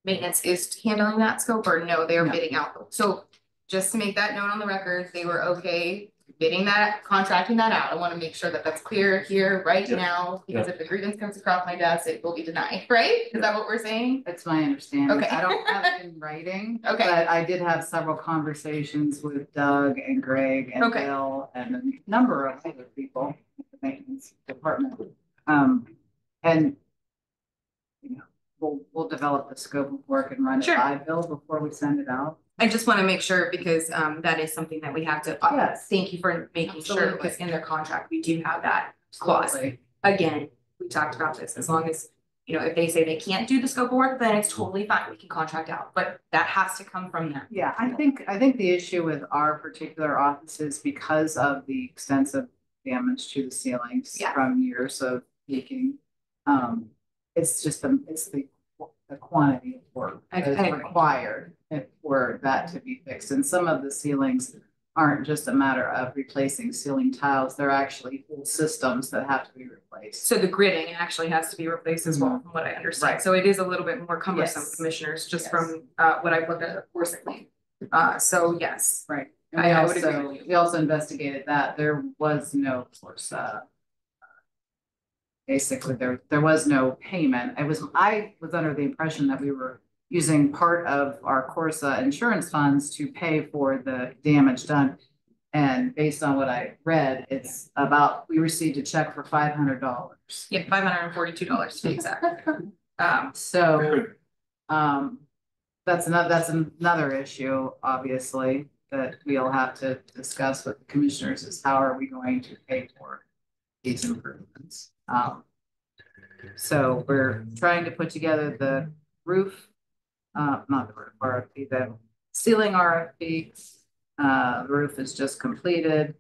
Maintenance is handling that scope or no, they are
No.
bidding out, so just to make that known on the record, they were okay. Bidding that, contracting that out, I wanna make sure that that's clear here right
Yeah.
now, because if the grievance comes across my desk, it will be denied, right? Is that what we're saying?
That's my understanding.
Okay.
I don't have it in writing.
Okay.
But I did have several conversations with Doug and Greg and
Okay.
Bill and a number of other people in the maintenance department. Um, and you know, we'll, we'll develop the scope of work and run it
Sure.
by Bill before we send it out.
I just wanna make sure because um that is something that we have to, uh,
Yes.
thank you for making sure, because in their contract, we do have that clause.
Absolutely.
again, we talked about this, as long as, you know, if they say they can't do the scope of work, then it's totally fine, we can contract out, but that has to come from them.
Yeah, I think, I think the issue with our particular office is because of the extensive damage to the ceilings
Yeah.
from years of leaking. Um, it's just the, it's the, the quantity of work
I-
that is required for that to be fixed. And some of the ceilings aren't just a matter of replacing ceiling tiles, they're actually whole systems that have to be replaced.
So the gridding actually has to be replaced as well, from what I understand.
Right.
So it is a little bit more cumbersome,
Yes.
commissioners, just
Yes.
from uh what I've looked at, of course, Uh, so yes,
Right. And
I-
we
I
also, we also investigated that. There was no, of course, uh. Basically, there, there was no payment. I was, I was under the impression that we were using part of our CORSA insurance funds to pay for the damage done. And based on what I read, it's about, we received a check for five hundred dollars.
yeah, five hundred and forty-two dollars to be exact. Um,
So, um, that's another, that's another issue, obviously, that we'll have to discuss with the commissioners is how are we going to pay for these improvements? Um, so we're trying to put together the roof, uh, not the roof RFP, the ceiling RFP. Uh, the roof is just completed.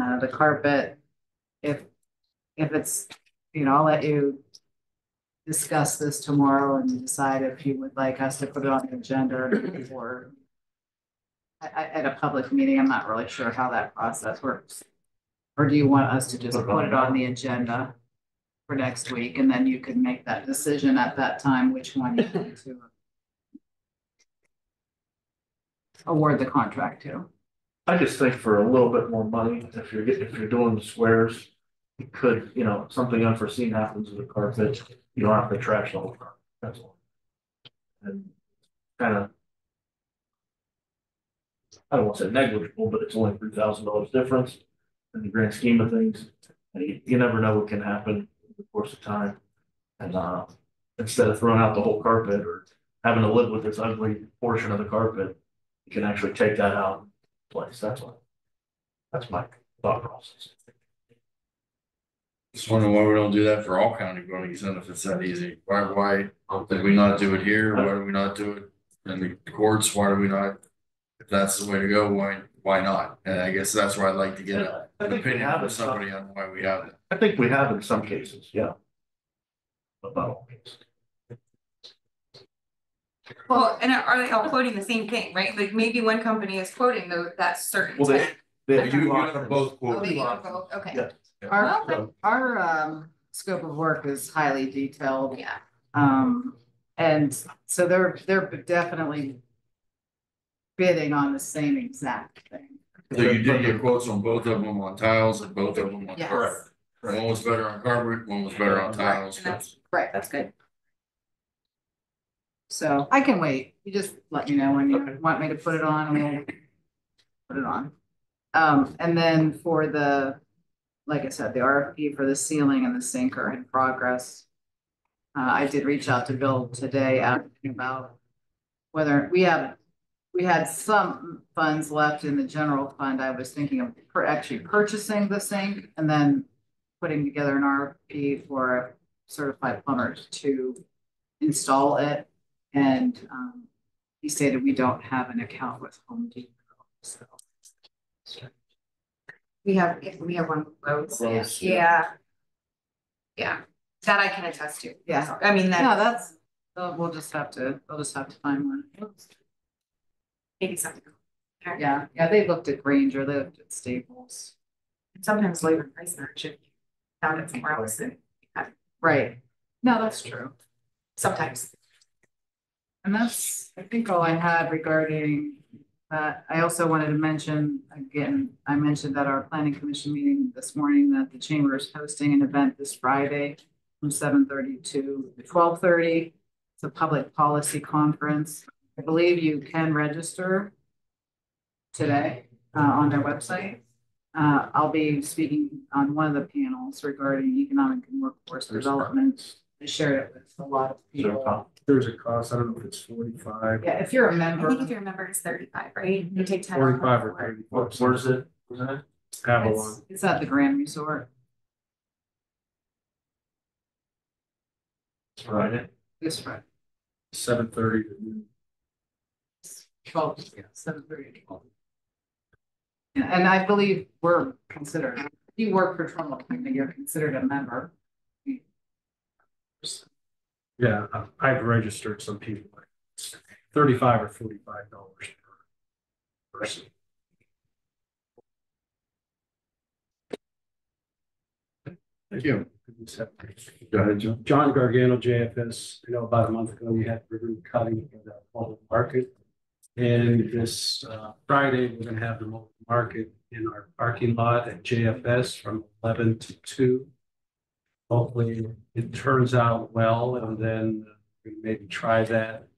Uh, the carpet, if, if it's, you know, I'll let you discuss this tomorrow and decide if you would like us to put it on the agenda or at, at a public meeting. I'm not really sure how that process works. Or do you want us to just put it on the agenda for next week and then you can make that decision at that time, which one you want to award the contract to?
I just think for a little bit more money, if you're getting, if you're doing the squares. You could, you know, something unforeseen happens with the carpet, you don't have to trash the whole carpet, that's all. And kind of. I don't want to say negligible, but it's only three thousand dollars difference in the grand scheme of things. You, you never know what can happen in the course of time. And, uh, instead of throwing out the whole carpet or having to live with this ugly portion of the carpet. You can actually take that out and place, that's all. That's my thought process.
Just wondering why we don't do that for all county buildings, and if it's that easy, why, why did we not do it here, why do we not do it in the courts, why do we not? If that's the way to go, why, why not, and I guess that's where I'd like to get a-
I
an
think we
opinion
have
from
it,
somebody on why we have it.
I think we have in some cases, yeah. But not all cases.
well, and are they all quoting the same thing, right? Like maybe one company is quoting though, that certain.
Well, they,
tech.
they
You, you
two
gotta
options.
both
Oh,
quote.
they even go, okay,
Yeah.
Our,
Well,
our, um, scope of work is highly detailed.
yeah,
Um, and so they're, they're definitely bidding on the same exact thing.
So you did get quotes on both of them on tiles and both of them on
Yes.
carpet. One was better on carpet, one was better on tiles.
and that's-
Right.
that's good.
So I can wait. You just let me know when
Okay.
you want me to put it on and we'll put it on. Um, and then for the, like I said, the RFP for the ceiling and the sink are in progress. Uh, I did reach out to Bill today asking about whether we have, we had some funds left in the general fund. I was thinking of per, actually purchasing the sink and then putting together an RFP for a certified plumber to install it. And um, he stated we don't have an account with Home Depot, so.
We have, we have one of
Close,
yeah. Yeah, that I can attest to.
Yeah.
I mean,
No,
that,
that's, uh, we'll just have to, we'll just have to find one.
Maybe something.
Yeah, yeah, they looked at Grainger, they looked at Staples.
Sometimes labor price match if you found it somewhere else, and
Right. No, that's true.
sometimes.
And that's, I think all I had regarding that. I also wanted to mention, again, I mentioned at our planning commission meeting this morning that the chamber is hosting an event this Friday from seven thirty to twelve thirty. It's a public policy conference. I believe you can register today uh, on their website. Uh, I'll be speaking on one of the panels regarding economic and workforce development. I shared it with a lot of
Is there a
people.
There's a cost, I don't know if it's forty-five,
Yeah, if you're a
I
member.
think if you remember, it's thirty-five, right? You take ten. off
forty-five or
for it.
thirty.
Where- Where's it? Where's it?
Avalon.
It's, it's at the Grand Resort.
It's Friday.
This Friday,
seven thirty to noon
twelve, seven thirty to twelve. And I believe we're considered, if you work for Trumbull County, you're considered a member.
Yeah, I've- I've registered some people, it's thirty-five or forty-five dollars per person.
Thank you. Go ahead, John.
John Gargano, JFS, you know, about a month ago, you had ribbon cutting at the market. And this uh Friday, we're gonna have the mobile market in our parking lot at JFS from eleven to two. Hopefully, it turns out well, and then we maybe try that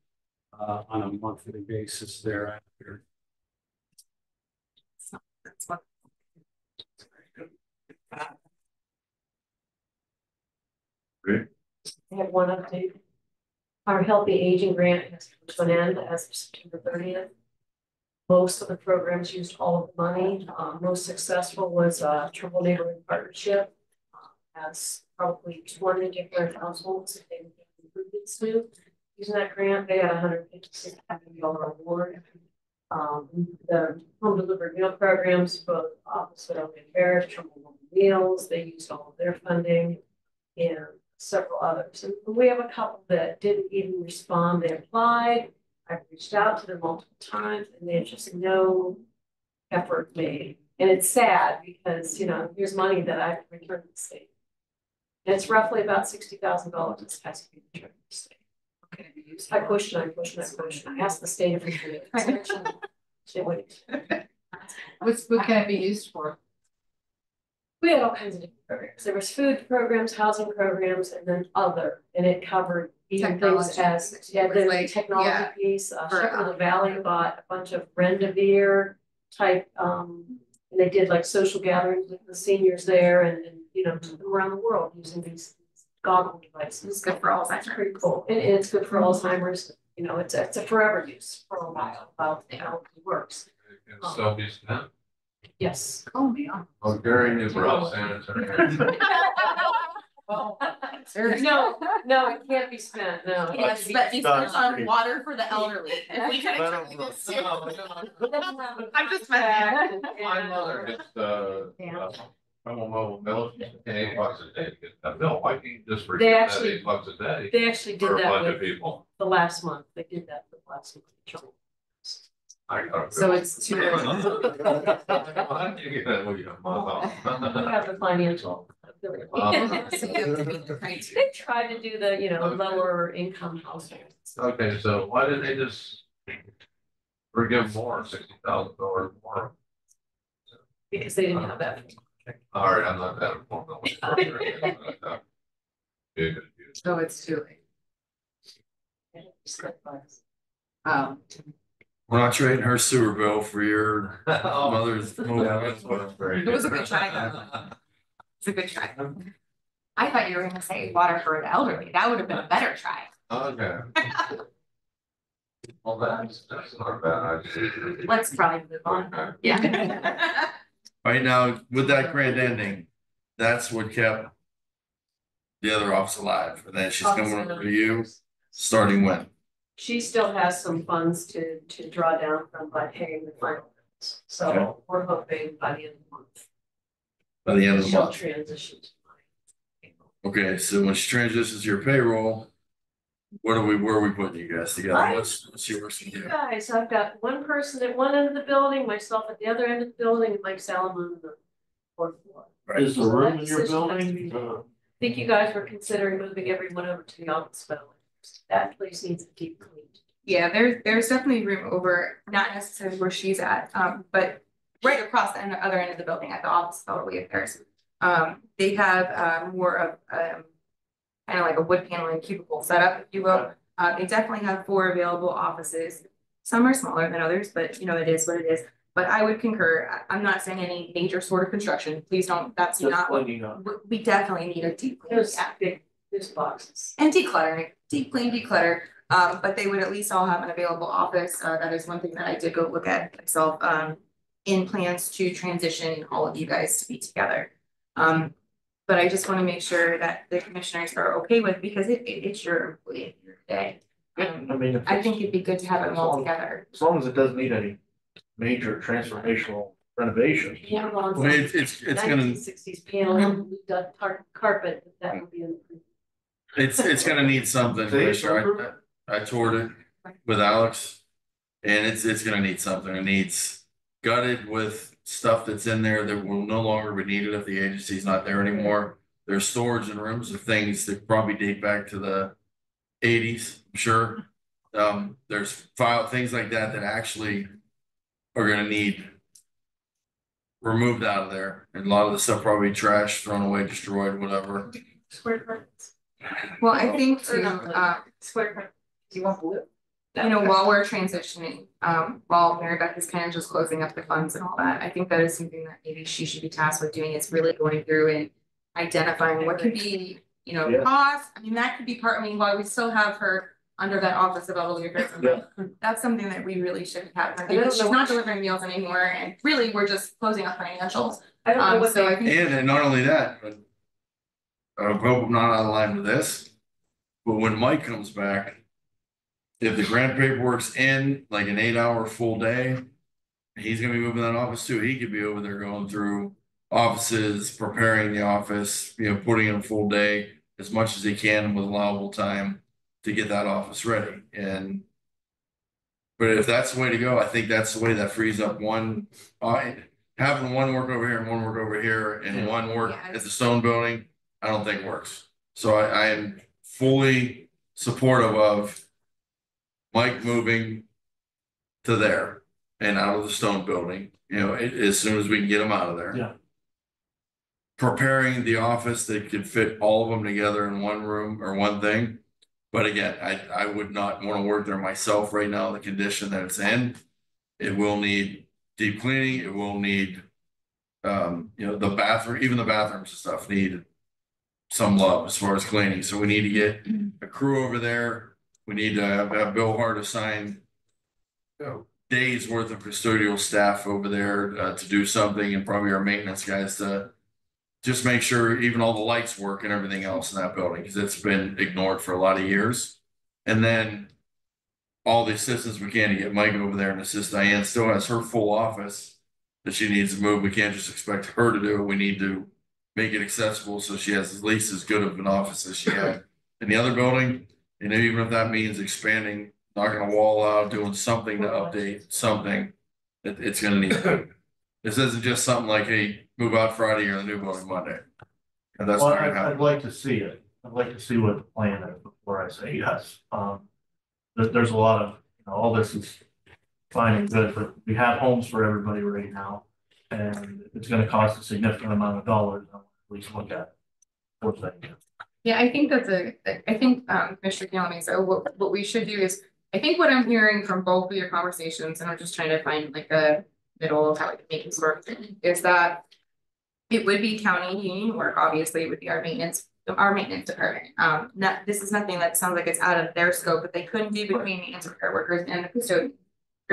uh on a monthly basis thereafter.
That's what-
I have one update. Our healthy aging grant has come to an end as of September thirtieth. Most of the programs used all of the money. Uh, most successful was uh Trumbull Neighborhood Partnership. uh, Has probably twenty different households that they can improvements to. Using that grant, they had a hundred fifty-six thousand dollar award. Um, the home delivered meal programs, both Office of Trumbull Home Meals, they used all of their funding. And several others. And we have a couple that didn't even respond. They applied. I've reached out to them multiple times and they just no effort made. And it's sad because, you know, here's money that I have to return to the state. And it's roughly about sixty thousand dollars this has to be returned to the state.
Okay,
I pushed and I pushed and I pushed. and I asked the state if we could.
What's, what can it be used for?
We had all kinds of different programs. There was food programs, housing programs, and then other, and it covered even things
Technology.
as, yeah, the
like,
technology
yeah,
piece. Uh,
for,
Shepherd the
um,
Valley bought a bunch of Rendezvous type, um, and they did like social gatherings with the seniors there and, and, you know, took them around the world using these goggle devices.
It's good for Alzheimer's.
That's pretty cool. And, and it's good for Alzheimer's, you know, it's, a- it's a forever use for a while, while the how it works.
And still be spent.
Yes.
Oh, man.
Oh, Gary Newbrough sanitary.
No, no, it can't be spent, no. It has to be-
on
water for the elderly.
If we could-
I'm just
mad.
My mother gets the, uh, from a mobile bill, Eight bucks a day. Bill, why can't you just
They
forget that
actually-
eight bucks a day
They actually did that with
people?
the last month, they did that for the last month.
I gotta
So
go.
it's too.
How do you get that when you have a month
We have the financial. They tried to do the, you know, lower income households.
Okay, so why did they just forgive more, sixty thousand dollars more?
Because they didn't have that.
All right, I'm not that informed. on what's going on. Big confused.
So it's too late. Um,
We're not trading her sewer bill for your
Oh,
mother's.
yeah, that's what
It was a good
try,
try, it's a good try. I thought you were gonna say water for the elderly. That would have been a better try.
Okay. Well, that's, that's not a bad idea.
Let's probably move on. Yeah.
Right now, with that grand ending, that's what kept the other office alive, and then she's oh, coming over to you, starting when?
She still has some funds to, to draw down from by paying the final. bills. So we're hoping by the end of the month.
By the end of the
She'll
month.
transition to mine.
Okay, so when she transitions to your payroll, what are we, where are we putting you guys together?
I-
What's, what's yours to
You
do?
guys, I've got one person at one end of the building, myself at the other end of the building, and Mike Salamone on the fourth floor. Right.
Is the room in your
decision has to be
building?
I think you guys were considering moving everyone over to the office building. That place needs a deep clean.
Yeah, there's, there's definitely room over, not necessarily where she's at, um, but right across the end- other end of the building at the office elderly affairs. Um, they have, uh, more of, um, kind of like a wood paneling cubicle setup, if you will. Uh, they definitely have four available offices. Some are smaller than others, but you know, it is what it is. But I would concur, I, I'm not saying any major sort of construction, please don't, that's
Just
not, what-
cleaning up.
we, we definitely need a deep clean,
There's
yeah
big, there's boxes.
and decluttering, deep clean, declutter. Um, but they would at least all have an available office. Uh, that is one thing that I did go look at myself, um, in plans to transition all of you guys to be together. Um, but I just want to make sure that the commissioners are okay with, because it, it- it's your employee at of the day. Um,
I mean,
I think it'd be good to have them all together.
as long as it doesn't need any major transformational renovations.
Yeah, well,
Well, it's, it's, it's gonna,
Nineteen sixties panel, done tar- carpet, that would be in.
It's, it's gonna need something,
See,
Commissioner. I, I toured it with Alex. And it's, it's gonna need something. It needs gutted with stuff that's in there that will no longer be needed if the agency's not there anymore. There's storage and rooms of things that probably date back to the eighties, I'm sure. Um, there's file, things like that that actually are gonna need removed out of there, and a lot of the stuff probably trash, thrown away, destroyed, whatever.
Square footage.
Well, I think
Or
too,
not
uh,
Square
do you want blue? You know, while we're transitioning, um, while Mary Beth is kind of just closing up the funds and all that, I think that is something that maybe she should be tasked with doing, is really going through and identifying what could be, you know,
Yeah.
cost, I mean, that could be part, I mean, while we still have her under that office of elderly affairs.
Yeah.
That's something that we really should have, her
don't
because she's not
what-
delivering meals anymore, and really, we're just closing up financials.
I don't know
Um,
what
so I
they,
think.
And, and not only that, but. I hope I'm not out of line with this, but when Mike comes back. If the grant paperwork's in, like an eight hour full day. He's gonna be moving that office too, he could be over there going through offices, preparing the office, you know, putting in a full day. As much as he can with allowable time to get that office ready and. But if that's the way to go, I think that's the way that frees up one, uh, having one work over here and one work over here and one work at the stone building, I don't think works. So I, I am fully supportive of Mike moving to there and out of the stone building, you know, a- as soon as we can get him out of there.
Yeah.
Preparing the office that could fit all of them together in one room or one thing. But again, I, I would not wanna work there myself right now, the condition that it's in. It will need deep cleaning, it will need. Um, you know, the bathroom, even the bathrooms and stuff need. Some love as far as cleaning, so we need to get a crew over there, we need to have, have Bill Hart assign. you know, days worth of custodial staff over there, uh, to do something and probably our maintenance guys to. Just make sure even all the lights work and everything else in that building, cause it's been ignored for a lot of years. And then. All the assistants we can to get Mike over there and assist Diane still has her full office. That she needs to move, we can't just expect her to do it, we need to make it accessible, so she has at least as good of an office as she had. In the other building, and even if that means expanding, knocking a wall out, doing something to update something. It, it's gonna need. This isn't just something like, hey, move out Friday or the new building Monday. And that's
Well,
not
I'd, I'd like to see it. I'd like to see what the plan is before I say yes. Um. There's a lot of, you know, all this is fine and good, but we have homes for everybody right now. And it's gonna cost a significant amount of dollars, at least look at. What's that?
Yeah, I think that's a, I think, um, Mr. Gillum, so what, what we should do is, I think what I'm hearing from both of your conversations, and I'm just trying to find like a middle of how we can make this work, is that it would be county union work, obviously, it would be our maintenance, our maintenance department. Um, not, this is nothing that sounds like it's out of their scope, but they couldn't do between the maintenance repair workers and the custodian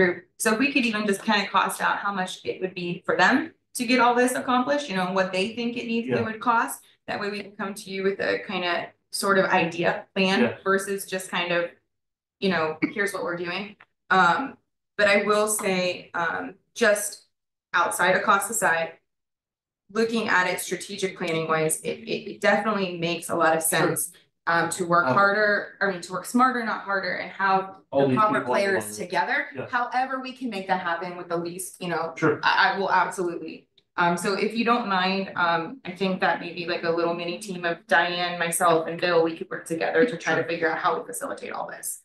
group. So if we could even just kind of cost out how much it would be for them to get all this accomplished, you know, what they think it needs,
Yeah.
it would cost. That way we can come to you with a kind of sort of idea plan
Yeah.
versus just kind of, you know, here's what we're doing. Um, but I will say, um, just outside of cost aside. Looking at it strategic planning wise, it, it, it definitely makes a lot of sense. Um, to work
Um,
harder, I mean, to work smarter, not harder, and have
All
the
these
proper
people
players together.
Yeah.
However, we can make that happen with the least, you know,
Sure.
I, I will absolutely. Um, so if you don't mind, um, I think that maybe like a little mini team of Diane, myself and Bill, we could work together to try to figure out how we facilitate all this.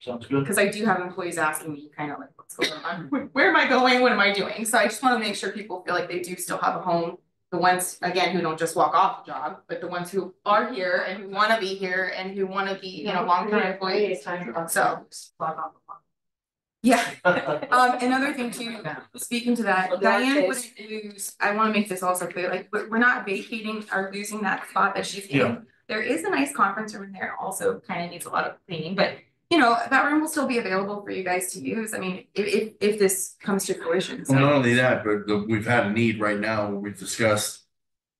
Sounds good.
Cause I do have employees asking me kind of like, what's going on? Where- Where am I going? What am I doing? So I just wanna make sure people feel like they do still have a home. The ones, again, who don't just walk off the job, but the ones who are here and who wanna be here and who wanna be, you know, long-term employees. So, yeah. Um, another thing too, speaking to that, Diane wouldn't lose, I wanna make this also clear, like, we're, we're not vacating or losing that spot that she's
Yeah.
in. There is a nice conference room in there, also kind of needs a lot of cleaning, but, you know, that room will still be available for you guys to use, I mean, if, if, if this comes to fruition,
Well, not only that, but the- we've had a need right now, we've discussed.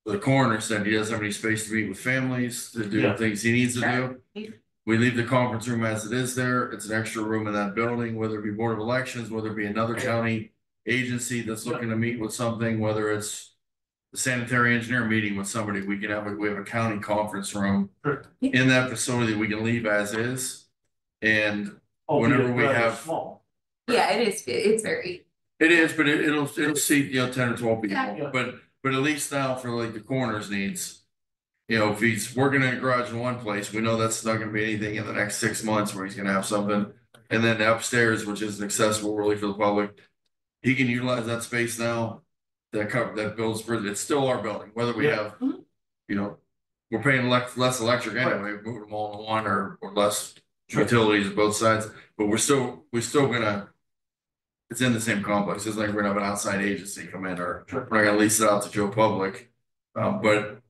The coroner said he doesn't have any space to meet with families, to do
Yeah.
things he needs to do. We leave the conference room as it is there, it's an extra room in that building, whether it be Board of Elections, whether it be another county. Agency that's looking to meet with something, whether it's. The sanitary engineer meeting with somebody, we can have, a we have a county conference room.
Sure.
In that facility, we can leave as is. And
Albeit
Whenever we
rather
have-
Small.
Yeah, it is, it's very,
It is, but it, it'll, it'll seat, you know, ten or twelve
Yeah.
but, but at least now for like the coroner's needs. You know, if he's working in a garage in one place, we know that's not gonna be anything in the next six months where he's gonna have something. And then upstairs, which isn't accessible really for the public, he can utilize that space now. That cover, that builds for, it's still our building, whether we
Yeah.
have, mm-hmm. you know. We're paying less, less electric anyway, moving them all to one or, or less utilities both sides, but we're still, we're still gonna. It's in the same complex, it's like we're gonna have an outside agency come in, or we're not gonna lease it out to Joe Public. Um, but,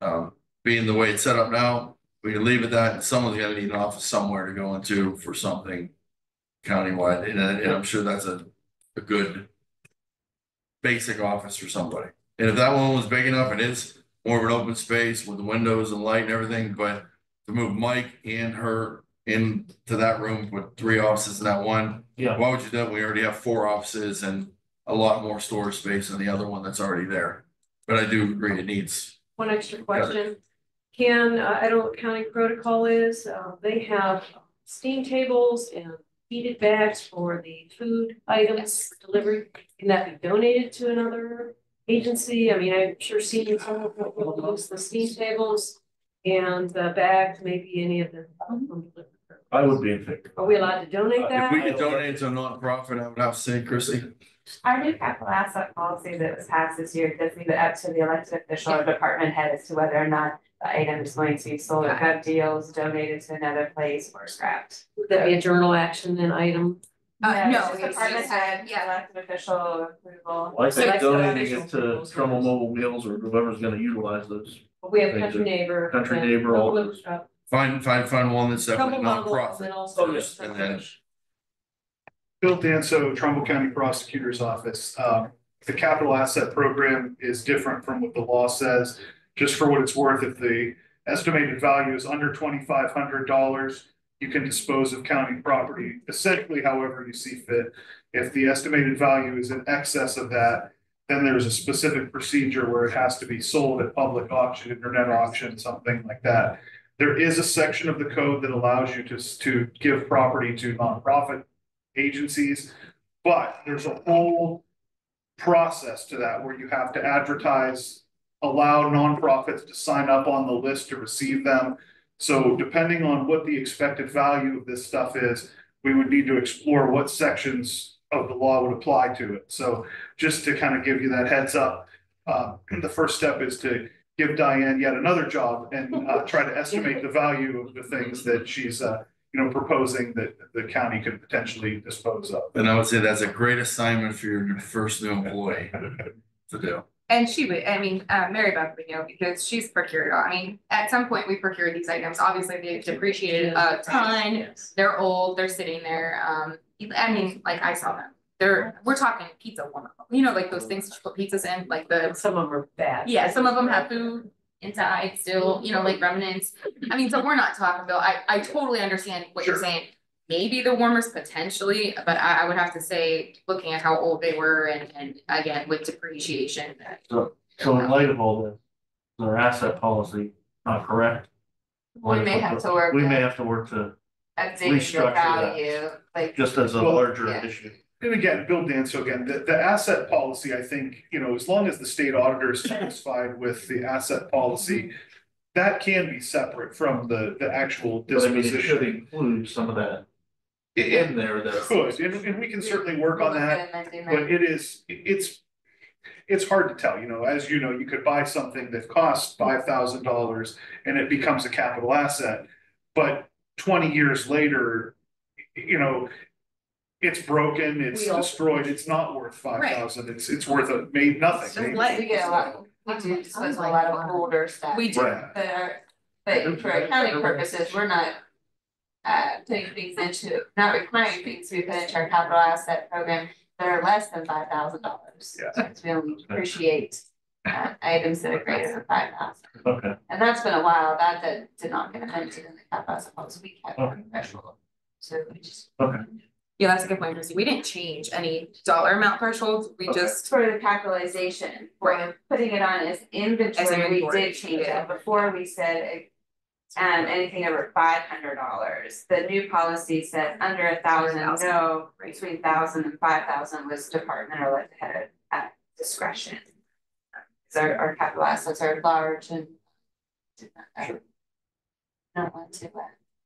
um, being the way it's set up now, we can leave it that, and someone's gonna need an office somewhere to go into for something. Countywide, and, and I'm sure that's a, a good. Basic office for somebody, and if that one was big enough, it is more of an open space with the windows and light and everything, but. To move Mike and her into that room with three offices in that one,
Yeah,
why would you do that? We already have four offices and a lot more storage space than the other one that's already there. But I do agree it needs,
One extra question. Can, uh, I don't know what county protocol is, uh, they have steam tables and heated bags for the food items delivered. Can that be donated to another agency? I mean, I'm sure senior center will use the steam tables and the bags, maybe any of the.
I would be in favor.
Are we allowed to donate that?
if
that?
we could donate to a nonprofit, I would have to say, Chrissy.
Our new capital asset policy that was passed this year does leave it up to the elected official or department head as to whether or not the item is going to be sold at GovDeals, donated to another place or scrapped.
Would that be a journal action and item?
Uh,
Yeah,
no,
it's just
it's
Department
just-
head,
yeah.
elected official approval.
Well, I think
Select
donating it
official
to Trumbull Mobile Meals or whoever's gonna utilize those.
We have
Things
country neighbor.
Country
and
Neighbor, all
Trumbull
those.
Liquor Shop,
Find, find, find one that's definitely
Trumbull Mobile, and
nonprofit
then also.
first, and then.
Bill Danso, Trumbull County Prosecutor's Office. Um, the capital asset program is different from what the law says. Just for what it's worth, if the estimated value is under twenty-five hundred dollars, you can dispose of county property essentially however you see fit. If the estimated value is in excess of that, then there's a specific procedure where it has to be sold at public auction, internet auction, something like that. There is a section of the code that allows you to, to give property to nonprofit agencies. But there's a whole process to that where you have to advertise, allow nonprofits to sign up on the list to receive them. So depending on what the expected value of this stuff is, we would need to explore what sections of the law would apply to it. So just to kind of give you that heads up, uh, the first step is to give Diane yet another job and uh, try to estimate the value of the things that she's uh, you know, proposing that the county could potentially dispose of.
And I would say that's a great assignment for your first new employee to do.
And she would, I mean, uh, Mary Beth would know because she's procured, I mean, at some point we procured these items, obviously they've depreciated a ton.
Yes.
They're old, they're sitting there, um, I mean, like I saw them, they're, we're talking pizza one of them, you know, like those things that you put pizzas in, like the.
Some of them are bad.
Yeah, some of them have food inside still, you know, like remnants, I mean, so we're not talking about, I, I totally understand what you're saying. Maybe the warmers potentially, but I, I would have to say, looking at how old they were and, and again, with depreciation, that.
So in light of all this, our asset policy not correct.
We may have to work
We may have to work to,
updating the
restructure that.
like.
just as a
Well,
larger
yeah.
issue.
And again, Bill Danso again, the, the asset policy, I think, you know, as long as the state auditor is satisfied with the asset policy. That can be separate from the, the actual
But I mean, it should
disposition.
include some of that
It,
in there
it
that's.
could, and, and we can certainly work on that. But it is, it's, it's hard to tell, you know, as you know, you could buy something that costs five thousand dollars and it becomes a capital asset. But twenty years later, you know, it's broken, it's
We all-
destroyed, it's not worth five thousand, it's, it's worth a, made nothing.
Just
maybe.
let-
We get a lot, we do dispose of a lot of older stuff.
We do.
Right.
That are, but for accounting purposes, we're not. Uh, putting things into, not requiring things to be put into our capital asset program that are less than five thousand dollars.
Yeah.
We only appreciate uh items that are greater than five thousand.
Okay,
And that's been a while, that did, did not get amended in the capital asset policy, we kept
Okay.
it threshold. So we just.
Okay.
Yeah, that's a good point, Chrissy. We didn't change any dollar amount thresholds. We
Okay.
just,
For the capitalization,
Right.
for putting it on as inventory, we
inventory,
did change
yeah.
it, before we said. Um, anything over five hundred dollars, the new policy said under a thousand,
thousand.
no, between thousand and five thousand was department or like head at discretion. 'Cause our, our capital assets are large and I Don't want to uh,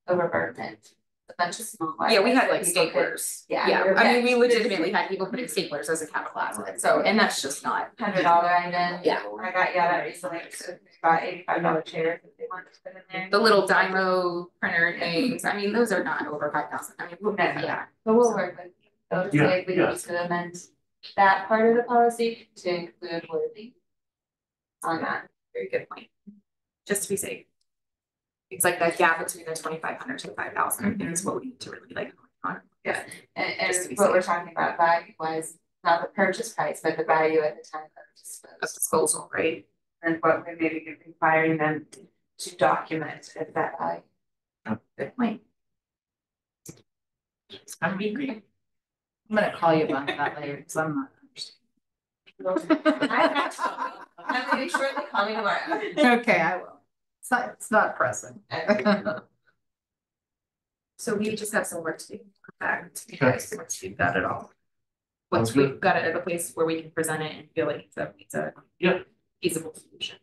overburden it, a bunch of small.
Yeah, we had like
people
staplers.
Yeah.
Yeah, I mean, we legitimately had people putting staplers as a capital asset, so, and that's just not.
Hundred dollar item.
Yeah.
I got yeah at recently, so about eighty-five dollar chairs that they wanted to put in there.
The little Dymo printer things, I mean, those are not over five thousand, I mean, we'll-
No.
yeah.
But we'll work with you, so to
Yeah,
say we
yeah.
need to amend that part of the policy to include worthy. On that.
Very good point. Just to be safe. It's like that gap between the twenty-five hundred to the five thousand is what we need to really like. on.
Yeah. And,
Just to be
and what we're talking about value was not the purchase price, but the value at the time of
Of
disposal.
disposal, right?
And what we maybe be requiring them to document at that value.
Good point.
I'm being. I'm gonna call you about that later, because I'm not.
I'm gonna be shortly calling tomorrow.
Okay, I will. It's not, it's not pressing.
So we just have some work to do, back to you guys, once we've got it all. Once
Sounds good.
we've got it at a place where we can present it and feel like it's a, it's a.
Yeah.
Feasible solution.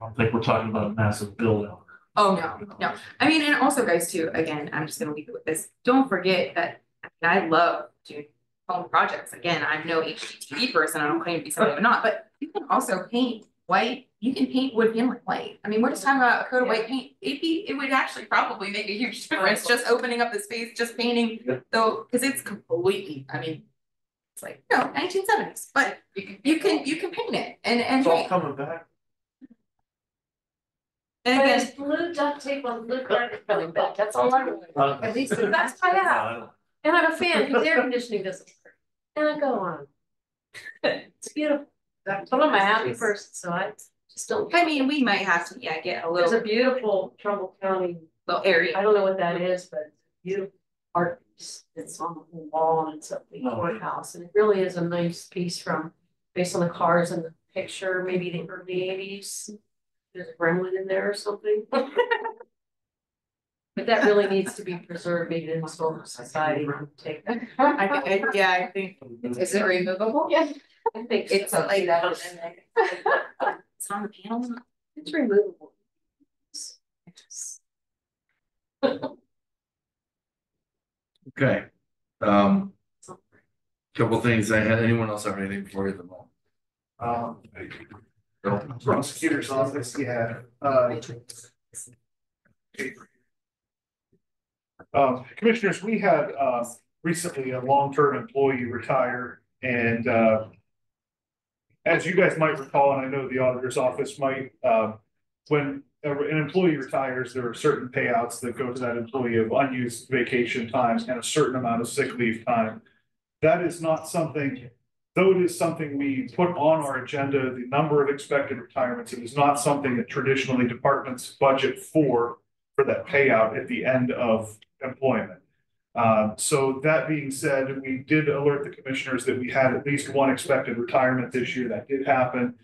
I don't think we're talking about a massive build out.
Oh, no, no, I mean, and also guys too, again, I'm just gonna leave it with this, don't forget that, I mean, I love doing home projects, again, I'm no HGTV person, I don't claim to be somebody I'm not, but you can also paint white, you can paint wood paneling white, I mean, we're just talking about a coat of white paint, it'd be, it would actually probably make a huge difference, just opening up the space, just painting,
Yeah.
though, cause it's completely, I mean, it's like, no, nineteen seventies, but you can, you can paint it, and, and
It's all coming back.
and
But
again,
it's blue duct tape on blue carpet coming back, that's all I'm.
Uh,
At least that's my out. And I'm a fan, because air conditioning doesn't work. And I go on. It's beautiful. That's one of my happy person, so I just don't.
I mean, we might have to, yeah, get a little.
There's a beautiful Trumbull County,
little area.
I don't know what that is, but it's a beautiful art piece. It's on the wall and it's up the
Oh.
courthouse. And it really is a nice piece from, based on the cars in the picture, maybe the early eighties. There's a gremlin in there or something. But that really needs to be preserved, maybe in the historical society, to take.
I think, I- yeah, I think, is it removable?
Yeah, I think
It's
so.
like-
that was in there.
It's on the panel.
It's removable.
Okay, um. Couple things, I had, anyone else have anything for you at the moment?
Um,
No?
prosecutor's office, yeah, uh. Um, commissioners, we had, uh, recently a long-term employee retire and, uh. As you guys might recall, and I know the auditor's office might, uh, when an employee retires, there are certain payouts that go to that employee of unused vacation times and a certain amount of sick leave time. That is not something, though it is something we put on our agenda, the number of expected retirements, it is not something that traditionally departments budget for, for that payout at the end of employment. Uh, so that being said, we did alert the commissioners that we had at least one expected retirement this year. That did happen.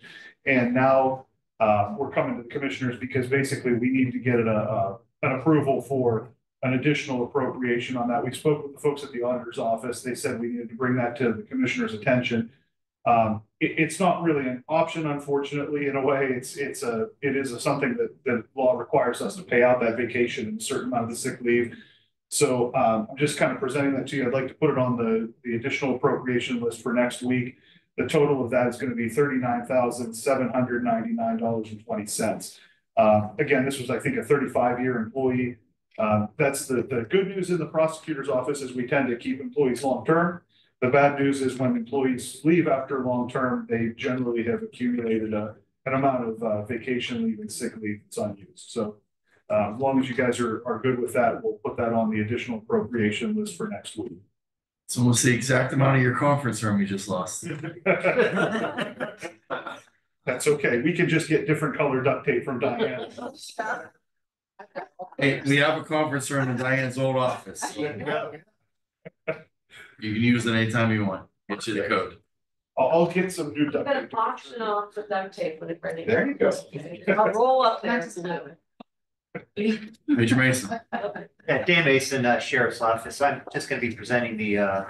And now, uh, we're coming to the commissioners because basically we need to get a, a, an approval for an additional appropriation on that. We spoke with the folks at the auditor's office. They said we needed to bring that to the commissioner's attention. Um, it, it's not really an option, unfortunately, in a way. It's, it's a, it is a something that, the law requires us to pay out that vacation and a certain amount of the sick leave. So, um, I'm just kind of presenting that to you. I'd like to put it on the, the additional appropriation list for next week. The total of that is be dollars and twenty cents. Uh, again, this was, I think, a thirty-five year employee. Um, that's the, the good news in the prosecutor's office is we tend to keep employees long-term. The bad news is when employees leave after long-term, they generally have accumulated a, an amount of, uh, vacation leave and sick leave that's unused. So, uh, as long as you guys are, are good with that, we'll put that on the additional appropriation list for next week.
It's almost the exact amount of your conference room you just lost.
That's okay. We can just get different color duct tape from Diane.
Hey, we have a conference room in Diane's old office. You can use it anytime you want. Get you the code.
I'll, I'll get some new duct
Got an
tape.
option off the duct tape when it ready.
There you go.
I'll roll up there.
Major Mason.
Yeah, Dan Mason, uh, Sheriff's Office. I'm just gonna be presenting the, uh,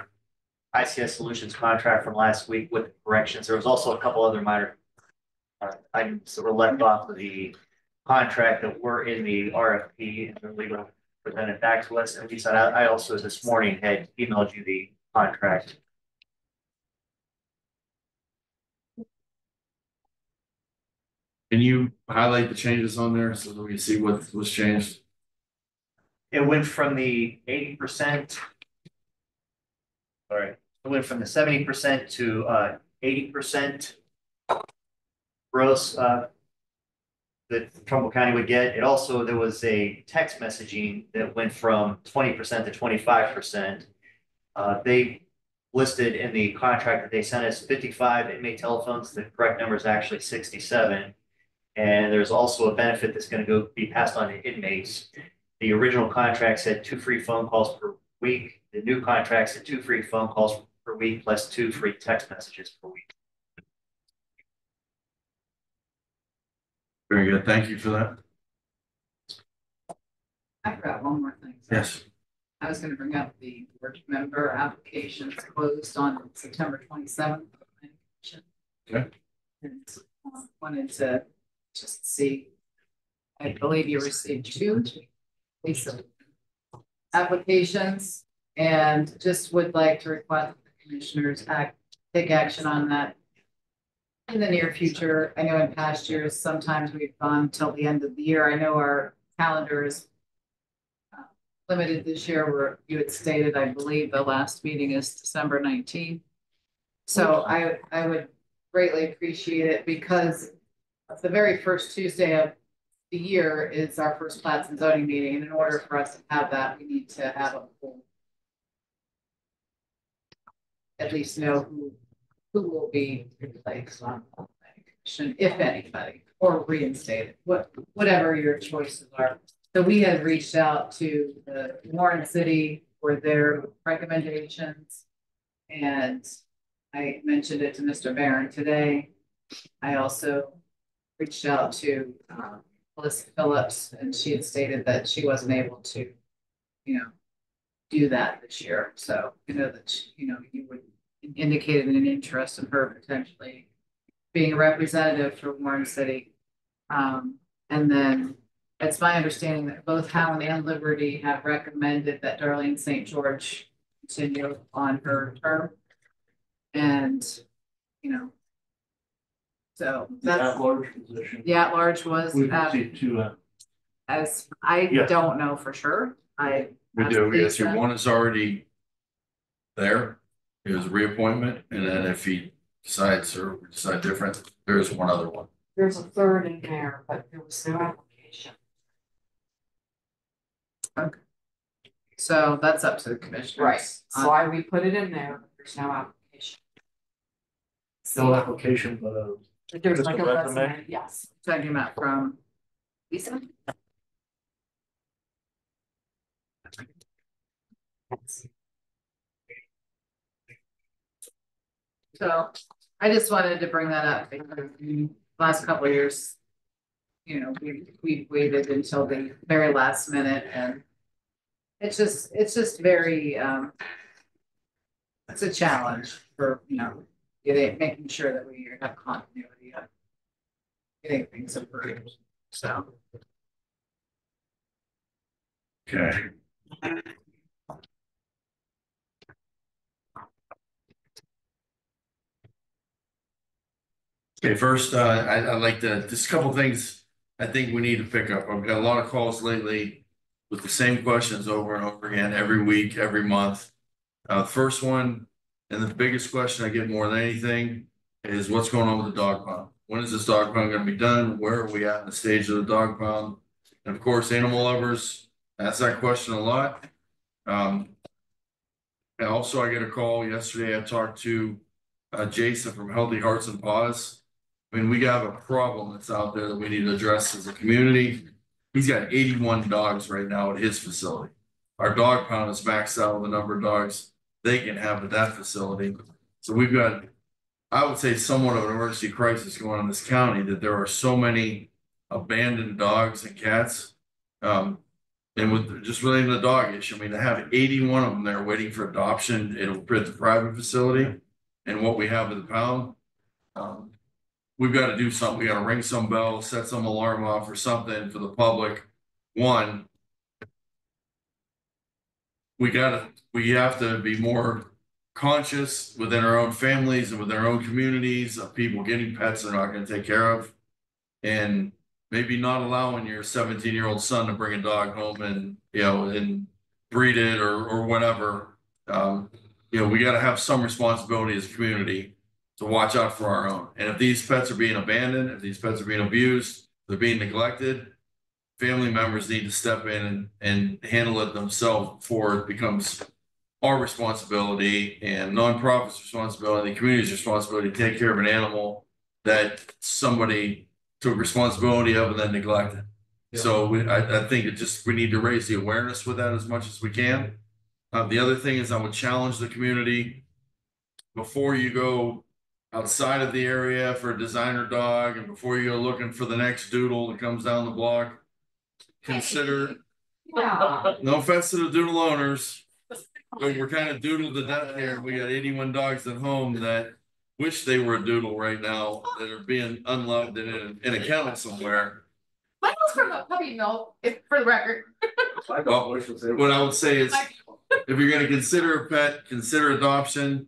ICS Solutions contract from last week with corrections. There was also a couple other minor uh, items that were left off of the contract that were in the RFP and the legal presented back to us. And we said, I, I also this morning had emailed you the contract.
Can you highlight the changes on there so that we can see what was changed?
It went from the eighty percent. Sorry, it went from the seventy percent to uh eighty percent. Gross uh. That Trumbull County would get. It also, there was a text messaging that went from twenty percent to twenty-five percent. Uh, they listed in the contract that they sent us fifty-five inmate telephones. The correct number is actually sixty-seven. And there's also a benefit that's gonna go be passed on to inmates. The original contract said two free phone calls per week. The new contract said two free phone calls per week plus two free text messages per week.
Very good. Thank you for that.
I forgot one more thing.
Yes.
I was gonna bring up the board member applications closed on September twenty seventh.
Okay.
Wanted to just see. I believe you received two. Lisa. Applications and just would like to request the commissioners act, take action on that. In the near future, I know in past years, sometimes we've gone till the end of the year. I know our calendar is uh, limited this year where you had stated, I believe the last meeting is December nineteenth. So I, I would greatly appreciate it because the very first Tuesday of the year is our first plats and zoning meeting, and in order for us to have that, we need to have a full at least know who, who will be replaced on the commission, if anybody, or reinstated, what, whatever your choices are. So we had reached out to the Warren City for their recommendations. And I mentioned it to Mr. Barron today. I also reached out to, um, Melissa Phillips, and she had stated that she wasn't able to, you know, do that this year, so, you know, that, she- you know, you would indicated an interest in her potentially being a representative for Warren City. Um, and then it's my understanding that both Howland and Liberty have recommended that Darlene St. George continue on her term. And, you know. So that's,
At-large position.
the at-large was,
We've
uh,
received two, uh,
as, I
Yeah.
don't know for sure, I.
We do, we
Lisa.
got. One is already there. It was a reappointment, and then if he decides or we decide different, there's one other one.
There's a third in there, but there was no application.
Okay, So that's up to the commissioners.
Right,
on-
so I, we put it in there, but there's no application.
no application, but uh.
There's
Just
like
a
a
resume?
resume, yes.
Talking about from Lisa? So I just wanted to bring that up because the last couple of years. You know, we we waited until the very last minute and. It's just, it's just very um. It's a challenge for, you know, getting, making sure that we have continuity of. Getting things approved, so.
Okay. Okay, first, uh, I, I'd like to, just a couple things I think we need to pick up. I've got a lot of calls lately with the same questions over and over again, every week, every month. Uh, first one, and the biggest question I get more than anything is what's going on with the dog pound? When is this dog pound gonna be done? Where are we at in the stage of the dog pound? And of course, animal lovers ask that question a lot. Um. And also I get a call yesterday, I talked to uh Jason from Healthy Hearts and Paws. I mean, we have a problem that's out there that we need to address as a community. He's got eighty-one dogs right now at his facility. Our dog pound is maxed out with the number of dogs they can have at that facility. So we've got, I would say somewhat of an emergency crisis going on in this county that there are so many abandoned dogs and cats. Um, and with just relating to the dog issue, I mean, to have eighty-one of them there waiting for adoption, put the private facility and what we have at the pound. Um, we've got to do something. We got to ring some bell, set some alarm off or something for the public. One. We gotta, we have to be more conscious within our own families and within our own communities of people getting pets they're not gonna take care of. And maybe not allowing your seventeen year old son to bring a dog home and, you know, and breed it or, or whatever. Um, you know, we gotta have some responsibility as a community to watch out for our own. And if these pets are being abandoned, if these pets are being abused, they're being neglected. Family members need to step in and, and handle it themselves before it becomes our responsibility and nonprofits' responsibility, the community's responsibility to take care of an animal that somebody took responsibility of and then neglected. So we, I, I think it just, we need to raise the awareness with that as much as we can. Uh, the other thing is I would challenge the community before you go outside of the area for a designer dog and before you go looking for the next doodle that comes down the block, consider,
Yeah.
no offense to the doodle owners, but we're kind of doodled to death here. We got eighty-one dogs at home that wish they were a doodle right now that are being unloved and in, in a kennel somewhere.
Michael's from the puppy mill, if, for the record.
Well, What I would say is, if you're gonna consider a pet, consider adoption.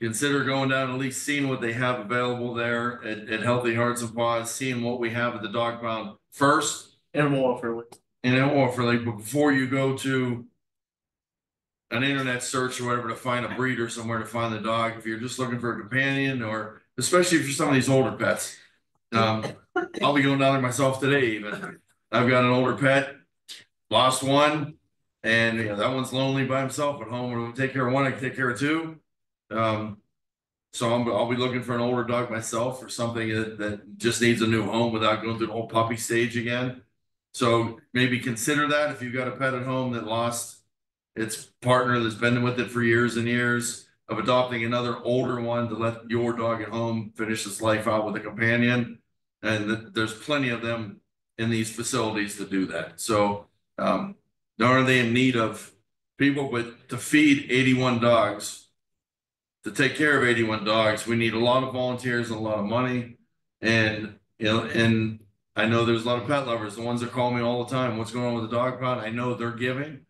Consider going down, at least seeing what they have available there at, at Healthy Hearts and Paws, seeing what we have at the dog pound first.
Animal welfare.
And then offer like, but before you go to. An internet search or whatever to find a breeder somewhere to find the dog, if you're just looking for a companion or especially if you're some of these older pets. Um, I'll be going down there myself today even. I've got an older pet, lost one. And that one's lonely by himself at home. When we take care of one, I can take care of two. Um. So I'm, I'll be looking for an older dog myself or something that, that just needs a new home without going through the whole puppy stage again. So maybe consider that if you've got a pet at home that lost its partner that's been with it for years and years of adopting another older one to let your dog at home finish its life out with a companion. And th- there's plenty of them in these facilities to do that. So um, not are they in need of people, but to feed eighty-one dogs. To take care of eighty-one dogs, we need a lot of volunteers and a lot of money. And, you know, and I know there's a lot of pet lovers, the ones that call me all the time, what's going on with the dog pound? I know they're giving.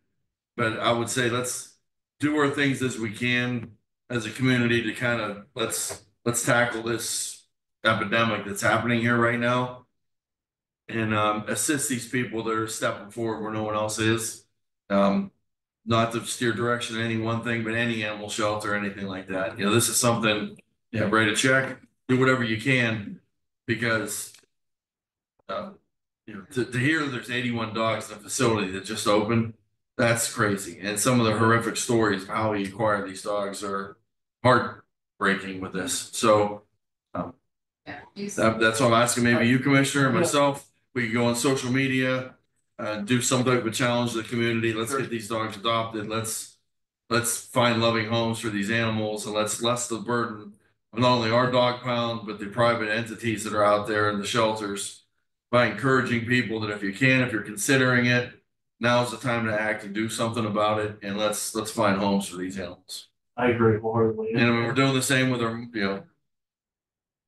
But I would say let's do our things as we can as a community to kind of, let's, let's tackle this epidemic that's happening here right now. And um assist these people that are stepping forward where no one else is. Um, not to steer direction to any one thing, but any animal shelter, anything like that. You know, this is something, yeah, write a check, do whatever you can, because uh, you know, to, to hear there's eighty-one dogs in a facility that just opened, that's crazy. And some of the horrific stories of how he acquired these dogs are heartbreaking with this. So
Yeah.
that, that's what I'm asking, maybe you, Commissioner, and myself, we can go on social media. Uh, do some type of challenge to the community, let's get these dogs adopted, let's. Let's find loving homes for these animals and let's less the burden of not only our dog pound, but the private entities that are out there in the shelters. By encouraging people that if you can, if you're considering it, now's the time to act and do something about it and let's, let's find homes for these animals.
I agree wholeheartedly.
And I mean, we're doing the same with our, you know.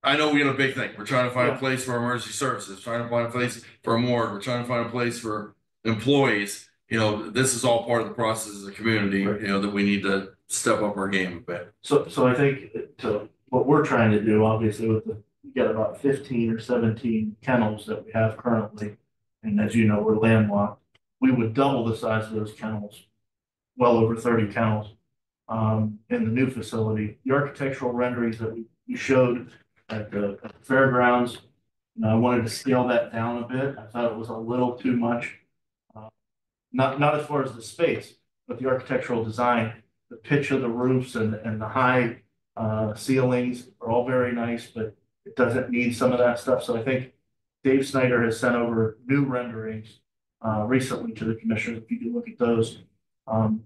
I know we got a big thing. We're trying to find a place for emergency services, trying to find a place for a morgue, we're trying to find a place for employees. You know, this is all part of the process as a community, you know, that we need to step up our game a bit.
So, so I think to, what we're trying to do, obviously with the, got about fifteen or seventeen kennels that we have currently. And as you know, we're landlocked. We would double the size of those kennels. Well over thirty kennels. Um, in the new facility, the architectural renderings that we, we showed at the at the fairgrounds. You know, I wanted to scale that down a bit. I thought it was a little too much. Uh, Not, not as far as the space, but the architectural design the pitch of the roofs and, and the high uh, ceilings are all very nice, but it doesn't need some of that stuff. So I think Dave Snyder has sent over new renderings uh, recently to the commissioners. If you can look at those. Um,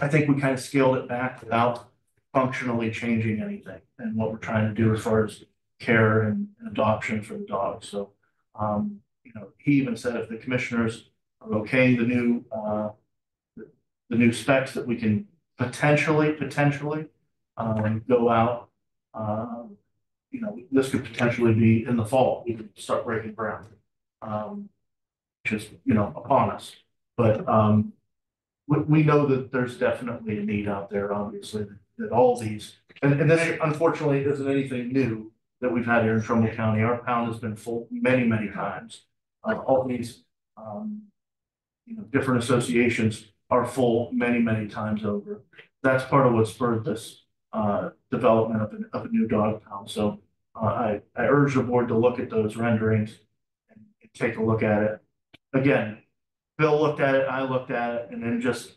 I think we kind of scaled it back without functionally changing anything and what we're trying to do as far as care and adoption for the dogs. So, um, you know, he even said if the commissioners are okay, the new, uh, the new specs that we can potentially, potentially, um, go out, um, you know, this could potentially be in the fall, we could start breaking ground. Um, which is, you know, upon us, but, um, we, we know that there's definitely a need out there, obviously, that all these, and, and this unfortunately isn't anything new that we've had here in Trumbull County. Our pound has been full many, many times. Uh, all these, um, you know, different associations are full many, many times over. That's part of what spurred this, uh, development of, a- of a new dog pound. So, uh, I, I urge the board to look at those renderings and take a look at it. Again, Bill looked at it, I looked at it, and then just,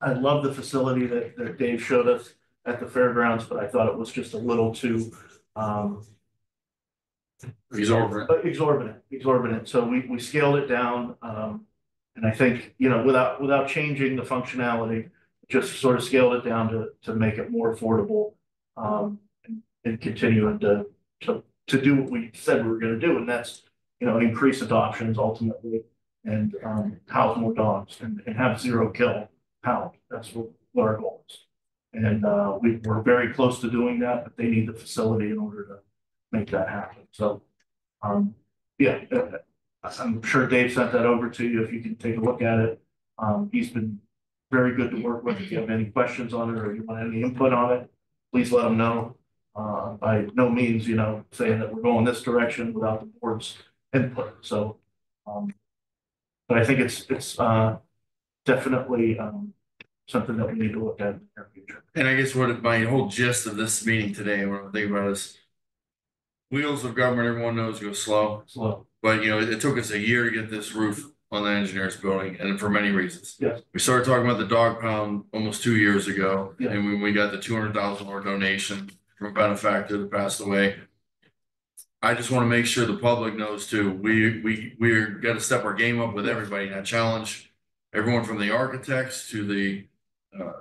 I love the facility that, that Dave showed us at the fairgrounds, but I thought it was just a little too, um,
Exorbitant.
Exorbitant, exorbitant. So we, we scaled it down. Um, and I think, you know, without, without changing the functionality, just sort of scaled it down to, to make it more affordable. Um, and, continuing to, to, to do what we said we were gonna do, and that's, you know, increase adoptions ultimately. And, um, house more dogs and, and have zero kill pound. That's what, what our goal is. And, uh, we, we're very close to doing that, but they need the facility in order to make that happen. So, um, yeah, uh, I'm sure Dave sent that over to you if you can take a look at it. Um, he's been very good to work with. If you have any questions on it or you want any input on it, please let them know. Uh, by no means, you know, saying that we're going this direction without the board's input, so, um. But I think it's, it's, uh, definitely, um, something that we need to look at in the future.
And I guess what my whole gist of this meeting today, what I'm thinking about is. Wheels of government, everyone knows go slow,
slow.
but you know, it took us a year to get this roof on the engineer's building and for many reasons.
Yes.
We started talking about the dog pound almost two years ago,
Yeah.
and when we got the two hundred thousand dollar donation from a benefactor that passed away. I just want to make sure the public knows too, we, we, we're gotta step our game up with everybody, and I challenge everyone from the architects to the, uh,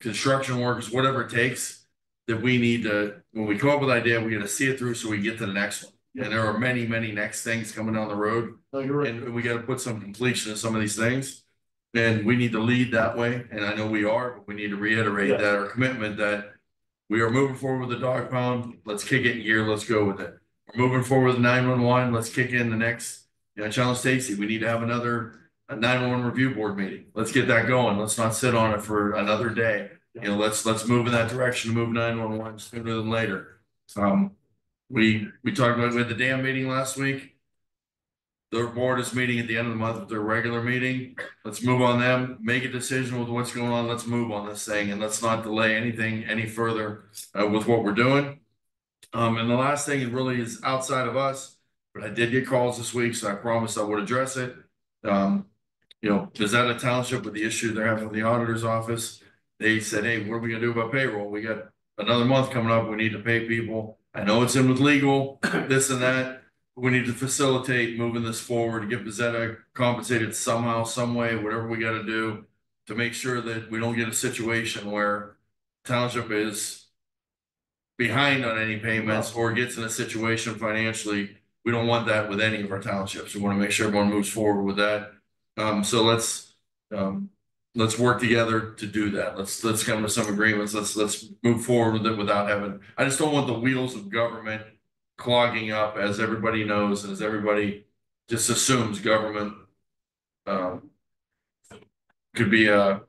construction workers, whatever it takes, that we need to, when we come up with an idea, we gotta see it through so we get to the next one. And there are many, many next things coming down the road,
no, you're right.
and we gotta put some completion in some of these things. And we need to lead that way, and I know we are, but we need to reiterate
Yes.
that our commitment that we are moving forward with the dog pound, let's kick it in gear, let's go with it. We're moving forward with nine one one, let's kick in the next, you know, challenge Stacy, we need to have another a nine one one review board meeting. Let's get that going. Let's not sit on it for another day. You know, let's, let's move in that direction, move nine one one sooner than later. Um, we, we talked about, we had the dam meeting last week. Their board is meeting at the end of the month with their regular meeting. Let's move on them, make a decision with what's going on. Let's move on this thing and let's not delay anything any further uh, with what we're doing. Um, and the last thing it really is outside of us, but I did get calls this week, so I promised I would address it. Um, you know, is that a township with the issue they're having with the auditor's office? They said, hey, what are we gonna do about payroll? We got another month coming up. We need to pay people. I know it's in with legal, this and that. We need to facilitate moving this forward, to get Bazetta compensated somehow, some way, whatever we gotta do. To make sure that we don't get a situation where township is. Behind on any payments or gets in a situation financially. We don't want that with any of our townships. We wanna make sure everyone moves forward with that. Um, so let's, um, let's work together to do that. Let's, let's come to some agreements. Let's, let's move forward with it without having, I just don't want the wheels of government clogging up as everybody knows, and as everybody just assumes government um could be a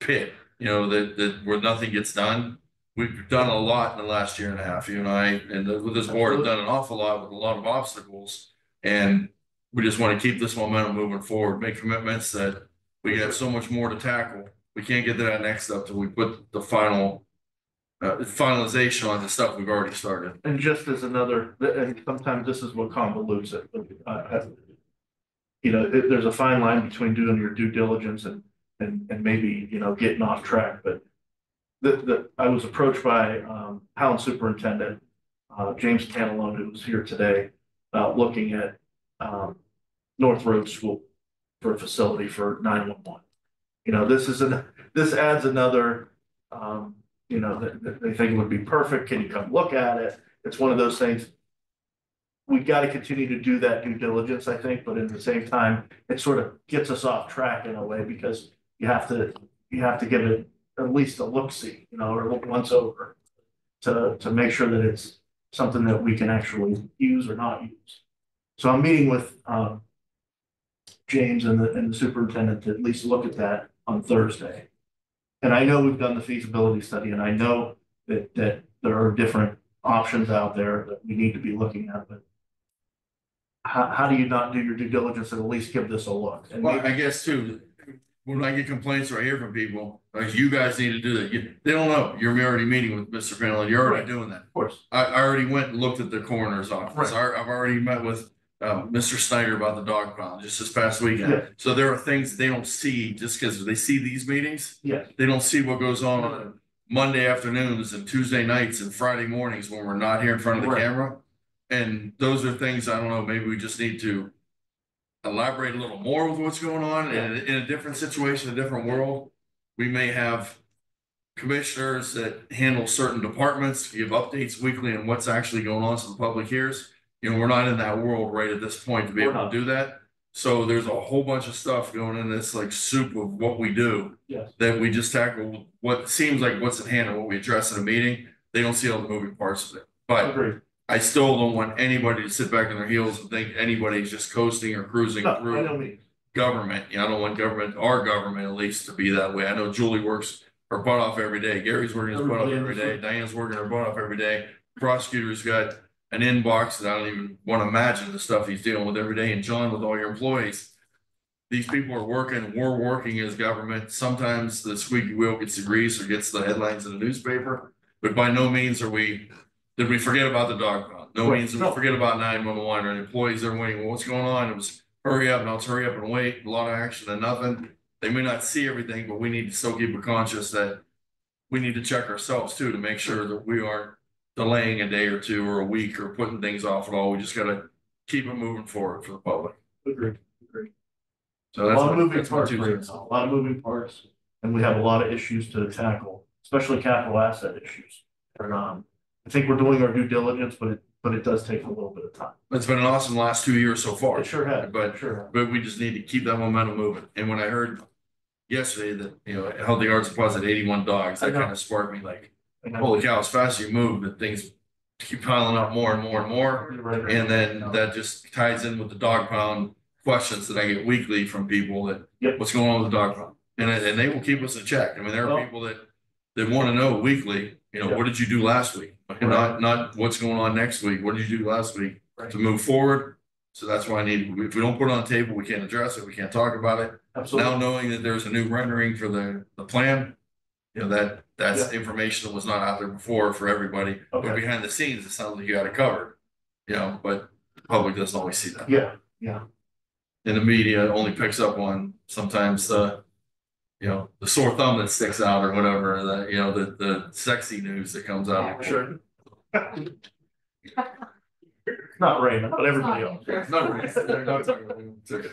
pit, you know, that, that where nothing gets done. We've done a lot in the last year and a half, you and I, and with this board have done an awful lot with a lot of obstacles. And we just want to keep this momentum moving forward, make commitments that we have so much more to tackle. We can't get to that next step till we put the final uh, finalization on the stuff we've already started.
And just as another, and sometimes this is what convolutes it, uh, you know, there- there's a fine line between doing your due diligence and, and, and maybe, you know, getting off track, but the, the, I was approached by, um, Pound Superintendent, uh, James Cantalone, who was here today, looking at, um, North Road School for a facility for nine one one. You know, this is an, this adds another, um, you know, that, that they think it would be perfect. Can you come look at it? It's one of those things. We've got to continue to do that due diligence, I think, but at the same time, it sort of gets us off track in a way because you have to, you have to give it at least a look see, you know, or look once over. to, to make sure that it's something that we can actually use or not use. So I'm meeting with, um, James and the, and the superintendent to at least look at that on Thursday. And I know we've done the feasibility study and I know that, that there are different options out there that we need to be looking at, but how, how do you not do your due diligence and at least give this a look? And
Well,
maybe-
I guess too, when I get complaints or I hear from people, like you guys need to do that, you, they don't know, you're already meeting with Mr. Fennel, you're already doing that.
Of course.
I, I already went and looked at the coroner's office, I, I've already met with, uh, Mr. Snyder about the dog pound just this past
Yeah.
weekend. So there are things they don't see, just because they see these meetings,
Yes.
they don't see what goes on on Monday afternoons and Tuesday nights and Friday mornings when we're not here in front of the
Right.
camera. And those are things, I don't know, maybe we just need to elaborate a little more with what's going on in, in a different situation, a different world. We may have commissioners that handle certain departments, give updates weekly on what's actually going on so the public hears. You know, we're not in that world right at this point to be
We're
able
not.
to do that. So there's a whole bunch of stuff going in this like soup of what we do
Yes.
that we just tackle what seems like what's at hand and what we address in a meeting. They don't see all the moving parts of it. But
Agreed.
I still don't want anybody to sit back on their heels and think anybody's just coasting or cruising
No,
through government. You know, I don't want government, our government at least to be that way. I know Julie works her butt off every day. Gary's working his butt off every day. Diane's working her butt off every day. Prosecutor's got an inbox that I don't even want to imagine the stuff he's dealing with every day. And John, with all your employees, these people are working, we're working as government. Sometimes the squeaky wheel gets the grease or gets the headlines in the newspaper. But by no means are we, did we forget about the dog pound? No means did we forget about nine one one or the employees are waiting, well, what's going on? It was hurry up, now it's hurry up and wait, a lot of action and nothing. They may not see everything, but we need to still keep it conscious that we need to check ourselves too, to make sure that we aren't delaying a day or two or a week or putting things off at all. We just gotta keep it moving forward for the public.
Agreed. Agreed.
So
A
that's.
lot of moving parts, right now, a lot of moving parts, and we have a lot of issues to tackle, especially capital asset issues. And, um, I think we're doing our due diligence, but it, but it does take a little bit of time.
It's been an awesome last two years so far.
It sure has,
But
sure has.
But we just need to keep that momentum moving. And when I heard yesterday that, you know, held the yard supplies at eighty-one dogs, that kind of sparked me like, holy cow, as fast as you move, that things keep piling up more and more and more. And then that just ties in with the dog pound questions that I get weekly from people that,
Yep.
what's going on with the dog pound? And, and they will keep us in check. I mean, there are
Well-
people that, that want to know weekly, you know,
Yeah.
what did you do last week? Not, not what's going on next week, what did you do last week
Right.
to move forward? So that's why I need, if we don't put it on the table, we can't address it, we can't talk about it.
Absolutely.
Now knowing that there's a new rendering for the, the plan. You know, that, that's information that was not out there before for everybody, but
Okay.
behind the scenes, it sounds like you got it covered. You know, but the public doesn't always see that.
Yeah, yeah.
And the media only picks up on sometimes the. You know, the sore thumb that sticks out or whatever, the, you know, the, the sexy news that comes out.
Sure. Not Raymond, but everybody else.
No, they're not talking about it. Okay.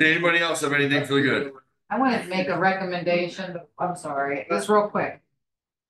Anybody else have anything for the good?
I wanted to make a recommendation, I'm sorry, just real quick.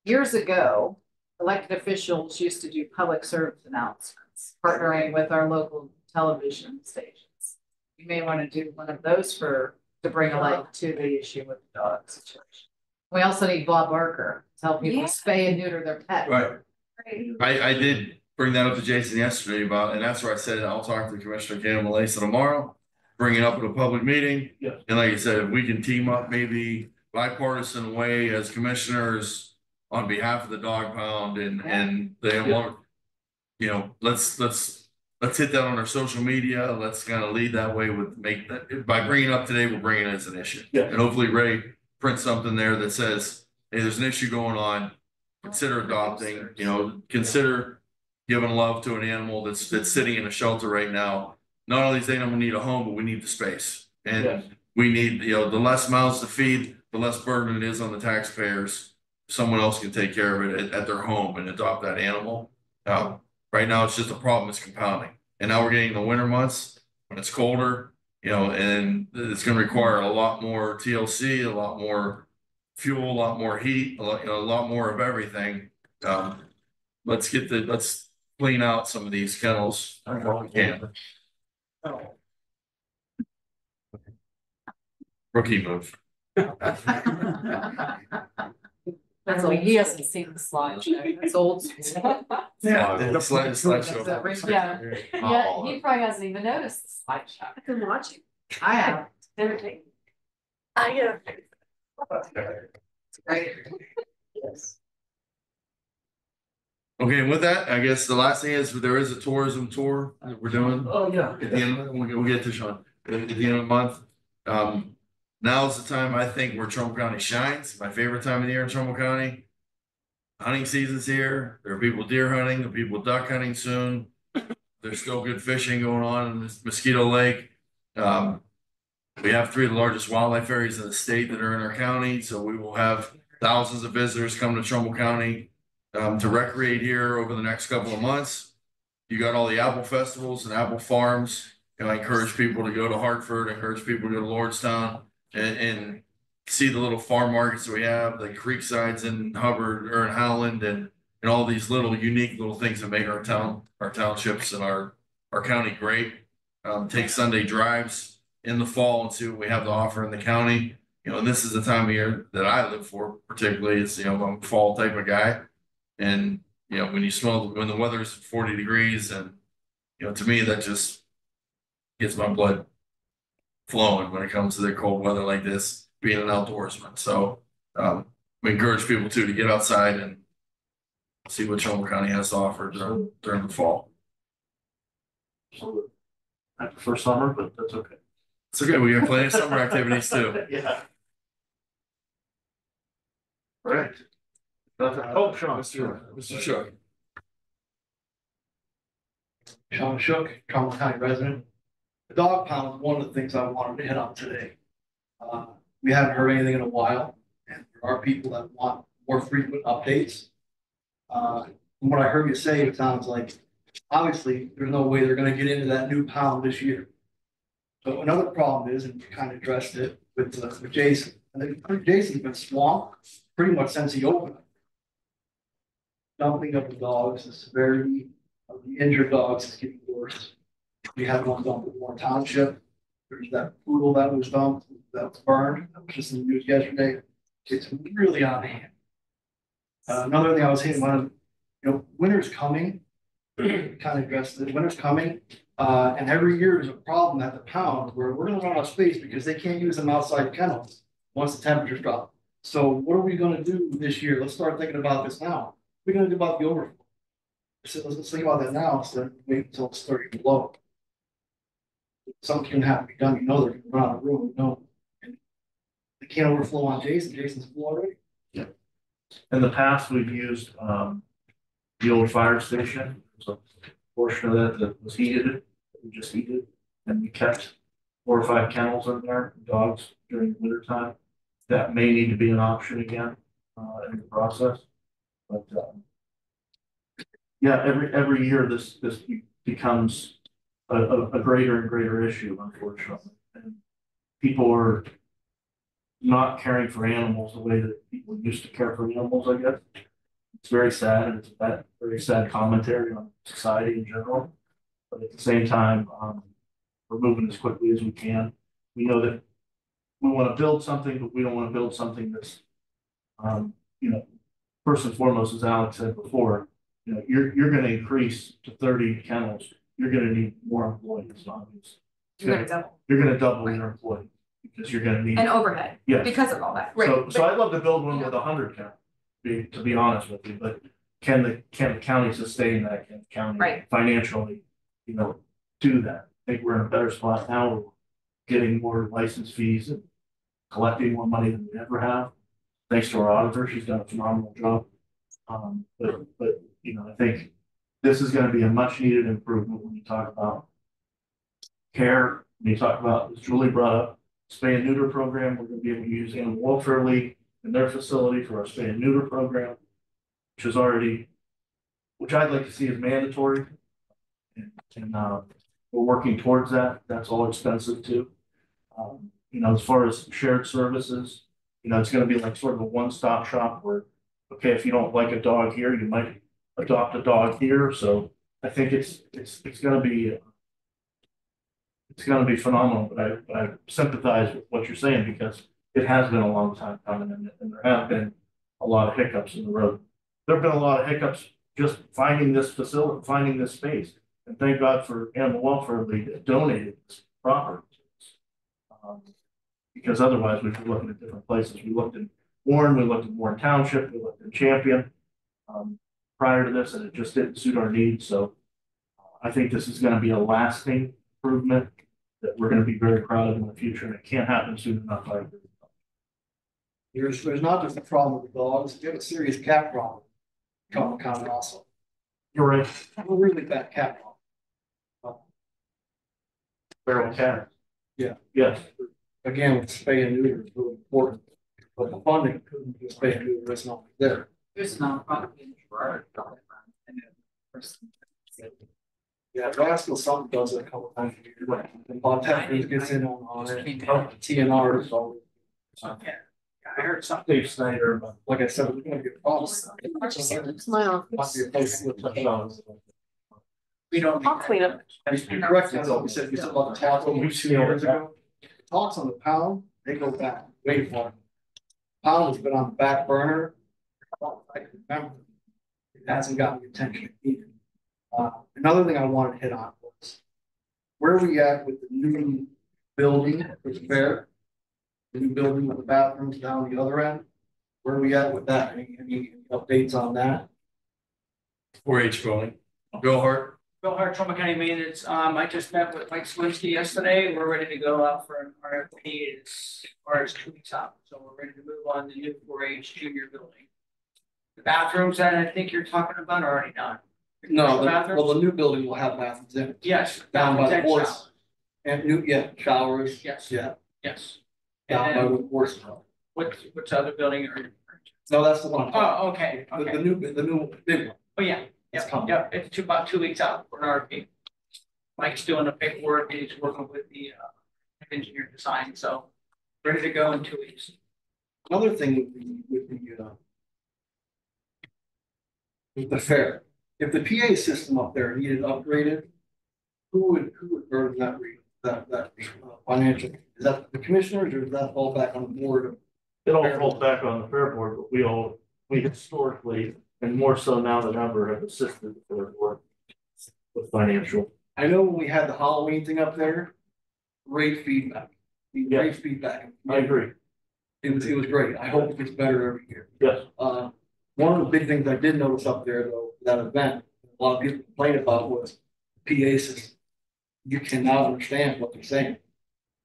Years ago, elected officials used to do public service announcements, partnering with our local television stations. You may want to do one of those for, to bring a light to the issue with the dog situation. We also need Bob Barker, to help people
Yeah.
spay and neuter their pet.
Right.
Great.
I, I did bring that up to Jason yesterday about, and that's where I said, I'll talk to Commissioner Cantalamessa tomorrow. Bring it up at a public meeting.
Yeah.
And like I said, if we can team up maybe bipartisan way as commissioners on behalf of the dog pound and, and they want. You know, let's, let's, let's hit that on our social media. Let's kind of lead that way with make that, by bringing it up today, we're bringing it as an issue.
Yeah.
And hopefully Ray prints something there that says, hey, there's an issue going on. Consider adopting, you know, consider giving love to an animal that's, that's sitting in a shelter right now. Not only does they don't need a home, but we need the space. And
Yes.
we need, you know, the less mouths to feed, the less burden it is on the taxpayers. Someone else can take care of it at, at their home and adopt that animal. Uh, right now, it's just a problem, it's compounding. And now we're getting the winter months, when it's colder, you know, and it's gonna require a lot more TLC, a lot more fuel, a lot more heat, a lot, you know, a lot more of everything. Um, let's get the, let's clean out some of these kennels. While we can. Rookie move.
That's all, he hasn't seen the slide, it's old.
Yeah, the slide, slideshow.
Is that right?
Yeah.
Oh.
Yeah, he probably hasn't even noticed the slideshow.
I've been watching.
I have,
Entertaining.
I get
it's great.
Okay, and with that, I guess the last thing is there is a tourism tour that we're doing.
Oh, yeah.
At the end, of- we'll, we'll get to Sean, at at the end of the month. Um, now's the time I think where Trumbull County shines, my favorite time of the year in Trumbull County. Hunting season's here, there are people deer hunting, there are people duck hunting soon. There's still good fishing going on in this Mosquito Lake. Um, we have three of the largest wildlife areas in the state that are in our county, so we will have thousands of visitors come to Trumbull County. Um, to recreate here over the next couple of months. You got all the apple festivals and apple farms. And I encourage people to go to Hartford, encourage people to go to Lordstown and, and see the little farm markets that we have, the Creeksides in Hubbard or in Howland and, and all these little unique little things that make our town, our townships and our, our county great. Um, take Sunday drives in the fall and see what we have to offer in the county. You know, and this is the time of year that I live for particularly. It's, you know, I'm a fall type of guy. And, you know, when you smell, when the weather's forty degrees and, you know, to me, that just gets my blood flowing when it comes to the cold weather like this, being an outdoorsman. So, um, we encourage people too to get outside and see what Trumbull County has to offer during, during the fall.
I prefer summer, but that's okay.
It's okay. We have plenty of summer activities too.
Yeah. Right. Oh, Sean.
Mr. Shook.
Sean Shook, Trumbull County resident. The dog pound is one of the things I wanted to hit on today. Uh, we haven't heard anything in a while, and there are people that want more frequent updates. Uh, from what I heard you say, it sounds like, obviously, there's no way they're gonna get into that new pound this year. So another problem is, and you kind of addressed it with, uh, with Jason, think Jason's been swamped pretty much since he opened. Dumping of the dogs, the severity of the injured dogs is getting worse. We had one dumped in Warren Township. There's that poodle that was dumped, that was burned, that was just in the news yesterday. It's really on hand. Uh, another thing I was hitting on, you know, winter's coming. Kind of addressed it, winter's coming, uh, and every year there's a problem at the pound where we're gonna run out of space because they can't use them outside kennels. Once the temperatures drop. So what are we gonna do this year? Let's start thinking about this now. We're gonna do about the overflow. So let's, think about that now instead of wait until it's thirty below. Something can have to be done, you know, they're gonna run out of room, you know. They can't overflow on Jason, Jason's full already. Yeah.
In the past, we've used, um, the old fire station, so portion of that that was heated, that we just heated. And we kept four or five kennels in there, dogs during the winter time. That may need to be an option again, uh, in the process, but, um. Yeah, every, every year this, this becomes a, a, a greater and greater issue, unfortunately. And People are not caring for animals the way that people used to care for animals, I guess. It's very sad, and it's a very sad commentary on society in general. But at the same time, um, we're moving as quickly as we can. We know that we want to build something, but we don't want to build something that's, um, you know, first and foremost, as Alex said before, you know, you're, you're gonna increase to thirty kennels, you're gonna need more employees, obviously.
You're gonna double.
You're gonna double your employees, because you're gonna need.
And overhead,
Yeah.
because of all that.
So, so I'd love to build one with hundred kennels. be, to be honest with you, but can the, can the county sustain that, can the county
Right.
financially, you know, do that? I think we're in a better spot now, we're getting more license fees and collecting more money than we ever have. Thanks to our auditor, she's done a phenomenal job. Um, but, but, you know, I think this is gonna be a much needed improvement when you talk about care, when you talk about, as Julie brought up, spay and neuter program, we're gonna be able to use animal welfare league in their facility for our spay and neuter program. Which is already, which I'd like to see as mandatory. And, and, uh, we're working towards that, that's all expensive too. Um, you know, as far as shared services, you know, it's gonna be like sort of a one-stop shop where, okay, if you don't like a dog here, you might adopt a dog here, so I think it's, it's, it's gonna be. uh, It's gonna be phenomenal, but I, but I sympathize with what you're saying because it has been a long time coming and, and there have been a lot of hiccups in the road. There've been a lot of hiccups just finding this facility, finding this space. And thank God for animal welfare, they donated this property. Um, Because otherwise we'd be looking at different places. We looked in Warren, we looked at Warren Township, we looked at Champion. Um, prior to this, and it just didn't suit our needs, so. I think this is gonna be a lasting improvement that we're gonna be very proud of in the future, and it can't happen soon enough. I agree.
There's, there's not just a problem with the dogs, we have a serious cat problem. Trumbull County also,
You're right.
a really bad cat problem.
Feral cat.
Yeah.
Yes,
Again, with spay and neuter is really important, but the funding couldn't do spay and neuter, it's not there.
There's no problem.
Yeah, Rascal something does it a couple times a year, and Bob Teffers gets in on, on it, TNR oh, is always.
I heard something.
Dave Snyder, but
Like I said, we're gonna get problems.
My
Might be a place to look at.
We don't.
I'll clean up.
You're correct, that's what we said, we said about the talks over two years ago. Talks on the pound, they go back way far. Pound has been on the back burner. I can remember. It hasn't gotten the attention it needed. Uh, another thing I wanted to hit on was. Where are we at with the new building for the fair? The new building with the bathrooms down the other end? Where are we at with that? Any, any updates on that?
Four H building. Bill Hart,
Bill Hart, Trumbull County Maintenance, um, I just met with Mike Swinsky yesterday, we're ready to go out for an RFP as far as two weeks out, so we're ready to move on the new four H junior building. The bathrooms that I think you're talking about are already done.
No, the-
Bathrooms?
well, the new building will have bathrooms in it.
Yes.
Down by the
bathrooms and
horse. And new, yeah, showers.
Yes.
Yeah,
Yes.
down by the horse.
what, which other building are you?
No, that's the one.
Oh, okay.
The, the new, the new big one.
oh, yeah,
It's
yeah,
coming.
yeah, it's two, about two weeks out for an RFP. Mike's doing the paperwork, and he's working with the, uh, engineer design, so ready to go in two weeks.
Another thing with the, with the, uh. With the fair, if the PA system up there needed upgraded. Who would, who would burden that re, that, that uh, financial, is that the commissioners or does that fall back on the board?
it all falls back on the fair board, but we all, we historically, and more so now than ever, have assisted the fair board. With financial,
I know when we had the Halloween thing up there. Great feedback, Yeah. great feedback.
I agree,
It was, it was great. I hope it gets better every year.
yes,
Uh, one of the big things I did notice up there though, that event, a lot of people complained about was PA system. You cannot understand what they're saying.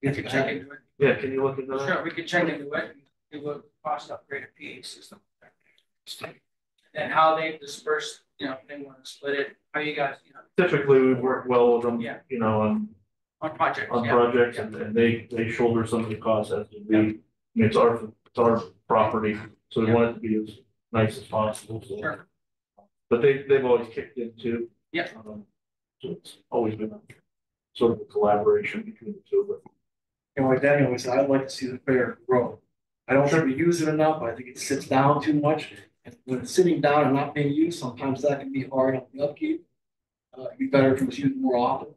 We can check into it,
yeah, can you look at that?
sure, we can check into it, it would cost upgrade a PA system. And how they disperse, you know, they wanna split it, how you guys, you know,
Typically, we work well with them,
Yeah.
you know, on,
on projects,
on
yeah.
projects and, and they, they shoulder some of the costs as we. I mean, it's our, it's our property, so we want it to be as nice as possible, so.
Sure.
But they, they've always kicked in too.
Yeah.
Um, So it's always been a sort of a collaboration between the two of them.
And like Daniel always said, I'd like to see the fair grow. I don't think we use it enough. I think it sits down too much. And when it's sitting down and not being used, sometimes that can be hard on the upkeep. Uh, it'd be better if it was used more often.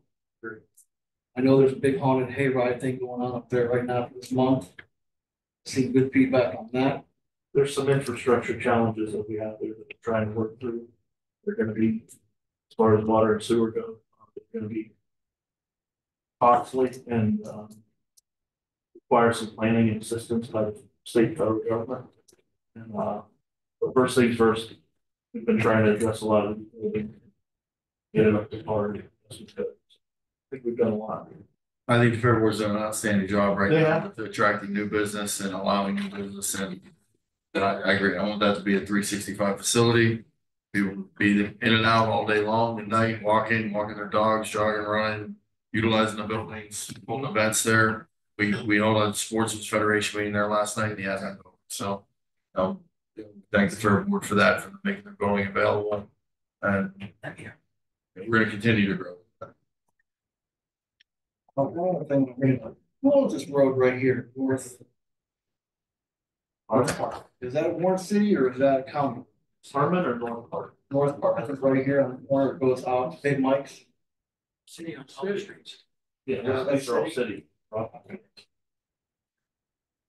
I know there's a big haunted hayride thing going on up there right now for this month. Seeing good feedback on that.
There's some infrastructure challenges that we have there that we're trying to work through. They're gonna be, as far as water and sewer go, they're gonna be. Costly and, um. Require some planning and assistance by the state and federal government. And, uh, but first things first, we've been trying to address a lot of. Get it up to par. I think we've done a lot.
I think the Fair Board's done an outstanding job right
Yeah.
now with attracting new business and allowing new business and. And I, I agree, I want that to be a three sixty-five facility. People be in and out all day long, at night, walking, walking their dogs, jogging, running, utilizing the buildings, holding events there. We, we held a sportsman's federation meeting there last night, and the hasn't, so, um, thank the Fair Board for that, for making the building available. And we're gonna continue to grow.
Oh, one other thing, I'm gonna- who this road right here, north? North Park. Is that Warren City or is that a county?
Harmon or North Park?
North Park, I think right here on the corner, it goes out to Big Mike's.
City on all streets.
Yeah, these are all city.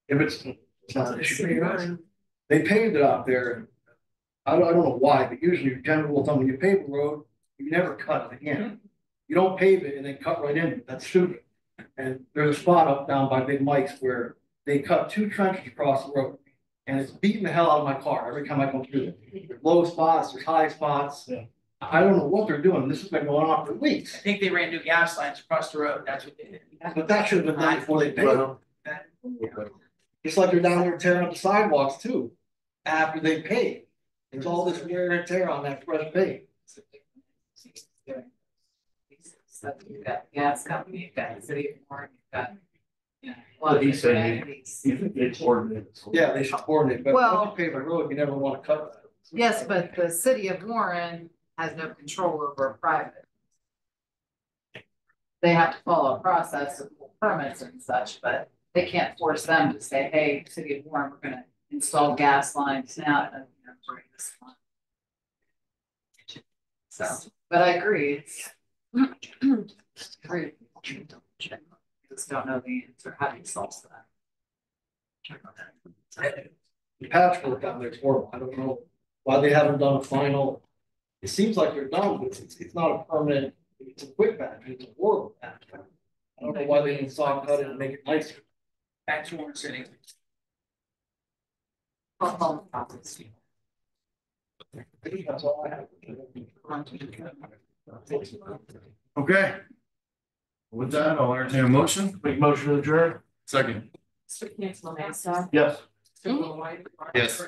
If it's, it's not an issue for you guys. They paved it out there. I don't, I don't know why, but usually general rule of thumb, when you pave a road, you never cut it again. Mm-hmm. You don't pave it and then cut right in, that's stupid. And there's a spot up down by Big Mike's where they cut two trenches across the road. And it's beating the hell out of my car every time I come through it. There's low spots, there's high spots.
Yeah.
I don't know what they're doing, this has been going on for weeks,
I think they ran new gas lines across the road, that's what they did.
but that should have been done before they paved it. It's like they're down there tearing up the sidewalks too, after they pave. There's all this wear and tear on that fresh pave.
So you've got gas company, you've got the city of Warren, you've got. you know, a lot
But
of
he's
different
saying
entities.
It's ordinance.
Yeah, they should coordinate, but
Well-
once you pave a road, you never wanna cut that.
Yes, but the city of Warren has no control over a private. They have to follow a process of permits and such, but they can't force them to say, hey, city of Warren, we're gonna install gas lines now. and, you know, bring this line. So, but I agree, it's. Agree. Just don't know the answer, how do you solve that?
The patchwork down there is horrible. I don't know why they haven't done a final. It seems like they're done, but it's, it's not a permanent, it's a quick patch, it's a horrible patch. I don't know why they didn't saw cut it and make it nicer.
Back to Warren City.
That's all I have.
Okay. With that, I'll entertain a motion.
Make motion to adjourn?
Second.
Mr. Cantalamessa,
Yes.
Mr. Malloy.
Yes.